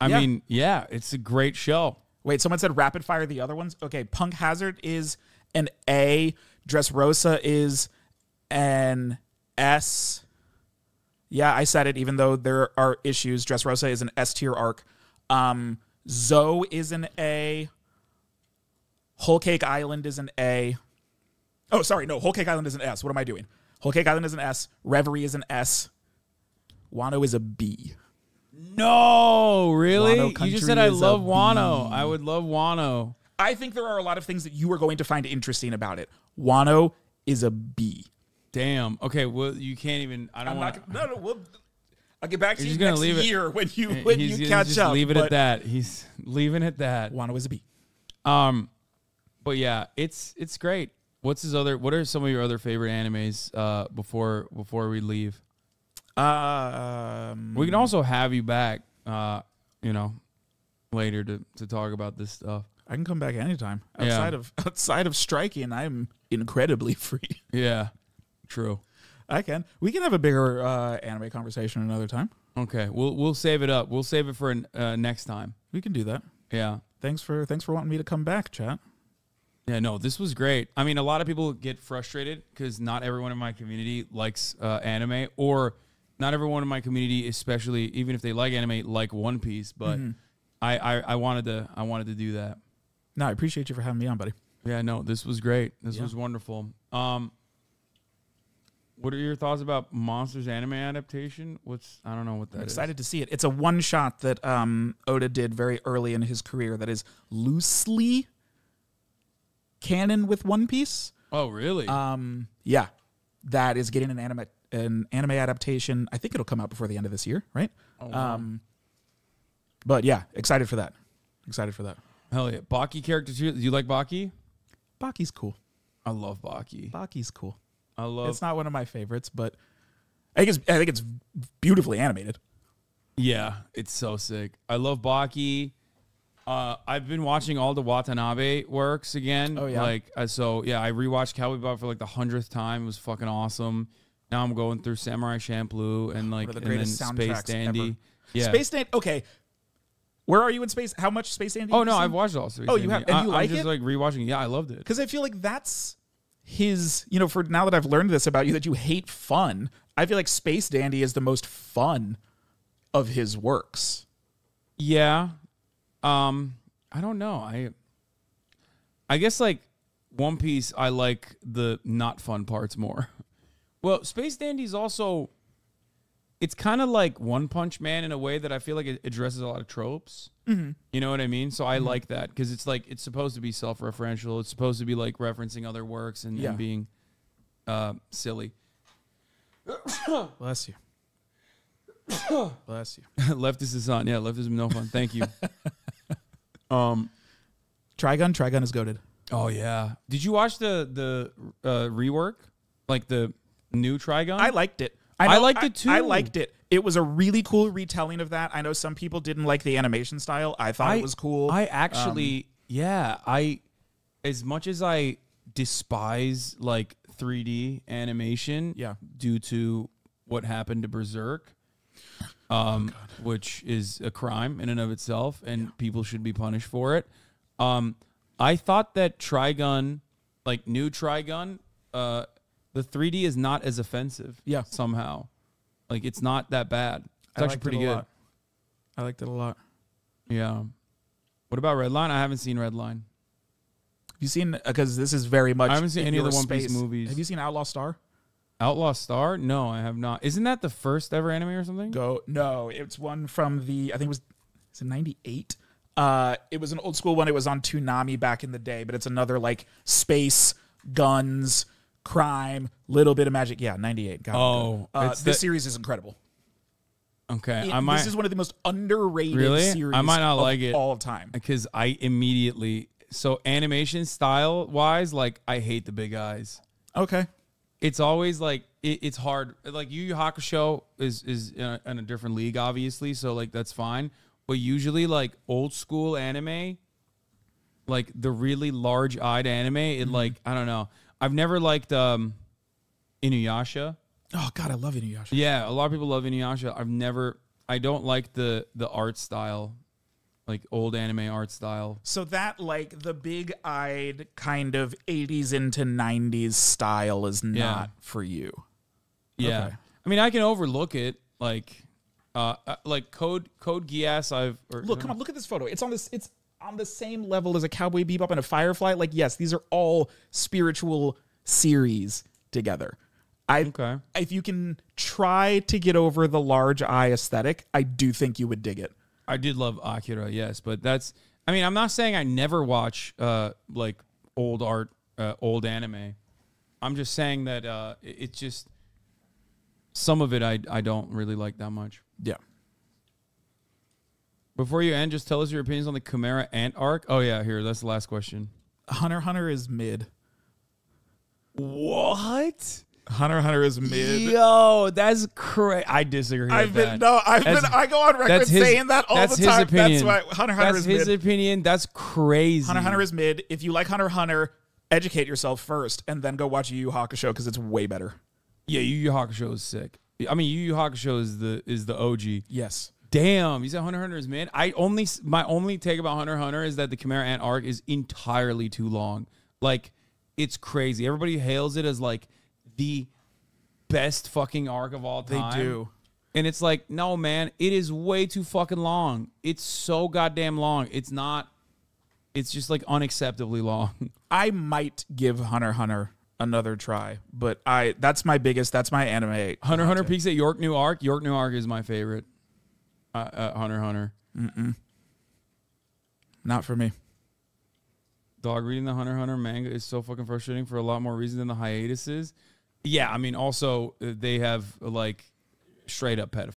I Yeah. mean, yeah, it's a great show. Wait, someone said rapid fire the other ones. Okay, Punk Hazard is an A. Dressrosa is an S. Yeah, I said it. Even though there are issues, Dressrosa is an S tier arc. Um, Zou is an A. Whole Cake Island is an A. Oh, sorry, no, Whole Cake Island is an S. What am I doing? Whole Cake Island is an S. Reverie is an S. Wano is a B. No, really? You just said I love Wano. B. I would love Wano. I think there are a lot of things that you are going to find interesting about it. Wano is a B. Damn. Okay. Well, you can't even. I don't I'm want. No, no. We'll, I'll get back to you next leave it- year when you when He's you gonna catch just up. leave it at that. He's leaving it that. Wano is a B. Um, but yeah, it's it's great. What's his other? What are some of your other favorite animes? Uh, before before we leave, Um, we can also have you back. Uh, you know, later to to talk about this stuff. I can come back anytime. Yeah. Outside of *laughs* outside of striking, I'm incredibly *laughs* free. Yeah. True. I can. We can have a bigger uh, anime conversation another time. Okay. We'll we'll save it up. We'll save it for an, uh, next time. We can do that. Yeah. Thanks for thanks for wanting me to come back, chat. Yeah, no, this was great. I mean, a lot of people get frustrated because not everyone in my community likes uh, anime, or not everyone in my community, especially even if they like anime, like One Piece. But I, I, I wanted to, I wanted to do that. No, I appreciate you for having me on, buddy. Yeah, no, this was great. This Yeah. was wonderful. Um, what are your thoughts about Monsters anime adaptation? What's I don't know what that I'm is. excited to see it. It's a one shot that um, Oda did very early in his career that is loosely canon with One Piece. Oh, really? Um, yeah, that is getting an anime an anime adaptation. I think it'll come out before the end of this year, right? Um, but yeah, excited for that. Excited for that. Hell yeah, Baki character too. Do you like Baki? Baki's cool. I love Baki. Baki's cool. I love. It's not one of my favorites, but I think it's I think it's beautifully animated. Yeah, it's so sick. I love Baki. Uh, I've been watching all the Watanabe works again. Oh, yeah? like uh, so. Yeah, I rewatched Cowboy Bebop for like the hundredth time. It was fucking awesome. Now I'm going through Samurai Champloo and like the and then Space Dandy. ever. Yeah. Space Dandy. Okay, where are you in space? How much Space Dandy? Oh no? I've watched all. Space Oh, you have- and you I, like I'm just it? like rewatching. Yeah, I loved it. because I feel like that's his. You know, for now that I've learned this about you, that you hate fun. I feel like Space Dandy is the most fun of his works. Yeah. Um, I don't know. I I guess like One Piece I like the not fun parts more. *laughs* Well, Space Dandy's also it's kind of like One Punch Man in a way that I feel like it addresses a lot of tropes. Mm-hmm. You know what I mean? So I like that because it's like it's supposed to be self-referential. It's supposed to be like referencing other works and, Yeah. and being uh, silly. *coughs* Bless you. *coughs* Bless you. *coughs* Leftist is on. Yeah, leftist is no fun. Thank you. *laughs* Um, Trigun, Trigun is goaded. oh yeah. Did you watch the the uh, rework? Like the new Trigun? I liked it. I liked it too. I, too. liked it. It was a really cool retelling of that. I know some people didn't like the animation style. I thought it was cool. I actually, yeah, I as much as I despise like 3D animation, Yeah. due to what happened to Berserk, um, which is a crime in and of itself, and people should be punished for it. Um, I thought that Trigun, like new Trigun, uh, the 3D is not as offensive. Yeah. somehow, like it's not that bad. It's I actually liked it pretty a good. lot. I liked it a lot. Yeah. What about Redline? I haven't seen Redline. Have you seen? Because this is very much. I haven't seen any of the One Piece space. movies. Have you seen Outlaw Star? Outlaw Star? No, I have not. Isn't that the first ever anime or something? Go. No, it's one from the. I think it was. Is it ninety eight? Uh, it was an old school one. It was on Toonami back in the day, but it's another like space, guns, crime, little bit of magic. Yeah, ninety eight. Oh, uh, this the- series is incredible. Okay, It- I might this is one of the most underrated Really? I might not of like it. all time. because I immediately so animation style wise, like I hate the big eyes. Okay. It's always like it, it's hard. Like Yu Yu Hakusho is is in a, in a different league, obviously. So like that's fine. But usually like old school anime, like the really large eyed anime, it Mm-hmm. like I don't know. I've never liked um Inuyasha. Oh God, I love Inuyasha. Yeah, a lot of people love Inuyasha. I've never. I don't like the the art style, like old anime art style. So that like the big eyed kind of 80s into 90s style is not Yeah. for you. Yeah, Okay. I mean, I can overlook it. Like, uh, uh, like Code Code Geass. I've or, Look, come on, look at this photo. It's on this it's on the same level as a Cowboy Bebop and a Firefly. Like yes, these are all spiritual series together. I Okay. if you can try to get over the large eye aesthetic, I do think you would dig it. I did love Akira, yes, but that's. I mean, I'm not saying I never watch uh like old art, uh, old anime. I'm just saying that uh, it- it's just some of it I I don't really like that much. Yeah. Before you end, just tell us your opinions on the Chimera Ant arc. Oh yeah, here that's the last question. Hunter Hunter is mid. What? Hunter Hunter is mid. Yo, that's crazy. I disagree. I've with been that. no, I've That's- been I go on record his- saying that all that's the his time. opinion. That's why Hunter Hunter That's is his mid. opinion. That's crazy. Hunter Hunter is mid. If you like Hunter Hunter, educate yourself first and then go watch Yu Yu Hakusho because it's way better. yeah, Yu Yu Hakusho is sick. I mean, Yu Yu Hakusho is the is the OG. Yes. Damn, you said Hunter Hunter is mid. I only my only take about Hunter Hunter is that the Chimera Ant arc is entirely too long. Like, it's crazy. Everybody hails it as like the best fucking arc of all time. They do. And it's like, no, man, it is way too fucking long. It's so goddamn long. It's not. It's just like unacceptably long. *laughs* I might give Hunter Hunter another try, but I that's my biggest that's my anime. Hunter Hunter peaks at York New Arc. York New Arc is my favorite. Uh, uh, Hunter Hunter. Not for me. Dog reading the Hunter Hunter manga is so fucking frustrating for a lot more reasons than the hiatuses. Yeah, I mean, also uh, they have like straight up pedophiles.